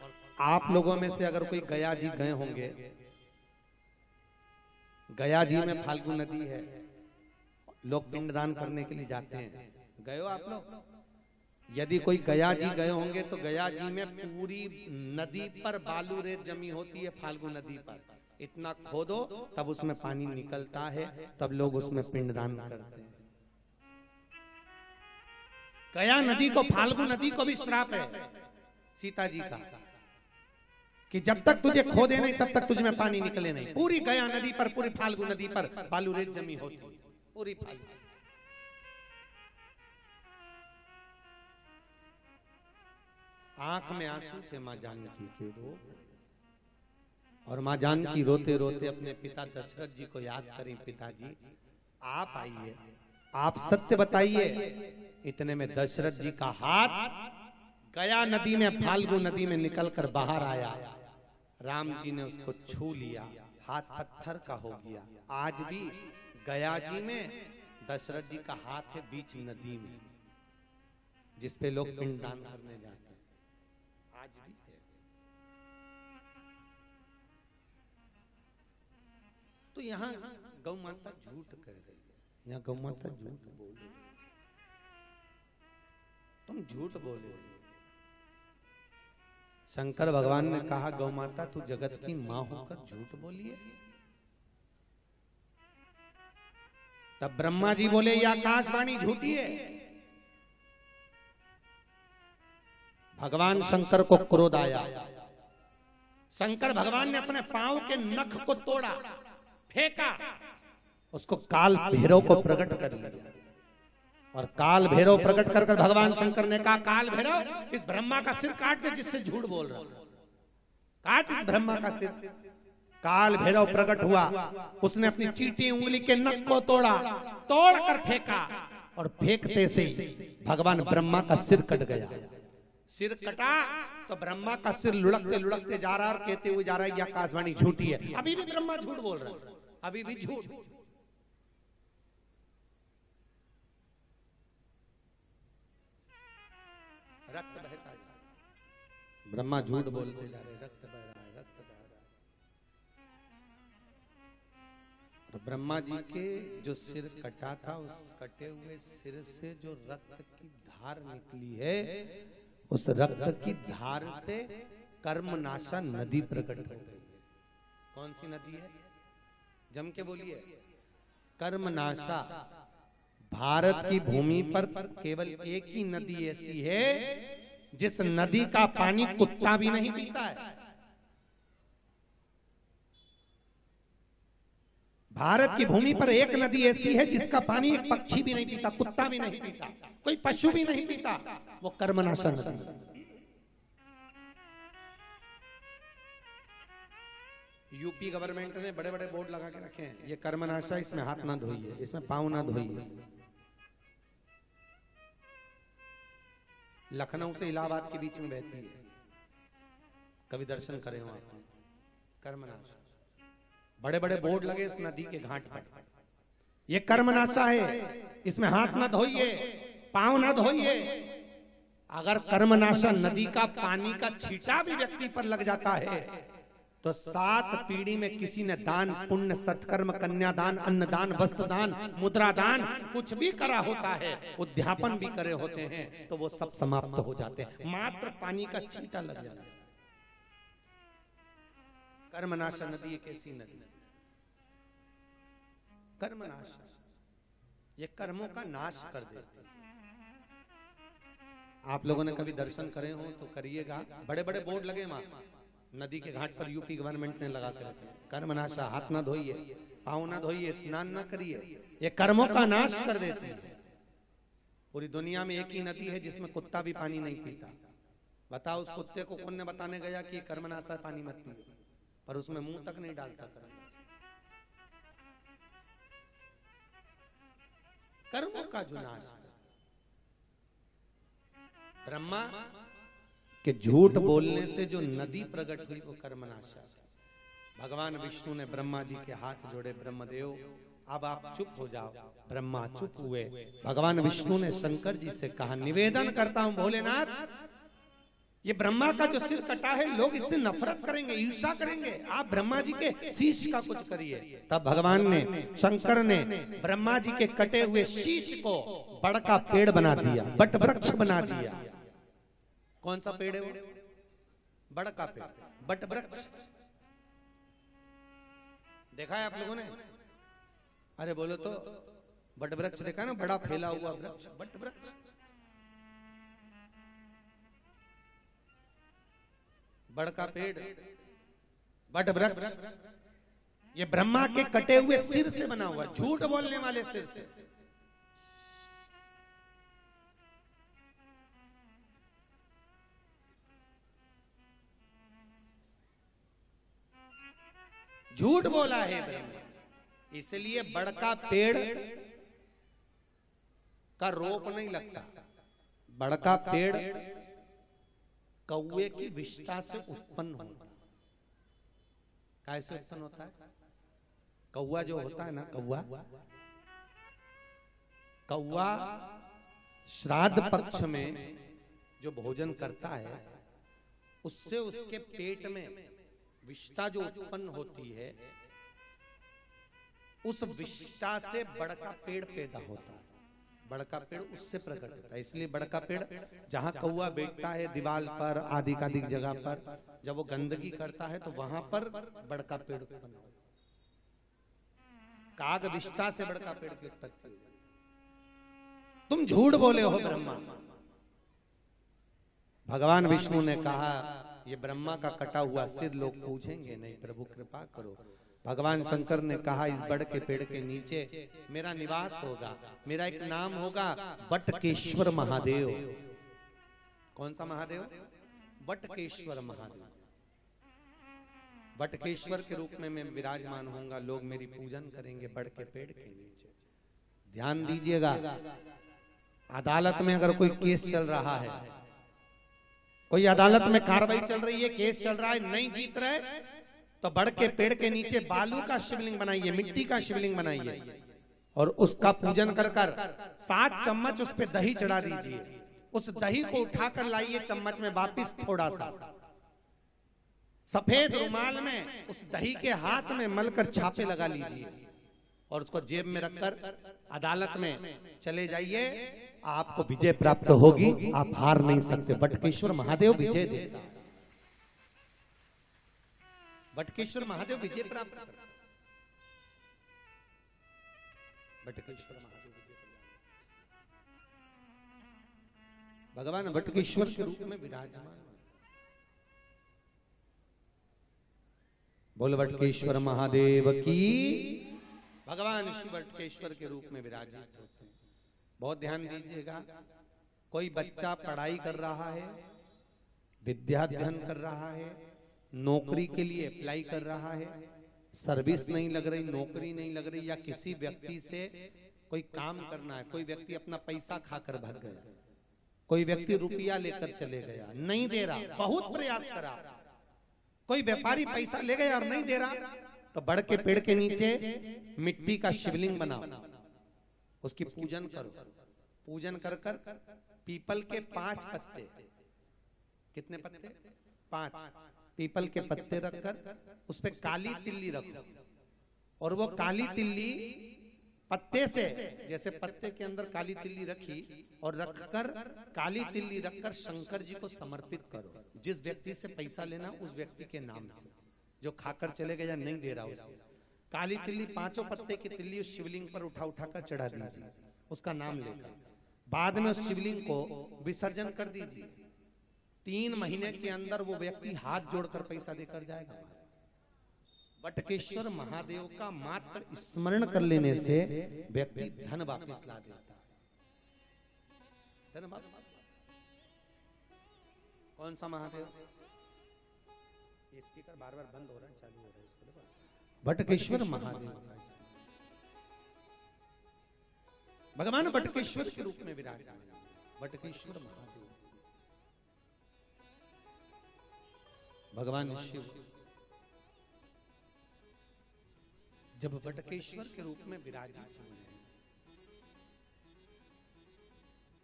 आप लोगों में से अगर कोई गया जी गए होंगे। गया जी में फाल्गु नदी है। लोग पिंडदान करने के लिए जाते हैं। गए हो आप लोग? यदि कोई गया जी गए होंगे तो गया जी में पूरी नदी पर बालू रेत जमी होती है फाल्गु नदी पर। इतना खोदो तब उसमें पानी निकलता है तब लोग उसमें पिंडदान करते हैं। गया नदी को, फाल्गु नदी को भी श्राप है सीता जी का। कि जब तक तुझे खो दे नहीं, तब तक तुझ में पानी निकले नहीं। पूरी गया नदी पर, पूरी फाल्गु नदी पर बालू रेत जमी होती। पूरी फाल्गु। आँख में आँसू से माँ जानकी के रो। और माँ जानकी रोते रोते अपने पिता दशरथ जी को याद करें, पिताजी, आप आइए। आप सत्य बताइए। इतने में दशरथ जी का हाथ गया नदी में फाल्गु नदी में निकलकर बाहर आया। राम जी ने उसको छू लिया। हाथ पत्थर का हो गया। आज भी गया जी में दशरथ जी का हाथ है बीच नदी में जिसपे लोग पिंडदान करने जाते हैं। आज भी है। तो यहाँ गौ माता झूठ कह रही यहाँ गौ माता झूठ बोल। तुम झूठ बोल शंकर भगवान ने कहा गौ माता तू जगत की माँ होकर झूठ बोली है तब ब्रह्मा जी बोले ये आकाशवाणी झूठी है। भगवान शंकर को क्रोध आया। शंकर भगवान ने अपने पाँव के नख को तोड़ा फेंका। उसको काल भैरव को प्रकट कर लिया। और काल भैरव प्रकट कर भगवान शंकर ने कहा, काल भैरव इस ब्रह्मा का सिर काट दे जिससे झूठ बोल रहा काट इस ब्रह्मा का सिर। काल भैरव प्रकट हुआ। उसने अपनी चीटी उंगली के नक को तोड़ा, तोड़ कर फेंका और फेंकते से भगवान ब्रह्मा का सिर कट गया। सिर कटा तो ब्रह्मा का सिर लुढ़कते लुढ़कते जा रहा और कहते हुए जा रहा है आकाशवाणी झूठी है। अभी भी ब्रह्मा झूठ बोल रहा है। अभी भी झूठ। ब्रह्मा झूठ बोलते जा रहे रक्त बह रहा है रक्त बह रहा है। और ब्रह्मा जी के जो सिर कटा था उस कटे हुए सिर से जो रक्त की धार निकली है उस रक्त की धार से कर्मनाशा नदी प्रकट हो गई कौन सी नदी है? जम के बोलिए। कर्मनाशा। भारत की भूमि पर केवल एक ही नदी ऐसी है जिस नदी का पानी कुत्ता भी नहीं पीता है। भारत की भूमि पर एक नदी ऐसी है जिसका पानी एक पक्षी भी नहीं पीता कुत्ता भी नहीं पीता कोई पशु भी नहीं पीता वो कर्मनाशा नदी यूपी गवर्नमेंट ने बड़े बड़े बोर्ड लगा के रखे हैं ये कर्मनाशा इसमें हाथ ना धोइए इसमें पाँव ना धोइए। लखनऊ से इलाहाबाद के बीच में बहती है। कभी दर्शन करें हो आपने कर्मनाशा। बड़े बड़े बोर्ड लगे इस नदी के घाट पर। यह कर्मनाशा है। इसमें हाथ न धोइए, पाँव न धोइए। अगर कर्मनाशा नदी का पानी का छीटा भी व्यक्ति पर लग जाता है तो सात पीढ़ी में किसी ने दान, पुण्य, सत्कर्म, कन्यादान, अन्नदान, वस्त्रदान मुद्रा दान कुछ भी करा होता है, उद्यापन भी करे होते हैं तो वो सब समाप्त हो जाते हैं। मात्र पानी का छीटा लग जाता है। कर्मनाशा नदी एक ऐसी नदी कर्मनाशा, ये कर्मों का नाश कर देती आप लोगों ने कभी दर्शन करे हो तो करिएगा। बड़े बड़े बोर्ड लगे वहाँ। नदी के घाट पर यूपी गवर्नमेंट ने लगा के रखे कर्मनाशा हाथ ना धोइए पाँव ना धोइए स्नान ना करिए। ये कर्मों का नाश कर देती है। पूरी दुनिया में एक ही नदी है जिसमें कुत्ता भी पानी नहीं पीता। बताओ उस कुत्ते को कौन ने बताने गया कि कर्मनाशा पानी मत पिए पर उसमें मुँह तक नहीं डालता कर्म कर्मों का जो नाश ब्रह्मा के झूठ बोलने से जो नदी प्रकट हुई, वो कर्मनाशा भगवान विष्णु ने ब्रह्मा जी के हाथ जोड़े, ब्रह्मदेव, अब आप चुप हो जाओ। ब्रह्मा चुप हुए। भगवान विष्णु ने शंकर जी से कहा, निवेदन करता हूँ, भोलेनाथ, ये ब्रह्मा का जो सिर कटा है, लोग इससे नफरत करेंगे ईर्षा करेंगे। आप ब्रह्मा जी के शीश का कुछ करिए। तब भगवान ने, शंकर ने ब्रह्मा जी के कटे हुए शीश को बड़का पेड़ बना दिया, बट वृक्ष बना दिया। कौन सा पेड़ है वो? बड़का पेड़। बट वृक्ष। देखा है आप लोगों ने? अरे बोलो तो। बट वृक्ष देखा ना बड़ा फैला हुआ वृक्ष। बट वृक्ष। बड़ का पेड़। बट वृक्ष। ये ब्रह्मा के कटे हुए सिर से बना हुआ झूठ बोलने वाले सिर से। झूठ बोला है ब्रह्मा। इसलिए बड़का पेड़ का रोप नहीं लगता। बड़का पेड़ कौए की विष्ठा से उत्पन्न होता। कैसे उत्पन्न होता है? कौआ जो होता है ना, कौआ? कौआ श्राद्ध पक्ष में जो भोजन करता है, उससे उसके पेट में विष्ठा जो उत्पन्न होती है, उस विष्ठा से बड़का पेड़ पैदा होता है। बड़का पेड़ उससे प्रकट होता है। इसलिए बड़का पेड़ जहाँ कौआ बैठता है दीवार पर आदि कादिक जगह पर, जब वो गंदगी करता है तो वहाँ पर बड़का पेड़ उत्पन्न होता काग विष्ठा से बड़का पेड़ की उत्पत्ति तुम झूठ बोले हो ब्रह्मा। भगवान विष्णु ने कहा ये ब्रह्मा का कटा हुआ सिर लोग पूछेंगे, नहीं, प्रभु, कृपा करो। भगवान शंकर ने कहा, इस बड़ के पेड़ के नीचे मेरा निवास होगा, मेरा एक नाम होगा बटकेश्वर महादेव। कौन सा महादेव? बटकेश्वर महादेव। बटकेश्वर के रूप में मैं विराजमान होऊँगा, लोग मेरी पूजन करेंगे बड़ के पेड़ के नीचे। ध्यान दीजिएगा, अदालत में अगर कोई केस चल रहा है कोई अदालत में कार्रवाई चल रही है, केस चल रहा है, नहीं जीत रहे तो बड़ के पेड़ के नीचे बालू का शिवलिंग बनाइए, मिट्टी का शिवलिंग बनाइए और उसका पूजन कर कर सात चम्मच उस पर दही चढ़ा दीजिए। उस दही को उठाकर लाइए चम्मच में वापिस थोड़ा सा सफ़ेद रुमाल में उस दही के हाथ में मलकर छापे लगा लीजिए। और उसको जेब में रखकर अदालत में चले जाइए। आपको विजय प्राप्त होगी। आप हार नहीं सकते। बटकेश्वर महादेव विजय देता बटकेश्वर महादेव विजय प्राप्त बटकेश्वर महादेव भगवान बटकेश्वर के रूप में विराजमान। बोल बटकेश्वर महादेव की भगवान शिव बटकेश्वर के रूप में विराजित होते हैं। बहुत ध्यान दीजिएगा, कोई बच्चा पढ़ाई कर रहा है, विद्या अध्ययन कर रहा है, नौकरी के लिए अप्लाई कर रहा है सर्विस नहीं लग रही, नौकरी नहीं लग रही, या किसी व्यक्ति से कोई काम करना है, कोई व्यक्ति अपना पैसा खाकर भाग गया, कोई व्यक्ति रुपया लेकर चले गया, नहीं दे रहा, बहुत प्रयास करा, कोई व्यापारी पैसा ले गया और नहीं दे रहा तो बड़ के पेड़ के नीचे मिट्टी का शिवलिंग बनाओ। उसकी पूजन करो। पूजन कर कर पीपल के पाँच पत्ते। कितने पत्ते? पाँच। पीपल के पत्ते रखकर उस पे काली तिल्ली रखो। और वो काली तिल्ली पत्ते से, जैसे पत्ते के अंदर काली तिल्ली रखी और रखकर काली तिल्ली रखकर शंकर जी को समर्पित करो। जिस व्यक्ति से पैसा लेना, उस व्यक्ति के नाम से। जो खाकर चले गए या नहीं दे रहा उसको काली तिल्ली पाँचों पत्ते की तिल्ली उस शिवलिंग पर उठा उठा कर चढ़ा दीजिए। उसका नाम लेकर बाद में उस शिवलिंग को विसर्जन कर दीजिए। तीन महीने के अंदर वो व्यक्ति हाथ जोड़कर पैसा देकर जाएगा। बटकेश्वर महादेव का मात्र स्मरण कर लेने से व्यक्ति धन वापस ला देता है। धन वापस कौन सा महादेव? ये स्पीकर बार बार बंद हो रहा है चालू हो रहा है इसको देखो बटकेश्वर महादेव। का भगवान बटकेश्वर के रूप में विराजमान है। बटकेश्वर महादेव। भगवान शिव। जब बटकेश्वर के रूप में विराजित हुए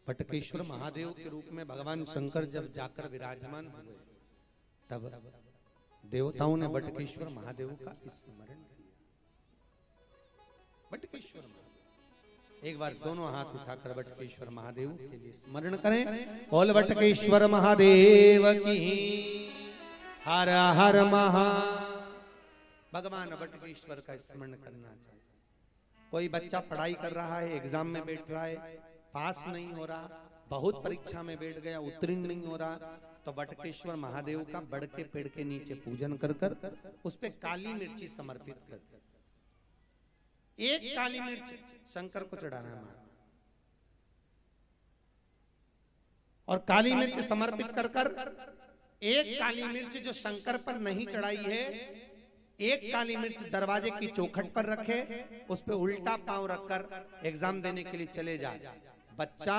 बटकेश्वर महादेव के रूप में भगवान शंकर जब जाकर विराजमान हुए तब देवताओं ने बटकेश्वर महादेव का स्मरण किया। बटकेश्वर एक बार दोनों हाथ उठाकर बटकेश्वर महादेव के लिए स्मरण करें। बोल बटकेश्वर महादेव की, हर हर महा। भगवान बटकेश्वर का स्मरण करना चाहिए कोई बच्चा पढ़ाई कर रहा है, एग्ज़ाम में बैठ रहा है, पास नहीं हो रहा, बहुत परीक्षा में बैठ गया, उत्तीर्ण नहीं हो रहा तो बटकेश्वर महादेव का बड़ के पेड़ के नीचे पूजन कर कर उस पे काली मिर्ची समर्पित कर। एक काली मिर्च शंकर को चढ़ाना है महाराज और काली मिर्च समर्पित कर कर एक काली मिर्च जो शंकर पर नहीं चढ़ाई है, एक काली मिर्च दरवाजे की चौखट पर रखे, उस पर उल्टा पाँव रखकर एग्ज़ाम देने के लिए चले जाए बच्चा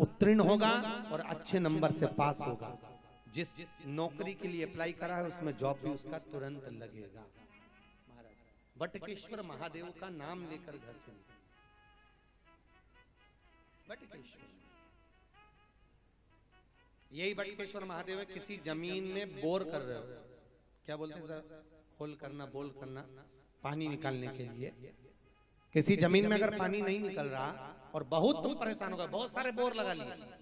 उत्तीर्ण होगा और अच्छे नंबर से पास होगा। जिस नौकरी के लिए अप्लाई करा है, उसमें जॉब भी उसका तुरंत लगेगा। बटकेश्वर महादेव का नाम लेकर घर से। बटकेश्वर यही बटकेश्वर महादेव है, किसी ज़मीन में बोर कर रहे हो। क्या बोलते हैं होल करना, बोल करना, पानी निकालने के लिए। किसी ज़मीन में अगर पानी नहीं निकल रहा और बहुत परेशान हो गए, बहुत सारे बोर लगा लिए।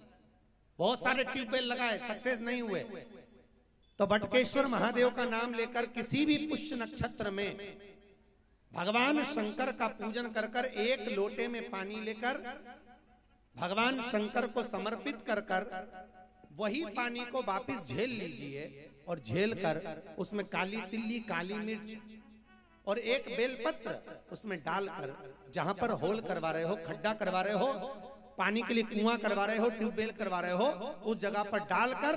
बहुत सारे ट्यूबवेल लगाए सक्सेस नहीं हुए। तो बटकेश्वर महादेव का नाम लेकर किसी भी पुष्य नक्षत्र में भगवान शंकर का पूजन कर कर एक लोटे में पानी लेकर भगवान शंकर को समर्पित कर कर वही पानी को वापस झेल लीजिए और झेल कर उसमें काली तिल्ली काली मिर्च और एक बेलपत्र उसमें डालकर जहाँ पर होल करवा रहे हो खड्डा करवा रहे हो पानी के लिए कुआँ करवा रहे हो, ट्यूबवेल करवा रहे हो, उस जगह पर डालकर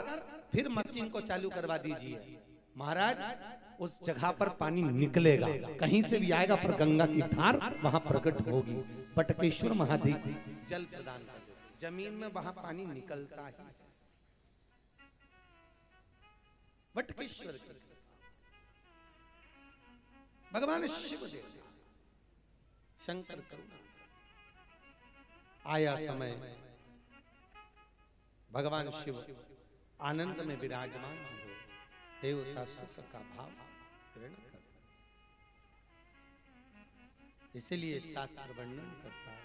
फिर मशीन को चालू करवा दीजिए। महाराज, उस जगह पर पानी निकलेगा। कहीं से भी आएगा, पर गंगा की धार वहाँ प्रकट होगी। बटकेश्वर महादेव जल प्रदान ज़मीन में वहाँ पानी निकलता ही। बटकेश्वर भगवान शिव देवता। शंकर करुणा। आया समय। भगवान शिव आनंद में विराजमान हुए। देवता सुख का भाव ग्रहण कर इसलिए शास्त्र वर्णन करता है।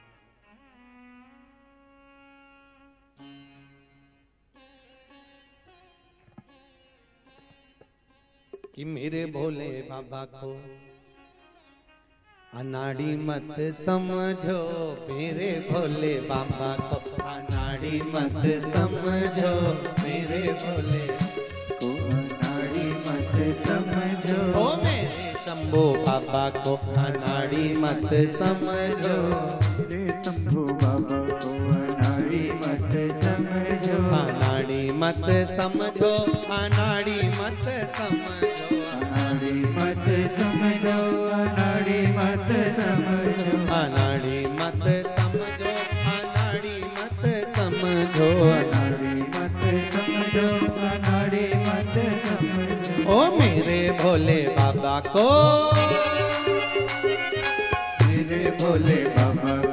कि मेरे भोले बाबा को अनाड़ी मत समझो मेरे भोले बाबा को। अनाड़ी मत समझो मेरे भोले। को अनाड़ी मत समझो। ओ मेरे शंभो बाबा को अनाड़ी मत समझो। रे शंभु बाबा को अनाड़ी मत समझो। अनाड़ी मत समझो अनाड़ी मत समझो भोले बाबा को। मेरे भोले बाबा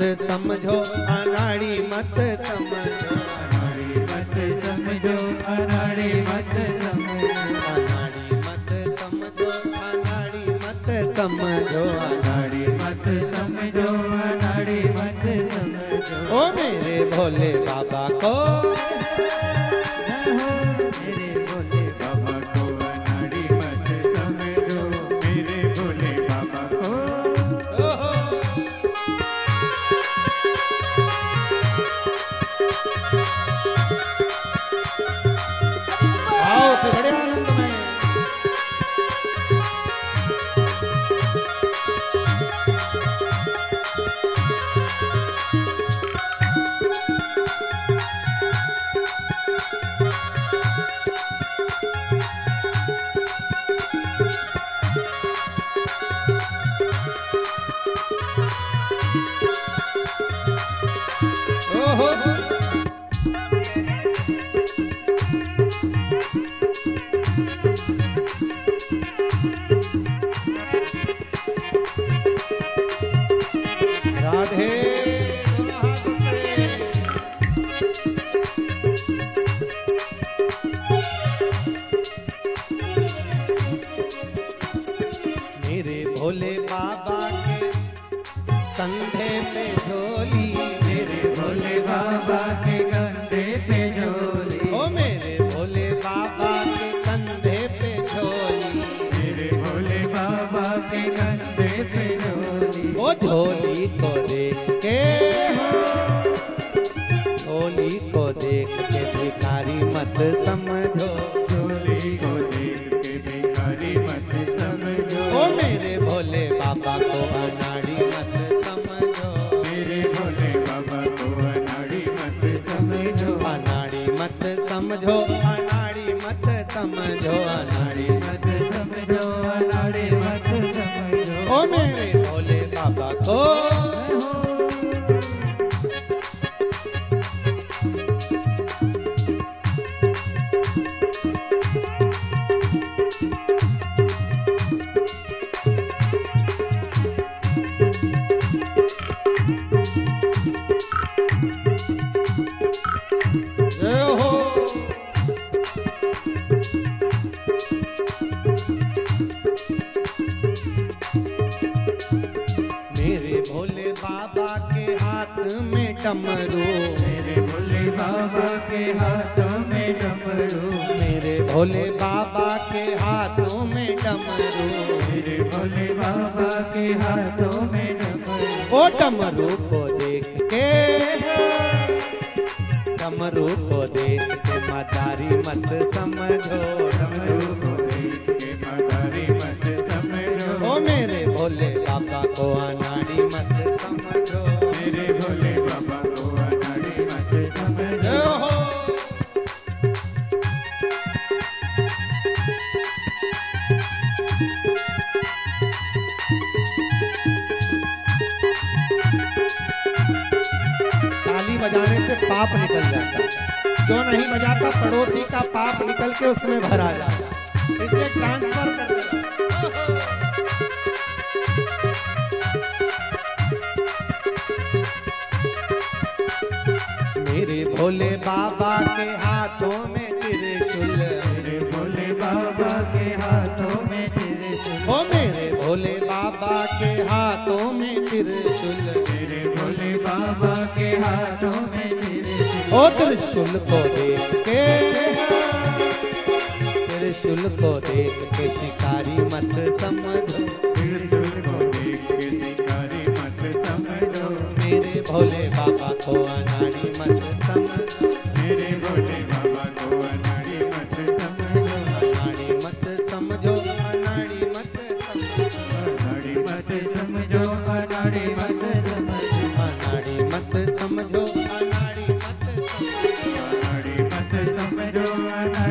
मत समझो अनाड़ी मत समझो। समझो अनाड़ी मत समझो अनाड़ी मत समझो समझो अनाड़ी मत समझो अनाड़ी मत समझो। ओ मेरे भोले बाबा को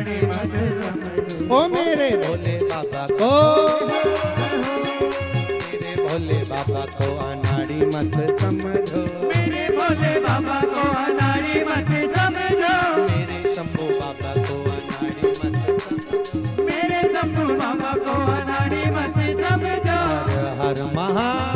ओ मेरे भोले बाबा को मेरे भोले बाबा को अनाड़ी मत समझो। मेरे भोले बाबा को अनाड़ी मत समझो। मेरे शंभू बाबा को अनाड़ी मत समझो। मेरे शंभू बाबा को अनाड़ी मत समझो। हर हर महादेव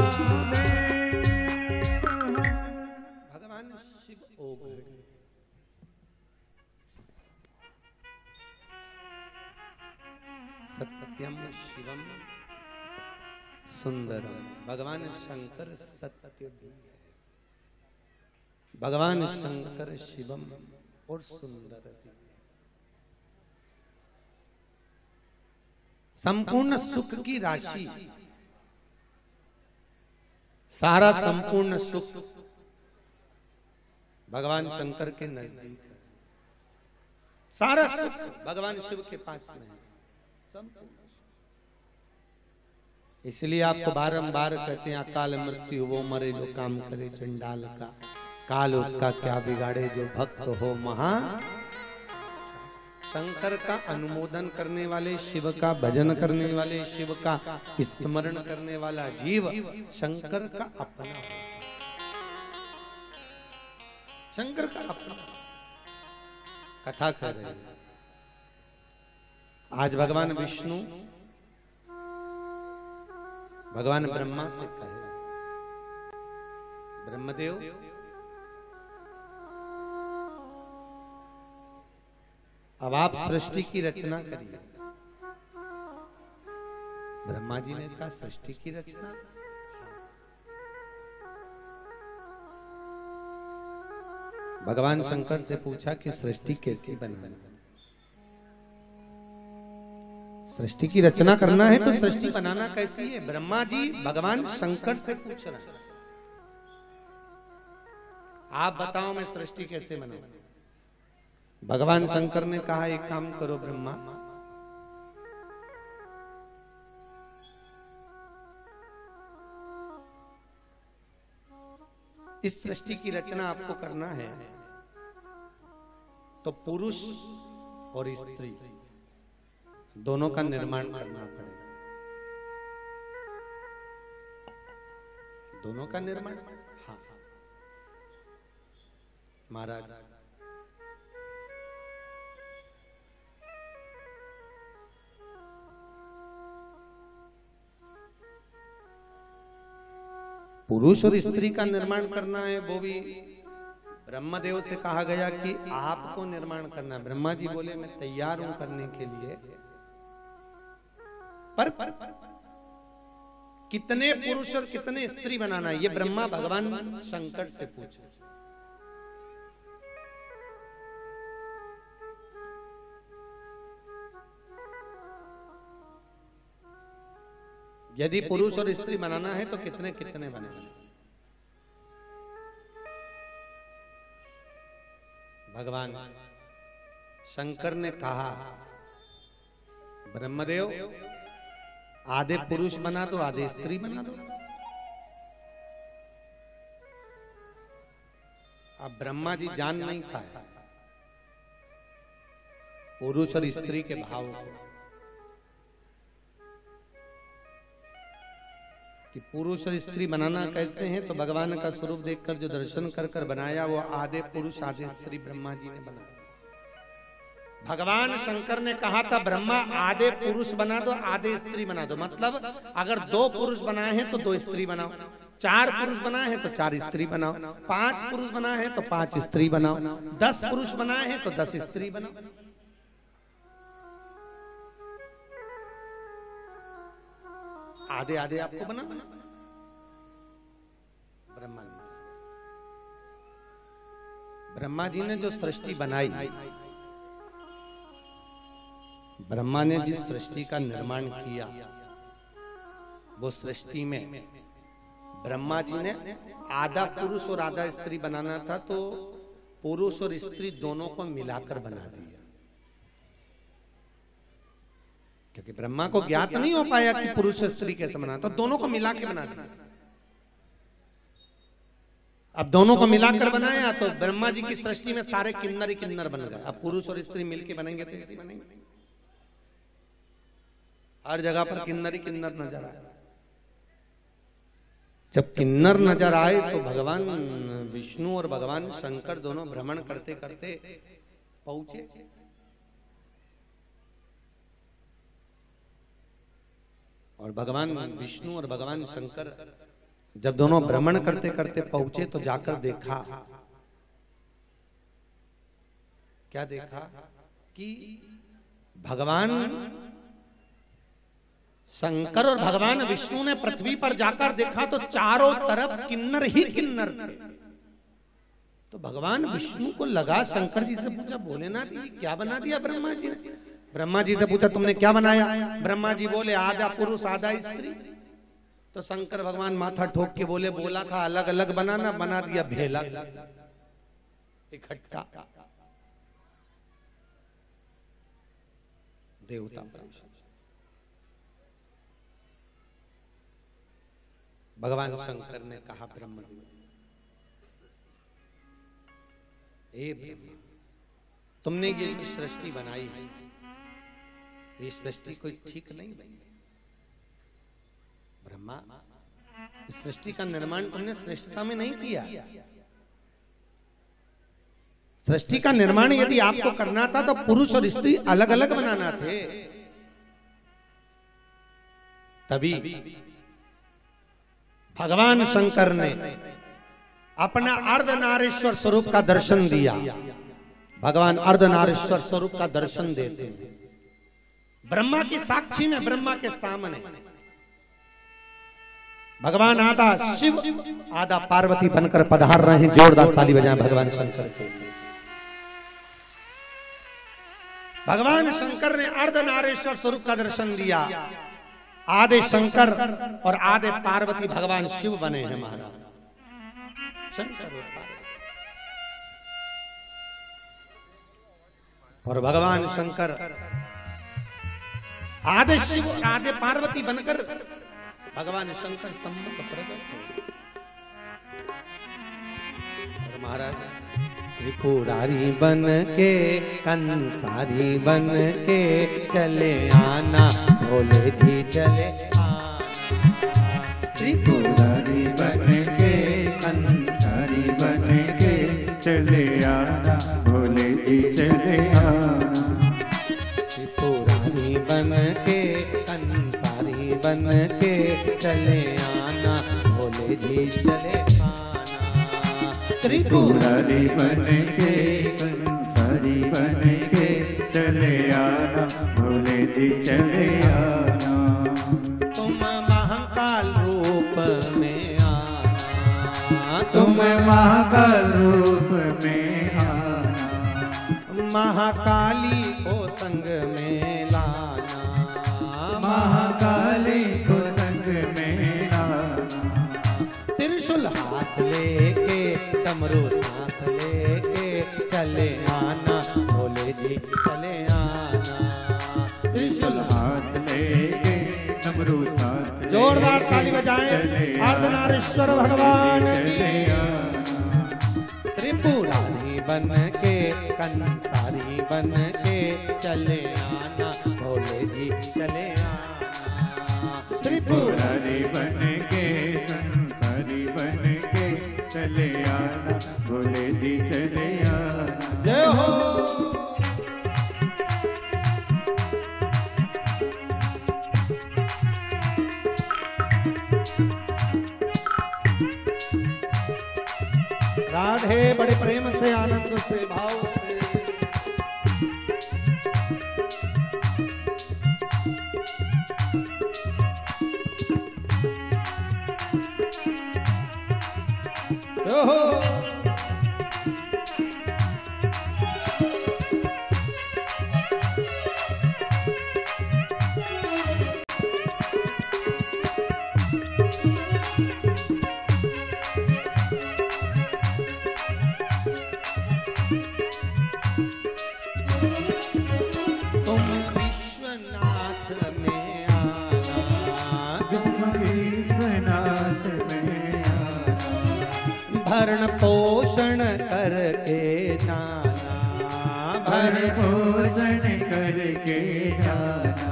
सत्यम शिवम सुंदरम भगवान शंकर सत्य भी है भगवान शंकर शिवम और सुंदर भी है संपूर्ण सुख की राशि। सारा संपूर्ण सुख भगवान शंकर के नज़दीक है। सारा सुख भगवान शिव के पास में है। संपूर्ण इसलिए आपको बारंबार कहते हैं, अकाल मृत्यु, वो मरे जो काम करे चंडाल का। काल उसका क्या बिगाड़े जो भक्त हो, महा शंकर का अनुमोदन करने वाले, शिव का भजन करने वाले, शिव का स्मरण करने वाला जीव शंकर का अपना शंकर का अपना कथा कर रहे हैं। आज भगवान विष्णु भगवान ब्रह्मा से कहे। ब्रह्मदेव अब आप सृष्टि की रचना करिए। ब्रह्मा जी ने कहा सृष्टि की रचना? भगवान शंकर से पूछा कि सृष्टि कैसी बनाना सृष्टि की रचना करना है तो सृष्टि बनाना कैसी है? ब्रह्मा जी भगवान शंकर से पूछ रहे हैं आप बताओ मैं सृष्टि कैसे बनाऊँ भगवान शंकर ने कहा एक काम करो ब्रह्मा। इस सृष्टि की रचना आपको करना है। तो पुरुष और स्त्री। दोनों का निर्माण करना पड़ेगा। दोनों का निर्माण? हाँ। महाराज। पुरुष और स्त्री का निर्माण करना है वो भी ब्रह्मदेव से कहा गया कि आपको निर्माण करना है। ब्रह्मा जी बोले मैं तैयार हूँ करने के लिए पर, पर, पर कितने पुरुष और कितने स्त्री बनाना है? ये ब्रह्मा भगवान शंकर से पूछे। यदि पुरुष और स्त्री बनाना है तो कितने कितने बने? भगवान शंकर ने कहा ब्रह्मदेव आधे पुरुष बना दो आधे स्त्री बना दो। अब ब्रह्मा जी जान नहीं पाए। पुरुष और स्त्री के भाव को। पुरुष और स्त्री बनाना कैसे हैं तो भगवान का स्वरूप देखकर जो दर्शन कर कर बनाया वो आधे पुरुष आधे स्त्री ब्रह्मा जी ने बनाया भगवान शंकर ने कहा था, ब्रह्मा, आधे पुरुष बना दो, आधे स्त्री बना दो। मतलब अगर दो पुरुष बनाए हैं तो दो स्त्री बनाओ, चार पुरुष बनाए हैं तो चार स्त्री बनाओ, पाँच पुरुष बनाए हैं तो पाँच स्त्री बनाओ, दस पुरुष बनाए हैं तो दस स्त्री बनाओ। आधे आधे आपको बना ब्रह्मा ब्रह्मा जी ने जो सृष्टि बनाई ब्रह्मा ने जिस सृष्टि का निर्माण किया, वो सृष्टि में ब्रह्मा जी ने आधा पुरुष और आधा स्त्री बनाना था तो पुरुष और स्त्री दोनों को मिलाकर बना दिया। क्योंकि ब्रह्मा को ज्ञात नहीं हो पाया कि पुरुष स्त्री कैसे बना तो दोनों को मिला के बना दिया। अब दोनों को मिलाकर बनाया तो ब्रह्मा जी की सृष्टि में सारे किन्नर ही किन्नर बन गए। अब पुरुष और स्त्री मिलकर बनेंगे तो कैसे बनेंगे? हर जगह पर किन्नर ही किन्नर नज़र आए। जब किन्नर नज़र आए तो भगवान विष्णु और भगवान शंकर दोनों भ्रमण करते करते पहुँचे। और भगवान विष्णु और भगवान शंकर जब दोनों भ्रमण करते करते पहुँचे तो जाकर देखा। क्या देखा? कि भगवान शंकर और भगवान विष्णु ने पृथ्वी पर जाकर देखा तो चारों तरफ़ किन्नर ही किन्नर थे। तो भगवान विष्णु को लगा शंकर जी से पूछा, भोलेनाथ जी, क्या बना दिया ब्रह्मा जी ने? ब्रह्मा जी से पूछा, तुमने क्या बनाया? ब्रह्मा जी बोले, आधा पुरुष, आधा स्त्री। तो शंकर भगवान माथा ठोक के बोले, बोला था अलग अलग बनाना, बना दिया भेला। इकट्ठा। देवता भगवान शंकर ने कहा ब्रह्म। तुमने ये सृष्टि बनाई है, ये सृष्टि कोई ठीक नहीं बनी ब्रह्मा, इस सृष्टि का निर्माण तुमने श्रेष्ठता में नहीं किया। सृष्टि का निर्माण यदि आपको करना था तो पुरुष और स्त्री अलग अलग बनाना थे। तभी भगवान शंकर ने अपना अर्धनारेश्वर स्वरूप का दर्शन दिया। भगवान अर्धनारेश्वर स्वरूप का दर्शन देते हैं। ब्रह्मा की साक्षी में ब्रह्मा के सामने। भगवान आधा शिव आधा पार्वती बनकर पधार रहे हैं। जोरदार ताली बजाएँ भगवान शंकर के। भगवान शंकर ने अर्धनारेश्वर स्वरूप का दर्शन दिया। आधे शंकर और आधे पार्वती भगवान शिव बने हैं महाराज। शंकर और भगवान शंकर आधे शिव आधे पार्वती बनकर भगवान शंकर सम्मुख प्रकट हो महाराज त्रिपुरारी बन के कंसारी बन के चले आना। भोले जी, चले आना। त्रिपुरारी बन के कंसारी बन के चले आना। भोले जी, चले आना। त्रिपुरारी बन के कंसारी बन के चले आना। भोले जी, चले त्रिपुरारी बन के कंसारी बन के चले आना भोले जी चले आना। तुम महाकाल रूप में आना। तुम महाकाल रूप में आना। महाकाली को संग में चले आना। त्रिशूल हाथ लेके डमरू साथ जोरदार ताली बजाएँ। अर्धनारीश्वर भगवान। त्रिपुरारी बन के कंसारी बन के चले आना। भोले जी चले आना। त्रिपुरा पुरारी बन के चले आना। भोले जी चले आना। जय हो। Oh. जाना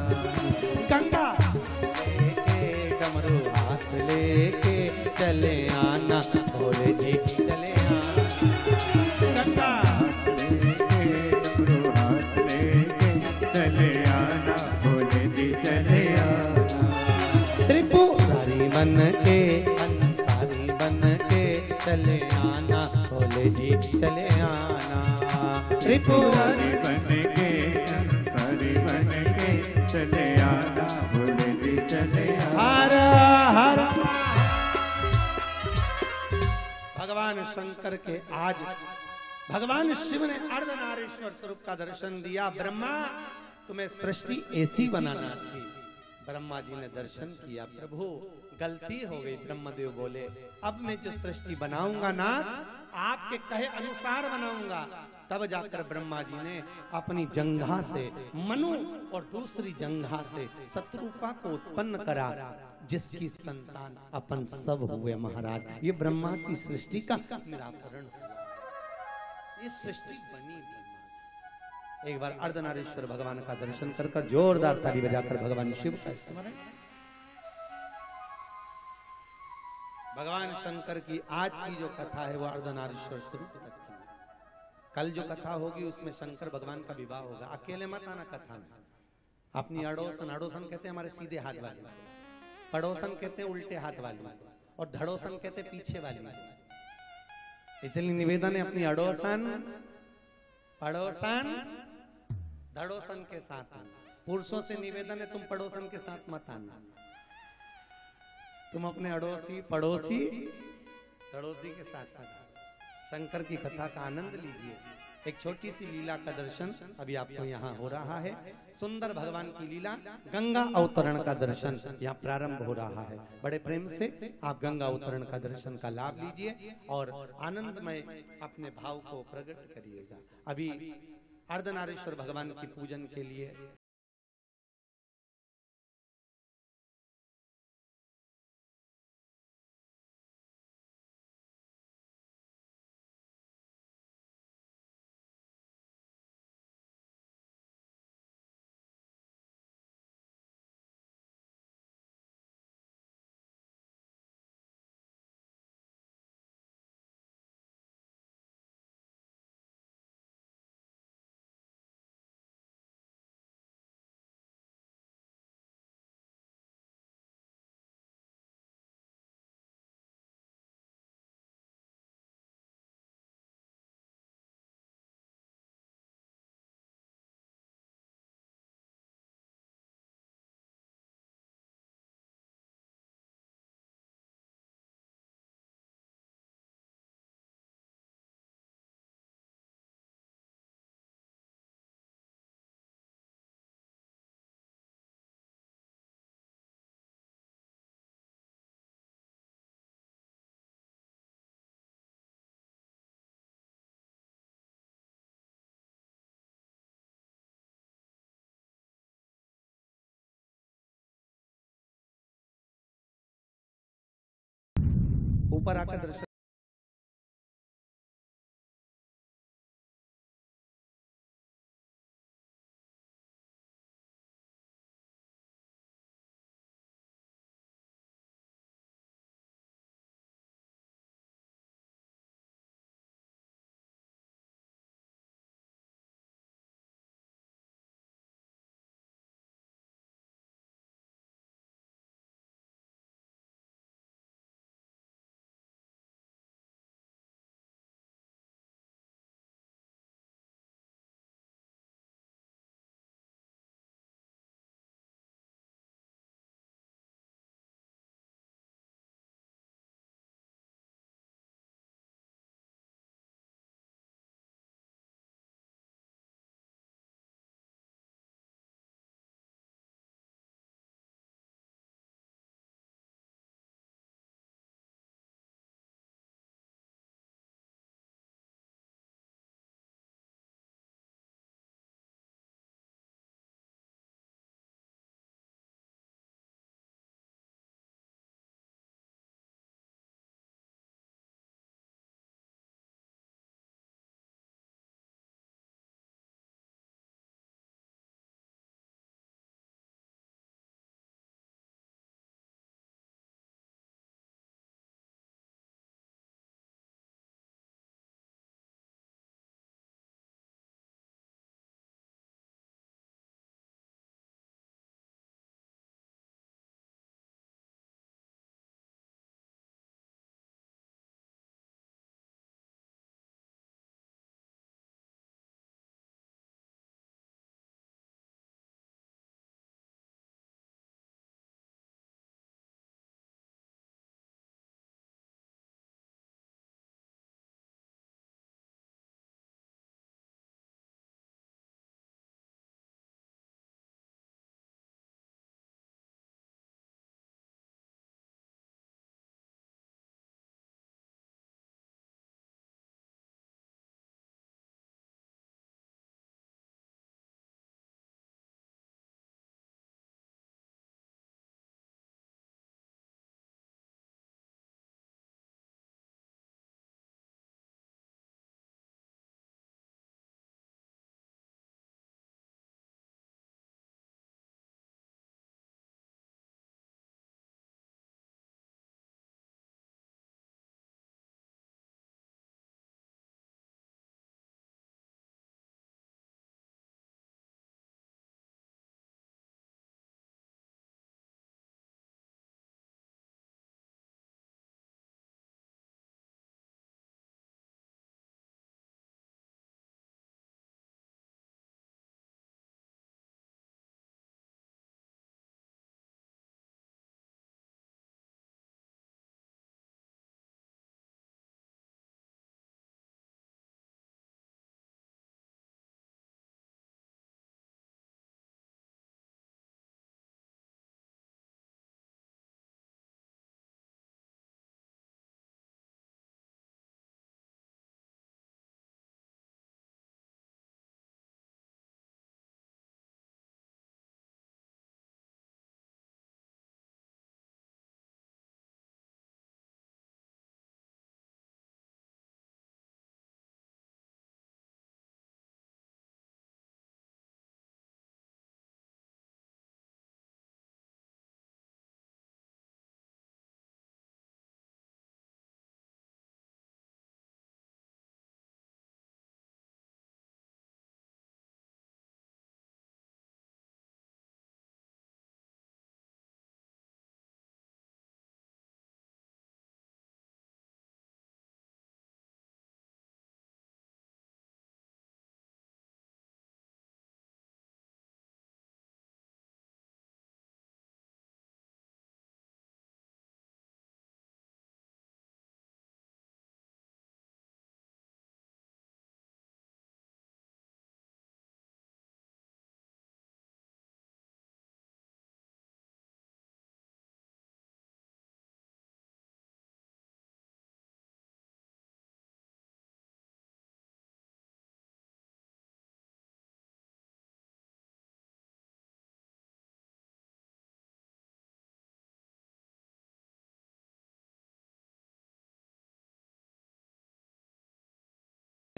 गंगा। लेके डमरू हाथ लेके चले आना भोले जी चले आना। गंगा। लेके डमरू हाथ लेके चले आना भोले जी चले आना। त्रिपुरारी बन के अंसारी बन के चले आना भोले जी चले आना। त्रिपुरारी शंकर के आज भगवान शिव ने अर्धनारीश्वर स्वरूप का दर्शन दिया। ब्रह्मा, तुम्हें सृष्टि ऐसी बनाना थी। ब्रह्मा जी ने दर्शन किया, प्रभु, गलती हो गई। ब्रह्मदेव बोले, अब मैं जो सृष्टि बनाऊँगा ना, आपके कहे अनुसार बनाऊँगा। तब जाकर ब्रह्मा जी ने अपनी जंघा से मनु और दूसरी जंघा से शत्रुपा को उत्पन्न करा। जिसकी संतान अपन सब हुए महाराज। ये ब्रह्मा की सृष्टि का निराकरण ये सृष्टि बनी एक बार अर्धनारीश्वर भगवान का दर्शन कर जोरदार ताली बजाकर भगवान शिव का स्मरण भगवान शंकर की आज की जो कथा है, वो अर्धनारीश्वर स्वरूप तक की। कल जो कथा होगी, उसमें शंकर भगवान का विवाह होगा। अकेले मत आना कथा में। अपनी अड़ोसन अड़ोसन कहते हैं, हमारे सीधे हाथ वाली। पड़ोसन कहते उल्टे हाथ वाली और धड़ोसन कहते पीछे वाली। इसलिए निवेदन है अपनी अड़ोसन, पड़ोसन, धड़ोसन के साथ पुरुषों से निवेदन है तुम पड़ोसन के साथ मत आना। तुम अपने अड़ोसी, पड़ोसी पड़ोसी के साथ आना। शंकर की कथा का आनंद लीजिए। एक छोटी सी लीला का दर्शन अभी आपको यहाँ हो रहा है। सुंदर भगवान की लीला, गंगा अवतरण का दर्शन यहाँ प्रारंभ हो रहा है। बड़े प्रेम से आप गंगा अवतरण का दर्शन का लाभ लीजिए और आनंदमय अपने भाव को प्रकट करिएगा। अभी अर्धनारेश्वर भगवान की पूजन के लिए ऊपर आकर दर्शन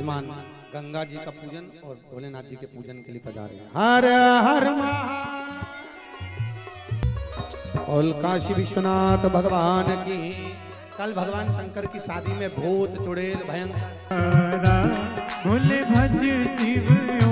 विद्यमान गंगा जी का पूजन और भोलेनाथ जी के पूजन के लिए पधारे हर हर और काशी विश्वनाथ भगवान की कल भगवान शंकर की शादी में भूत चुड़ेल भयंकर। भज शिव।